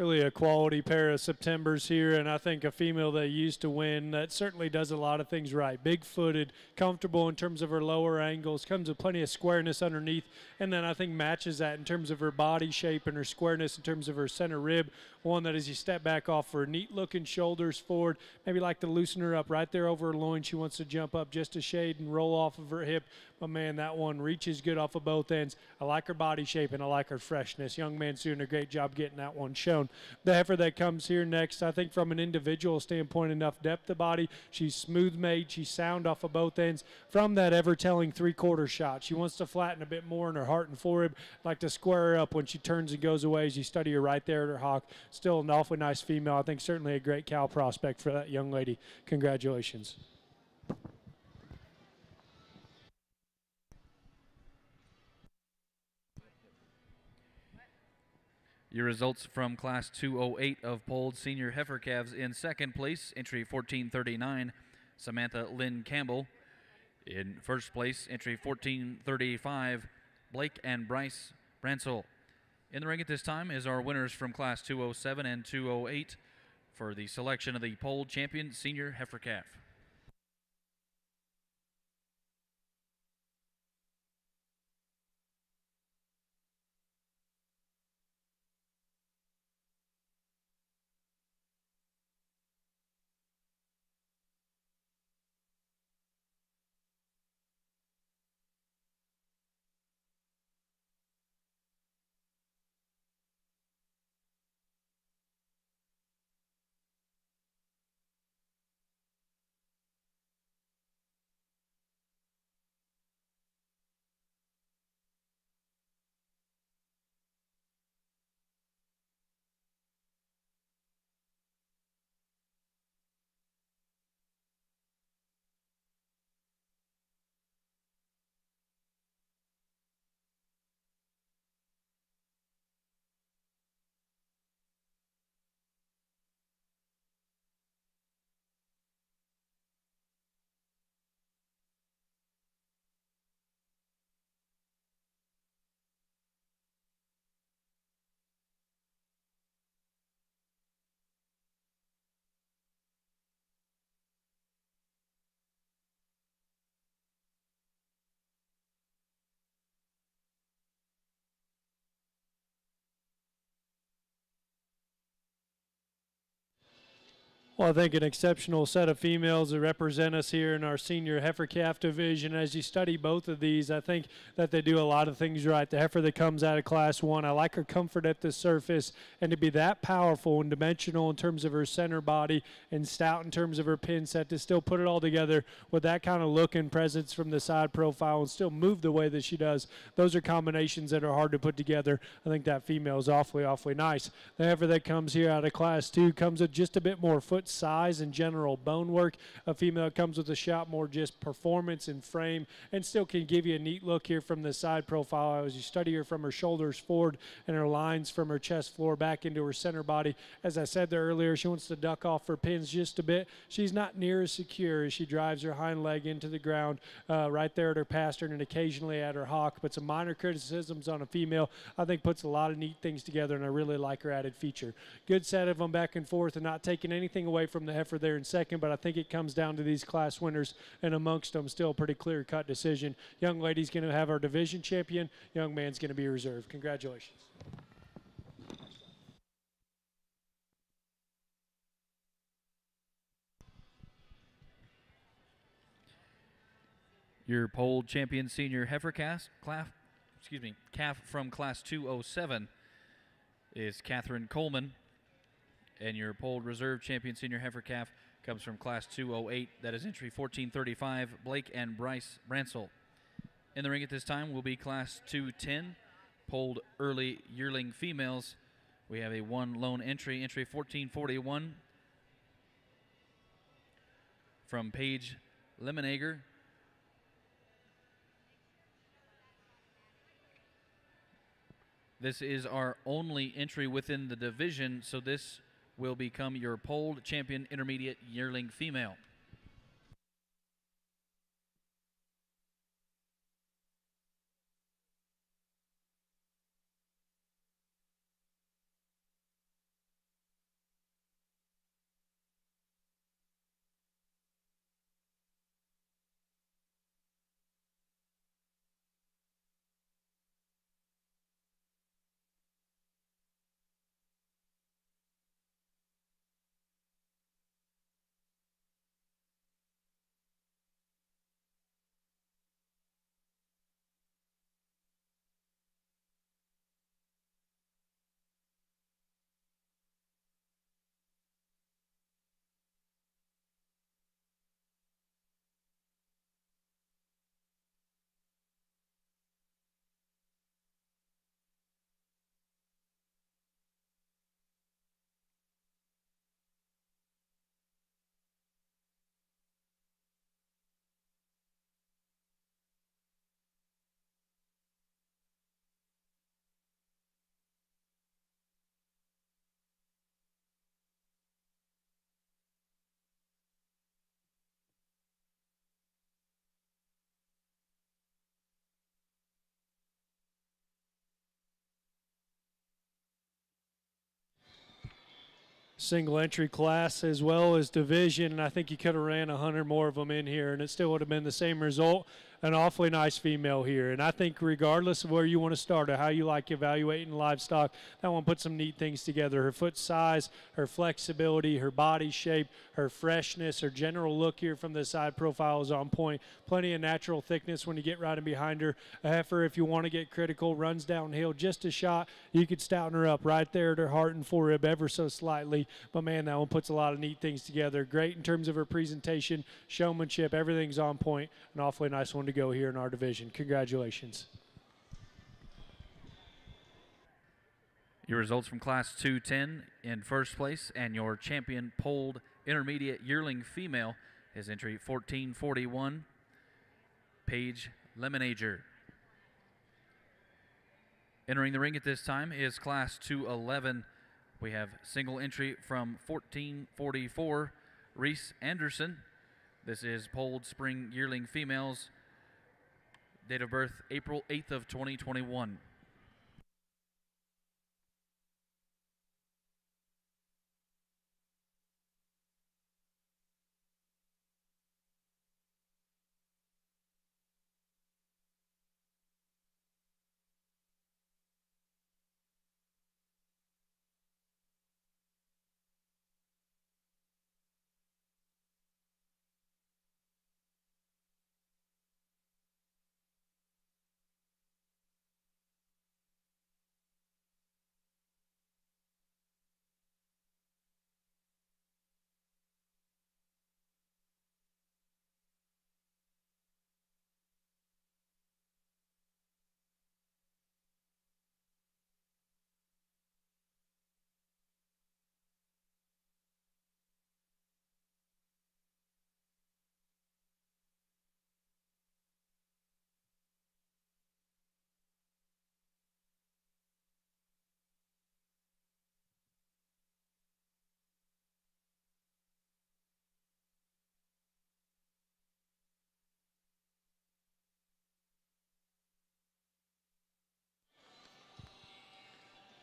Really a quality pair of Septembers here, and I think a female that used to win that certainly does a lot of things right. Big footed, comfortable in terms of her lower angles, comes with plenty of squareness underneath, and then I think matches that in terms of her body shape and her squareness in terms of her center rib. One that as you step back off her neat looking shoulders forward, maybe like to loosen her up right there over her loin. She wants to jump up just a shade and roll off of her hip. But man, that one reaches good off of both ends. I like her body shape and I like her freshness. Young man's doing a great job getting that one shown. The heifer that comes here next, I think from an individual standpoint, enough depth of body. She's smooth made. She's sound off of both ends. From that ever telling three quarter shot, she wants to flatten a bit more in her heart and forerib. Like to square her up when she turns and goes away as you study her right there at her hock. Still an awfully nice female. I think certainly a great cow prospect for that young lady. Congratulations. Your results from Class 208 of polled senior heifer calves in second place, entry 1439, Samantha Lynn Campbell. In first place, entry 1435, Blake and Bryce Bransel. In the ring at this time is our winners from Class 207 and 208 for the selection of the polled champion senior heifer calf. Well, I think an exceptional set of females that represent us here in our senior heifer calf division. As you study both of these, I think that they do a lot of things right. The heifer that comes out of class one, I like her comfort at the surface and to be that powerful and dimensional in terms of her center body and stout in terms of her pin set to still put it all together with that kind of look and presence from the side profile and still move the way that she does. Those are combinations that are hard to put together. I think that female is awfully, awfully nice. The heifer that comes here out of class two comes with just a bit more foot size and general bone work. A female comes with a shot more just performance and frame and still can give you a neat look here from the side profile as you study her from her shoulders forward and her lines from her chest floor back into her center body. As I said there earlier, she wants to duck off her pins just a bit. She's not near as secure as she drives her hind leg into the ground uh, right there at her pastern and occasionally at her hock. But some minor criticisms on a female, I think puts a lot of neat things together and I really like her added feature. Good set of them back and forth and not taking anything away away from the heifer there in second, but I think it comes down to these class winners, and amongst them, still a pretty clear cut decision. Young lady's going to have our division champion, young man's going to be reserved. Congratulations. Your polled champion senior heifer cast, class, excuse me, calf from class 207 is Catherine Coleman. And your polled reserve champion senior heifer calf comes from class 208. That is entry 1435, Blake and Bryce Bransel. In the ring at this time will be class 210, polled early yearling females. We have a one lone entry, entry 1441 from Paige Lemonager. This is our only entry within the division, so this will become your polled champion intermediate yearling female. Single entry class as well as division, and I think you could have ran a hundred more of them in here, and it still would have been the same result an awfully nice female here. And I think regardless of where you want to start or how you like evaluating livestock, that one put some neat things together. Her foot size, her flexibility, her body shape, her freshness, her general look here from the side profile is on point. Plenty of natural thickness when you get riding behind her. A heifer, if you want to get critical, runs downhill just a shot. You could stouten her up right there at her heart and forerib ever so slightly. But man, that one puts a lot of neat things together. Great in terms of her presentation, showmanship, everything's on point. An awfully nice one to go here in our division. Congratulations. Your results from Class 210 in first place, and your champion polled intermediate yearling female is entry 1441, Paige Lemonager. Entering the ring at this time is Class 211. We have single entry from 1444, Reese Anderson. This is polled spring yearling females Date of birth April 8th of 2021.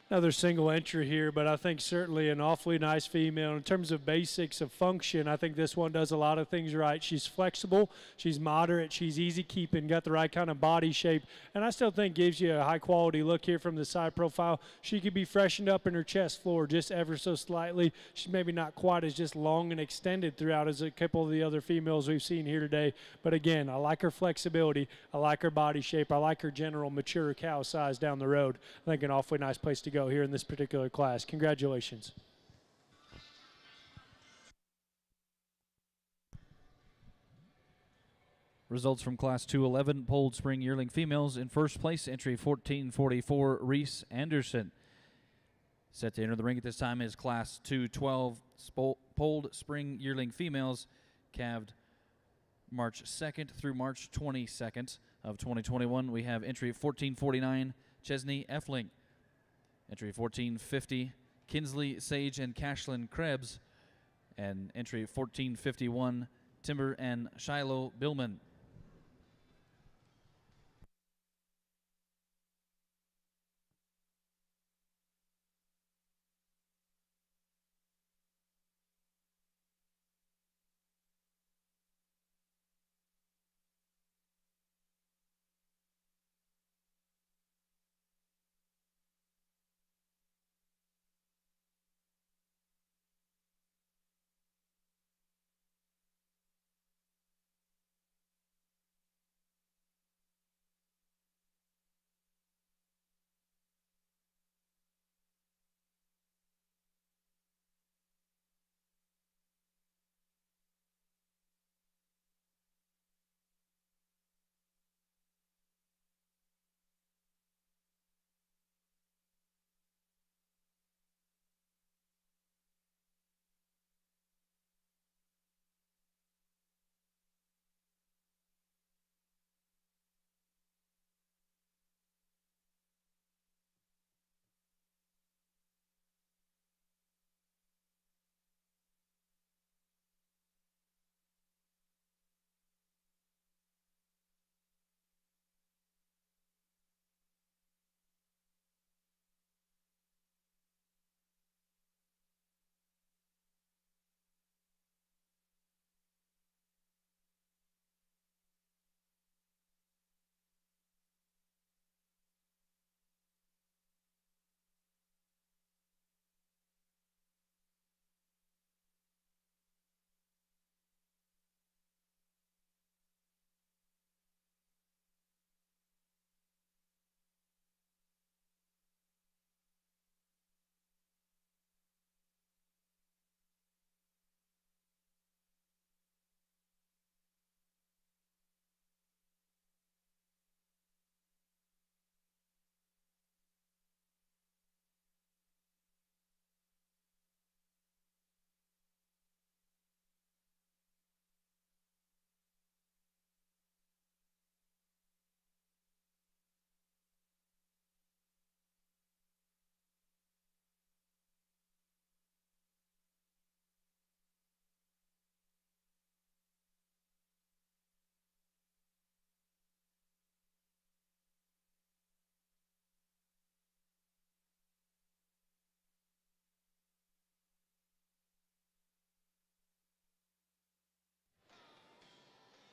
Another single entry here, but I think certainly an awfully nice female. In terms of basics of function, I think this one does a lot of things right. She's flexible, she's moderate, she's easy keeping, got the right kind of body shape, and I still think gives you a high quality look here from the side profile. She could be freshened up in her chest floor just ever so slightly. She's maybe not quite as just long and extended throughout as a couple of the other females we've seen here today. But again, I like her flexibility, I like her body shape, I like her general mature cow size down the road. I think an awfully nice place to go here in this particular class. Congratulations. Results from Class 211 polled spring yearling females in first place, entry 1444, Reese Anderson. Set to enter the ring at this time is Class 212 polled spring yearling females, calved March 2nd through March 22nd of 2021. We have entry 1449, Chesney Effling. Entry 1450, Kinsley Sage and Cashlin Krebs. And entry 1451, Timber and Shiloh Billman.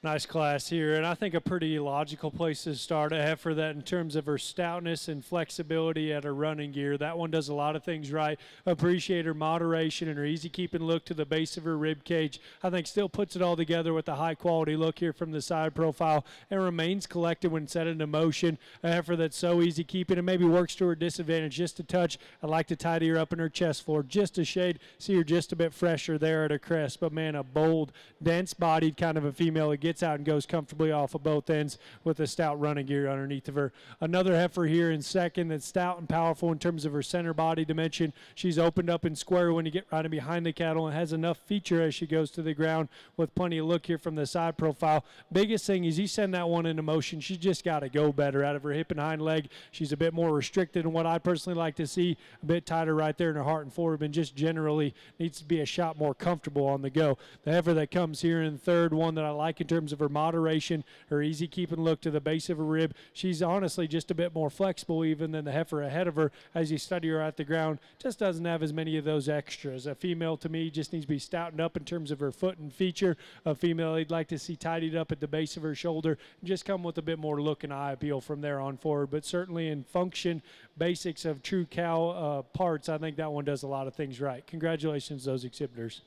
Nice class here, and I think a pretty logical place to start uh, a heifer that in terms of her stoutness and flexibility at her running gear. That one does a lot of things right. Appreciate her moderation and her easy keeping look to the base of her rib cage. I think still puts it all together with a high quality look here from the side profile and remains collected when set into motion. A heifer that's so easy keeping and maybe works to her disadvantage just a touch. I like to tidy her up in her chest floor just a shade. See her just a bit fresher there at her crest, but man, a bold, dense bodied kind of a female that gets gets out and goes comfortably off of both ends with a stout running gear underneath of her. Another heifer here in second that's stout and powerful in terms of her center body dimension. She's opened up and square when you get right behind the cattle and has enough feature as she goes to the ground with plenty of look here from the side profile. Biggest thing is you send that one into motion. She's just got to go better out of her hip and hind leg. She's a bit more restricted than what I personally like to see. A bit tighter right there in her heart and forerib, and just generally needs to be a shot more comfortable on the go. The heifer that comes here in third, one that I like in terms terms of her moderation, her easy keeping look to the base of her rib. She's honestly just a bit more flexible even than the heifer ahead of her as you study her at the ground. Just doesn't have as many of those extras. A female to me just needs to be stoutened up in terms of her foot and feature. A female you'd like to see tidied up at the base of her shoulder just come with a bit more look and eye appeal from there on forward. But certainly in function, basics of true cow uh, parts, I think that one does a lot of things right. Congratulations, those exhibitors.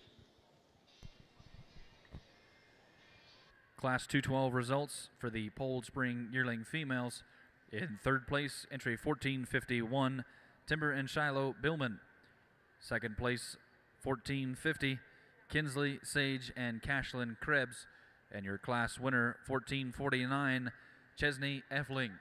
Class 212 results for the Polled Spring yearling females. In third place, entry 1451, Timber and Shiloh Billman. Second place, 1450, Kinsley, Sage, and Cashlin Krebs. And your class winner, 1449, Chesney Effling.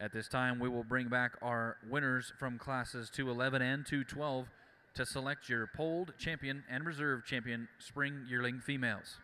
At this time, we will bring back our winners from classes 211 and 212 to select your polled champion and reserve champion spring yearling females.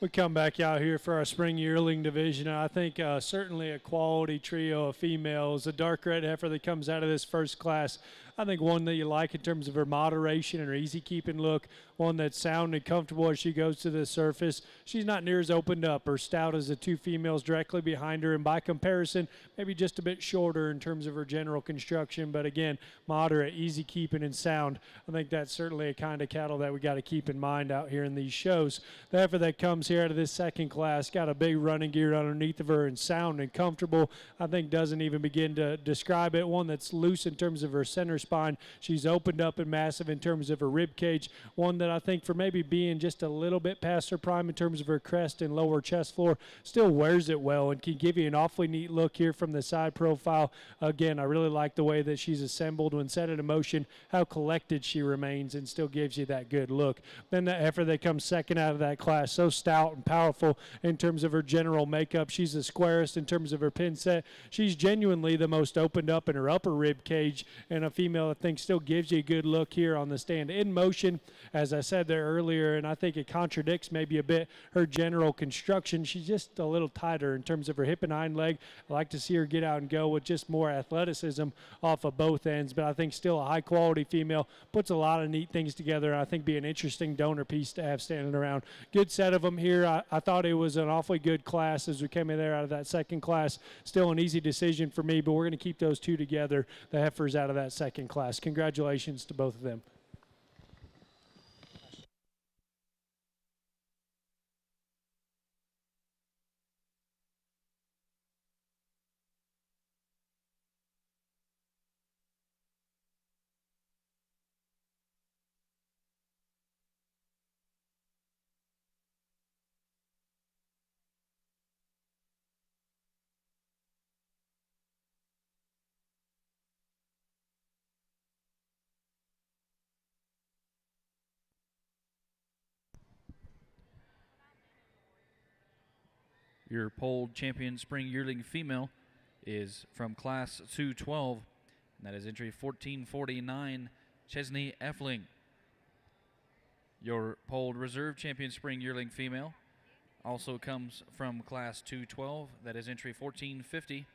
We come back out here for our spring yearling division. I think uh, certainly a quality trio of females. A dark red heifer that comes out of this first class I think one that you like in terms of her moderation and her easy keeping look, one that's sound and comfortable as she goes to the surface. She's not near as opened up or stout as the two females directly behind her, and by comparison, maybe just a bit shorter in terms of her general construction. But again, moderate, easy keeping, and sound. I think that's certainly a kind of cattle that we got to keep in mind out here in these shows. The heifer that comes here out of this second class got a big running gear underneath of her and sound and comfortable. I think doesn't even begin to describe it. One that's loose in terms of her center spine. She's opened up and massive in terms of her rib cage. One that I think for maybe being just a little bit past her prime in terms of her crest and lower chest floor, still wears it well and can give you an awfully neat look here from the side profile. Again, I really like the way that she's assembled when set in motion, how collected she remains and still gives you that good look. Then the heifer they come second out of that class, so stout and powerful in terms of her general makeup. She's the squarest in terms of her pin set. She's genuinely the most opened up in her upper rib cage and a female I think still gives you a good look here on the stand in motion. As I said there earlier, and I think it contradicts maybe a bit her general construction. She's just a little tighter in terms of her hip and hind leg. I like to see her get out and go with just more athleticism off of both ends, but I think still a high quality female puts a lot of neat things together. I think be an interesting donor piece to have standing around. Good set of them here. I, I thought it was an awfully good class as we came in there out of that second class. Still an easy decision for me, but we're going to keep those two together. The heifers out of that second class. Congratulations to both of them. Your polled champion spring yearling female is from class 212, and that is entry 1449, Chesney Effling. Your polled reserve champion spring yearling female also comes from class 212, that is entry 1450,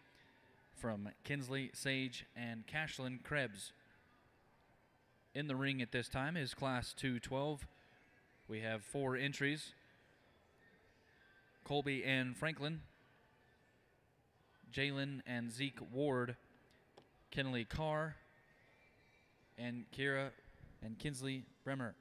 from Kinsley Sage and Cashlyn Krebs. In the ring at this time is class 212. We have four entries. Colby and Franklin, Jalen and Zeke Ward, Kennelly Carr, and Kira and Kinsley Bremer.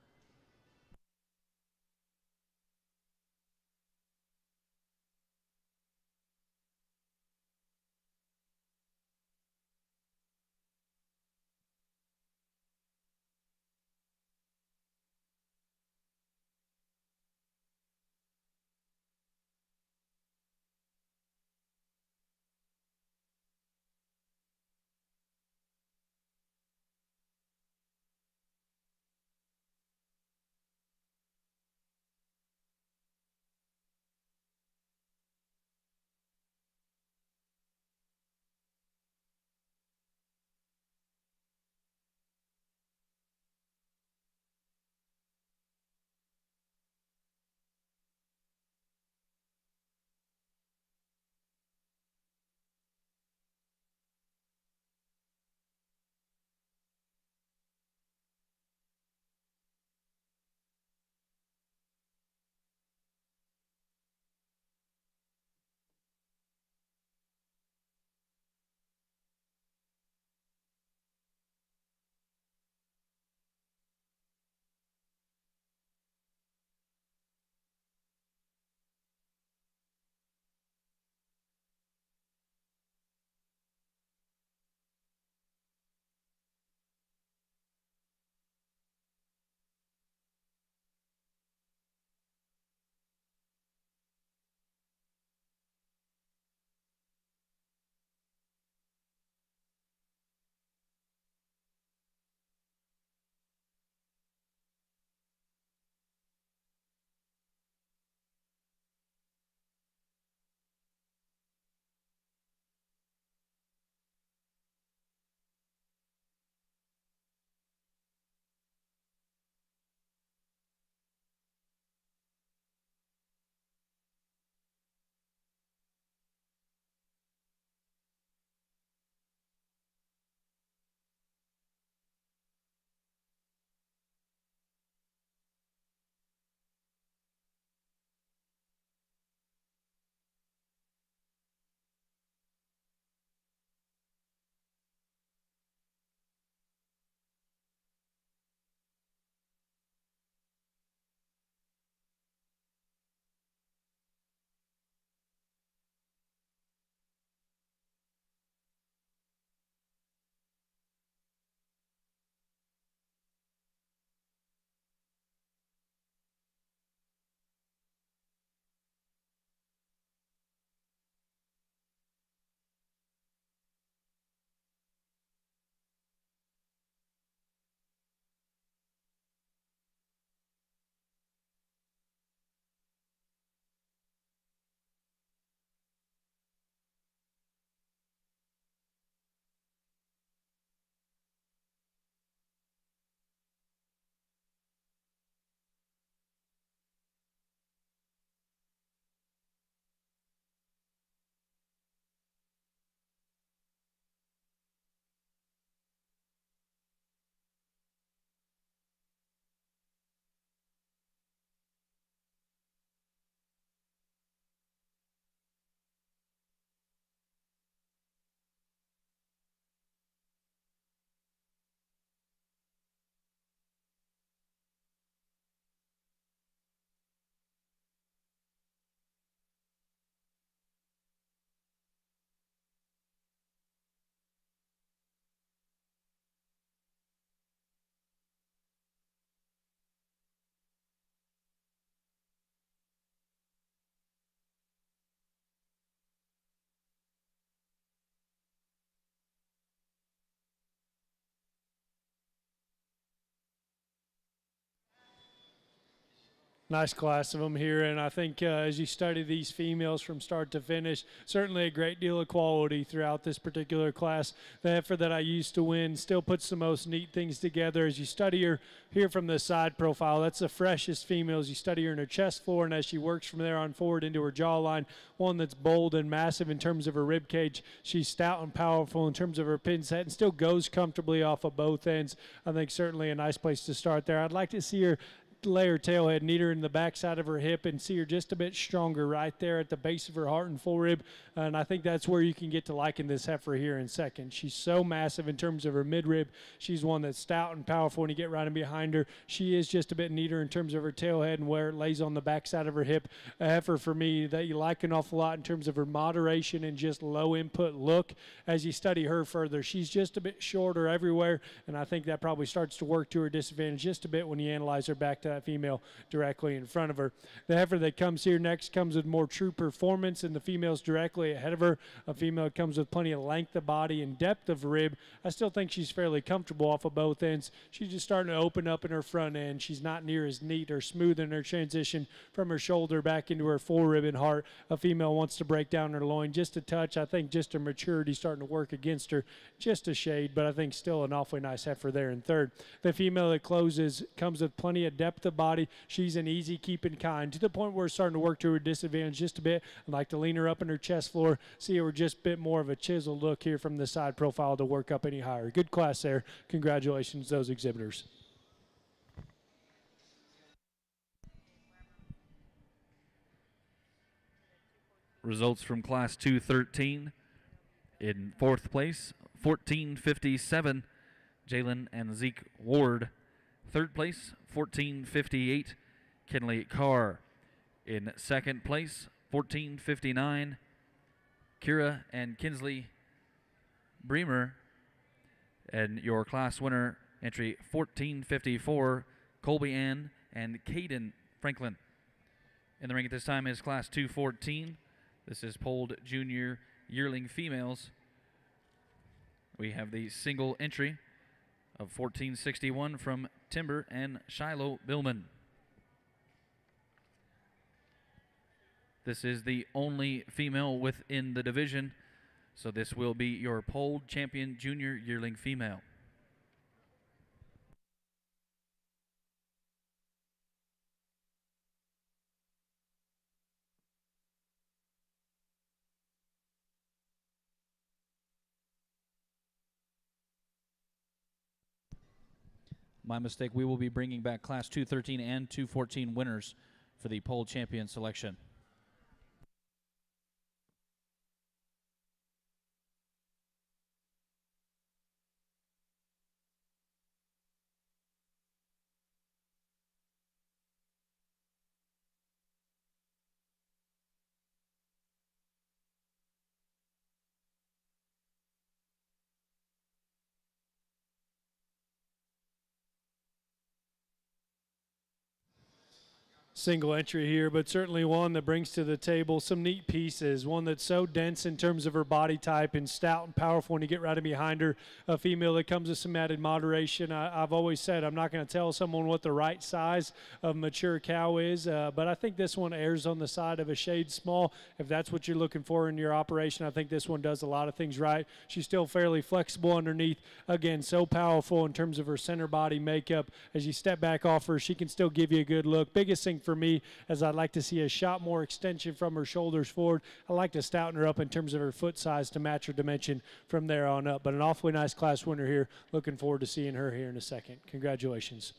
Nice class of them here, and I think uh, as you study these females from start to finish, certainly a great deal of quality throughout this particular class. The heifer that I used to win still puts the most neat things together. As you study her here from the side profile, that's the freshest females. You study her in her chest floor, and as she works from there on forward into her jawline, one that's bold and massive in terms of her rib cage. She's stout and powerful in terms of her pin set, and still goes comfortably off of both ends. I think certainly a nice place to start there. I'd like to see her lay her tail head, need her in the backside of her hip, and see her just a bit stronger right there at the base of her heart and forerib. And I think that's where you can get to liking this heifer here in second. She's so massive in terms of her midrib. She's one that's stout and powerful when you get right in behind her. She is just a bit neater in terms of her tail head and where it lays on the backside of her hip. A heifer for me that you like an awful lot in terms of her moderation and just low input look. As you study her further, she's just a bit shorter everywhere, and I think that probably starts to work to her disadvantage just a bit when you analyze her back to that female directly in front of her. The heifer that comes here next comes with more true performance, and the female's directly ahead of her. A female comes with plenty of length of body and depth of rib. I still think she's fairly comfortable off of both ends. She's just starting to open up in her front end. She's not near as neat or smooth in her transition from her shoulder back into her rib and heart. A female wants to break down her loin just a touch. I think just her maturity starting to work against her just a shade, but I think still an awfully nice heifer there in third. The female that closes comes with plenty of depth of body. She's an easy keeping kind to the point where it's starting to work to her disadvantage just a bit. I'd like to lean her up in her chest floor, see her just a bit more of a chiseled look here from the side profile to work up any higher. Good class there. Congratulations, those exhibitors. Results from Class 213 in fourth place, 1457, Jalen and Zeke Ward. Third place, 1458, Kinley Carr. In second place, 1459, Kira and Kinsley Bremer. And your class winner, entry 1454, Colby Ann and Caden Franklin. In the ring at this time is class 214. This is polled junior yearling females. We have the single entry of 1461 from Timber and Shiloh Billman. This is the only female within the division, so this will be your polled champion junior yearling female. My mistake. We will be bringing back Class 213 and 214 winners for the polled champion selection. Single entry here, but certainly one that brings to the table some neat pieces. One that's so dense in terms of her body type and stout and powerful when you get right in behind her. A female that comes with some added moderation. I, have always said I'm not going to tell someone what the right size of mature cow is, uh, but I think this one errs on the side of a shade small. If that's what you're looking for in your operation, I think this one does a lot of things right. She's still fairly flexible underneath. Again, so powerful in terms of her center body makeup. As you step back off her, she can still give you a good look. Biggest thing for me as I'd like to see a shot more extension from her shoulders forward. I like to stouten her up in terms of her foot size to match her dimension from there on up. But an awfully nice class winner here. Looking forward to seeing her here in a second. Congratulations.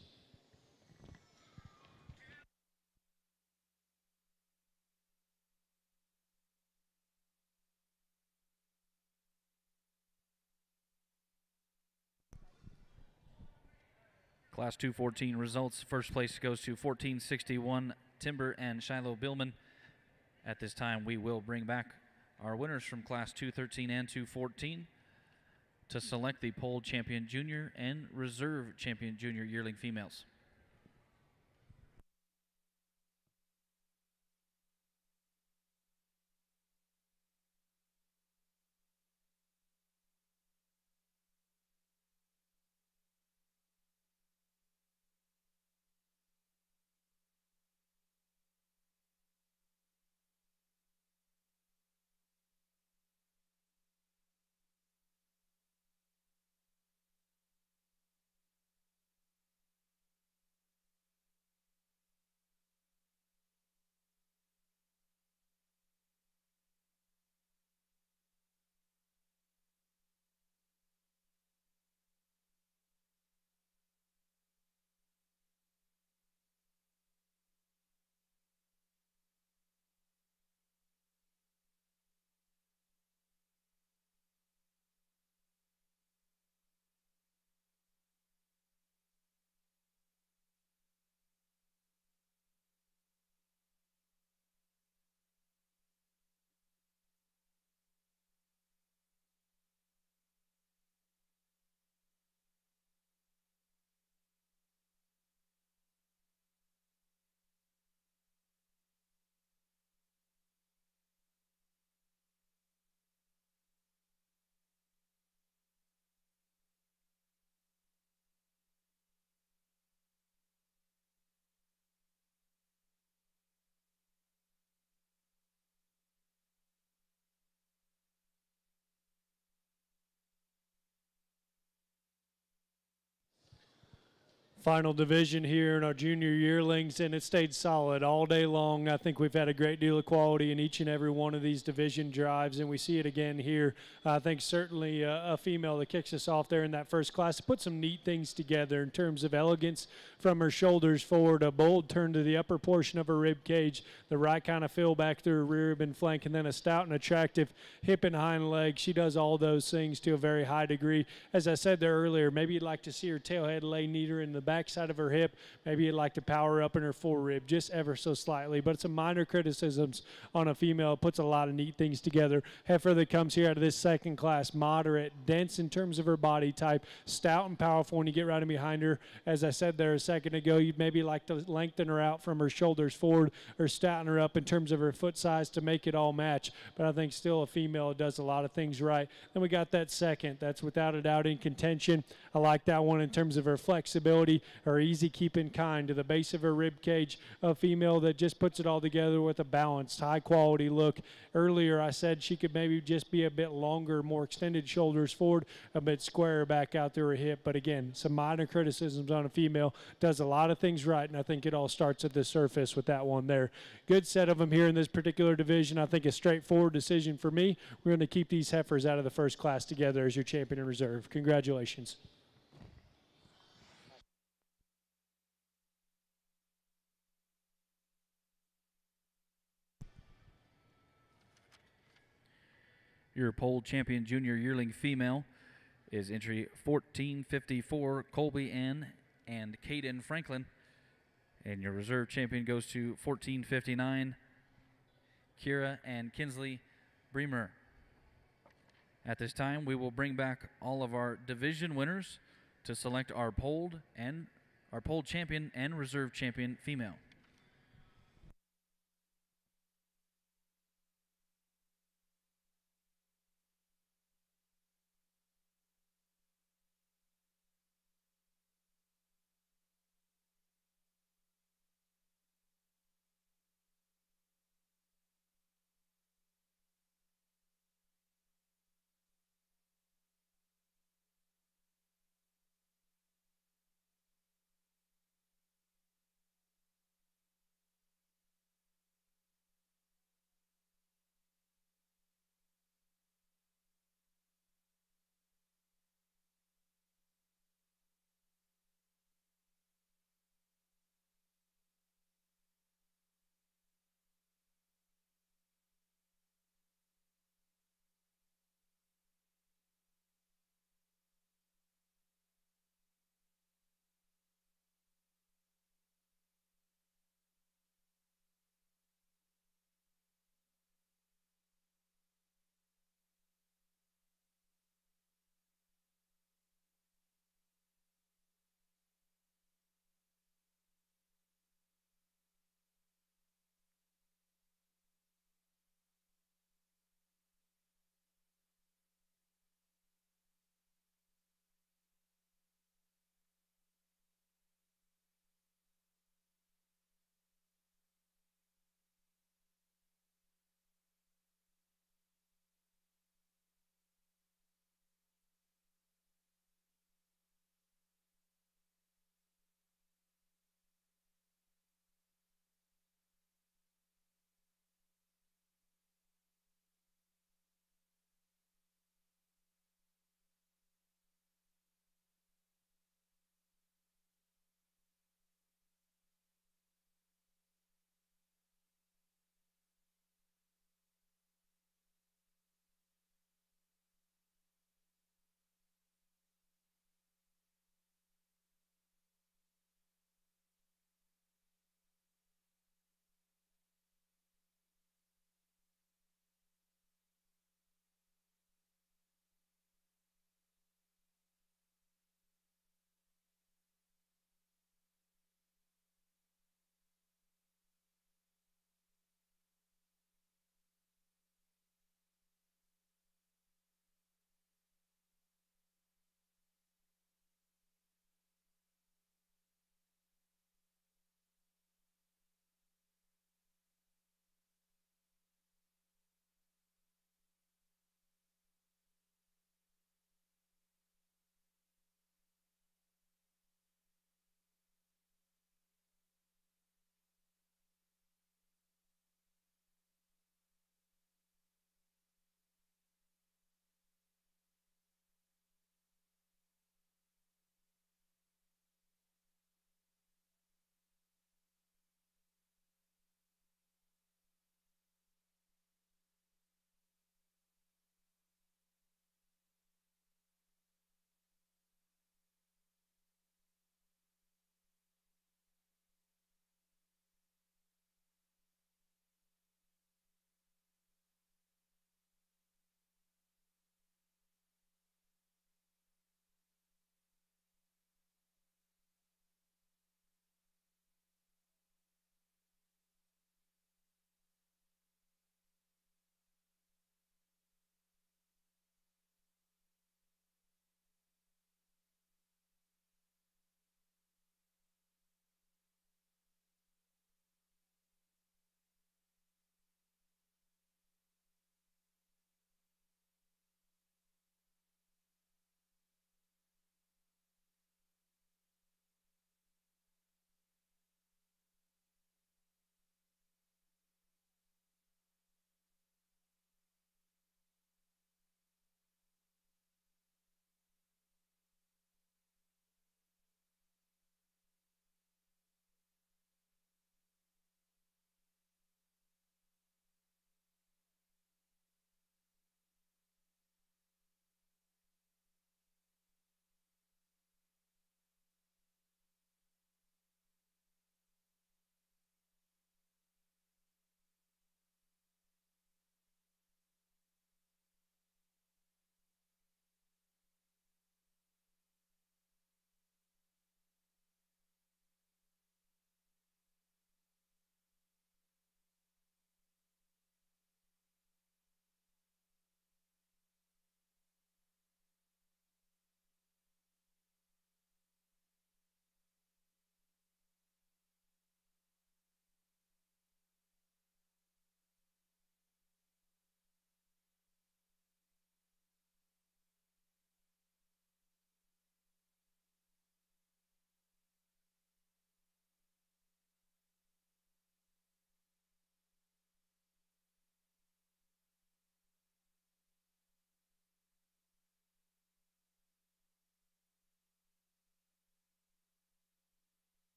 Class 214 results. First place goes to 1461 Timber and Shiloh Billman. At this time, we will bring back our winners from Class 213 and 214 to select the polled champion junior and reserve champion junior yearling females. Final division here in our junior yearlings, and it stayed solid all day long. I think we've had a great deal of quality in each and every one of these division drives, and we see it again here. I think certainly a, a female that kicks us off there in that first class put some neat things together in terms of elegance from her shoulders forward, a bold turn to the upper portion of her rib cage, the right kind of fill back through her rear rib and flank, and then a stout and attractive hip and hind leg. She does all those things to a very high degree. As I said there earlier, maybe you'd like to see her tailhead lay neater in the back backside of her hip. Maybe you'd like to power up in her forerib just ever so slightly. But a minor criticisms on a female. It puts a lot of neat things together. Heifer that comes here out of this second class, moderate, dense in terms of her body type, stout and powerful when you get right in behind her. As I said there a second ago, you'd maybe like to lengthen her out from her shoulders forward or stouten her up in terms of her foot size to make it all match. But I think still a female does a lot of things right. Then we got that second. That's without a doubt in contention. I like that one in terms of her flexibility her easy keeping kind to the base of her rib cage, a female that just puts it all together with a balanced, high quality look. Earlier, I said she could maybe just be a bit longer, more extended shoulders forward, a bit squarer back out through her hip. But again, some minor criticisms on a female. Does a lot of things right, and I think it all starts at the surface with that one there. Good set of them here in this particular division. I think a straightforward decision for me. We're going to keep these heifers out of the first class together as your champion in reserve. Congratulations. Your polled champion junior yearling female is entry 1454 Colby N. and Caden Franklin. And your reserve champion goes to 1459 Kira and Kinsley Bremer. At this time, we will bring back all of our division winners to select our polled and our polled champion and reserve champion female.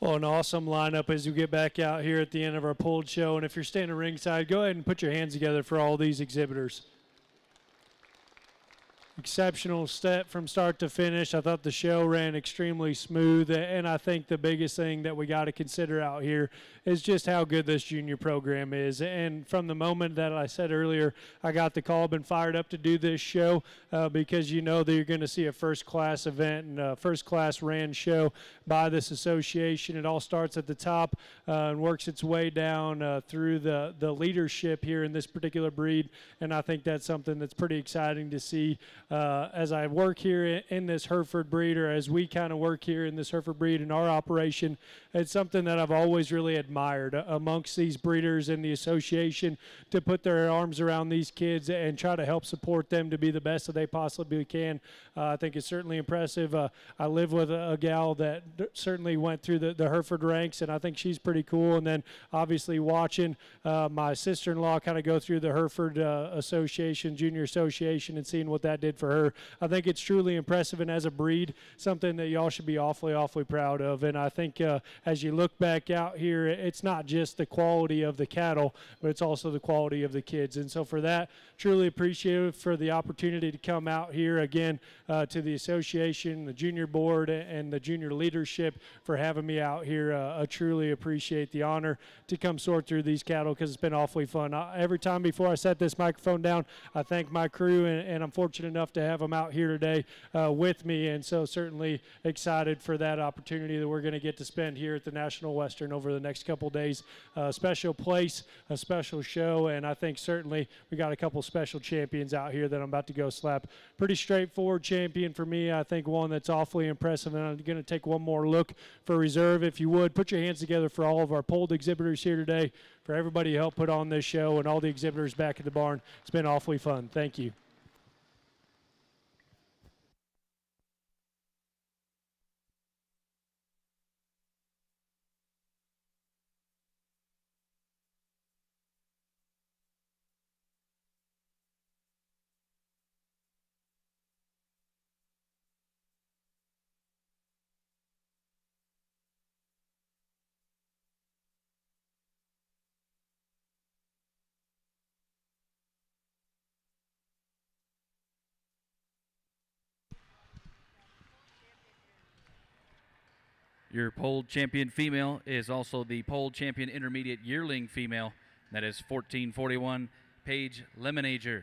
Well, an awesome lineup as we get back out here at the end of our polled show. And if you're standing ringside, go ahead and put your hands together for all these exhibitors exceptional step from start to finish. I thought the show ran extremely smooth, and I think the biggest thing that we got to consider out here is just how good this junior program is. And from the moment that I said earlier, I got the call, been fired up to do this show uh, because you know that you're going to see a first class event and a first class ran show by this association. It all starts at the top uh, and works its way down uh, through the, the leadership here in this particular breed. And I think that's something that's pretty exciting to see uh, as I work here in, this Hereford breed or as we kind of work here in this Hereford breed in our operation. It's something that I've always really admired amongst these breeders in the association to put their arms around these kids and try to help support them to be the best that they possibly can. Uh, I think it's certainly impressive. Uh, I live with a, a, gal that certainly went through the, the Hereford ranks, and I think she's pretty cool. And then obviously watching uh, my sister in law kind of go through the Hereford uh, Association, Junior Association, and seeing what that did for her. I think it's truly impressive, and as a breed, something that y'all should be awfully, awfully proud of. And I think uh, as you look back out here, it's not just the quality of the cattle, but it's also the quality of the kids. And so for that, truly appreciative for the opportunity to come out here again uh, to the association, the junior board, and the junior leadership for having me out here. Uh, I truly appreciate the honor to come sort through these cattle because it's been awfully fun. I, every time before I set this microphone down, I thank my crew, and, and I'm fortunate enough to have them out here today uh, with me. And so certainly excited for that opportunity that we're going to get to spend here at the National Western over the next couple days. A special place, a special show, and I think certainly we got a couple special champions out here that I'm about to go slap. Pretty straightforward champion for me. I think one that's awfully impressive, and I'm going to take one more look for reserve. If you would, put your hands together for all of our polled exhibitors here today, for everybody who helped put on this show, and all the exhibitors back at the barn. It's been awfully fun. Thank you. Your polled champion female is also the polled champion intermediate yearling female. That is 1441 Paige Lemonager.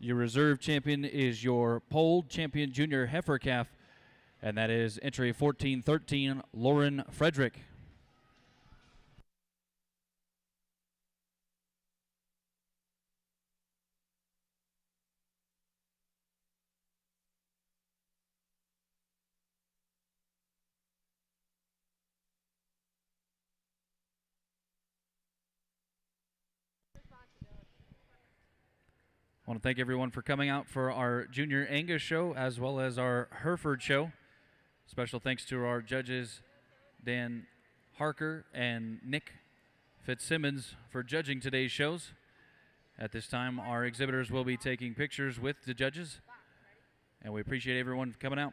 Your reserve champion is your polled champion junior heifer calf, and that is entry 1413, Lauren Frederick. I want to thank everyone for coming out for our Junior Angus show as well as our Hereford show. Special thanks to our judges, Dan Harker and Nick Fitzsimmons for judging today's shows. At this time, our exhibitors will be taking pictures with the judges, and we appreciate everyone coming out.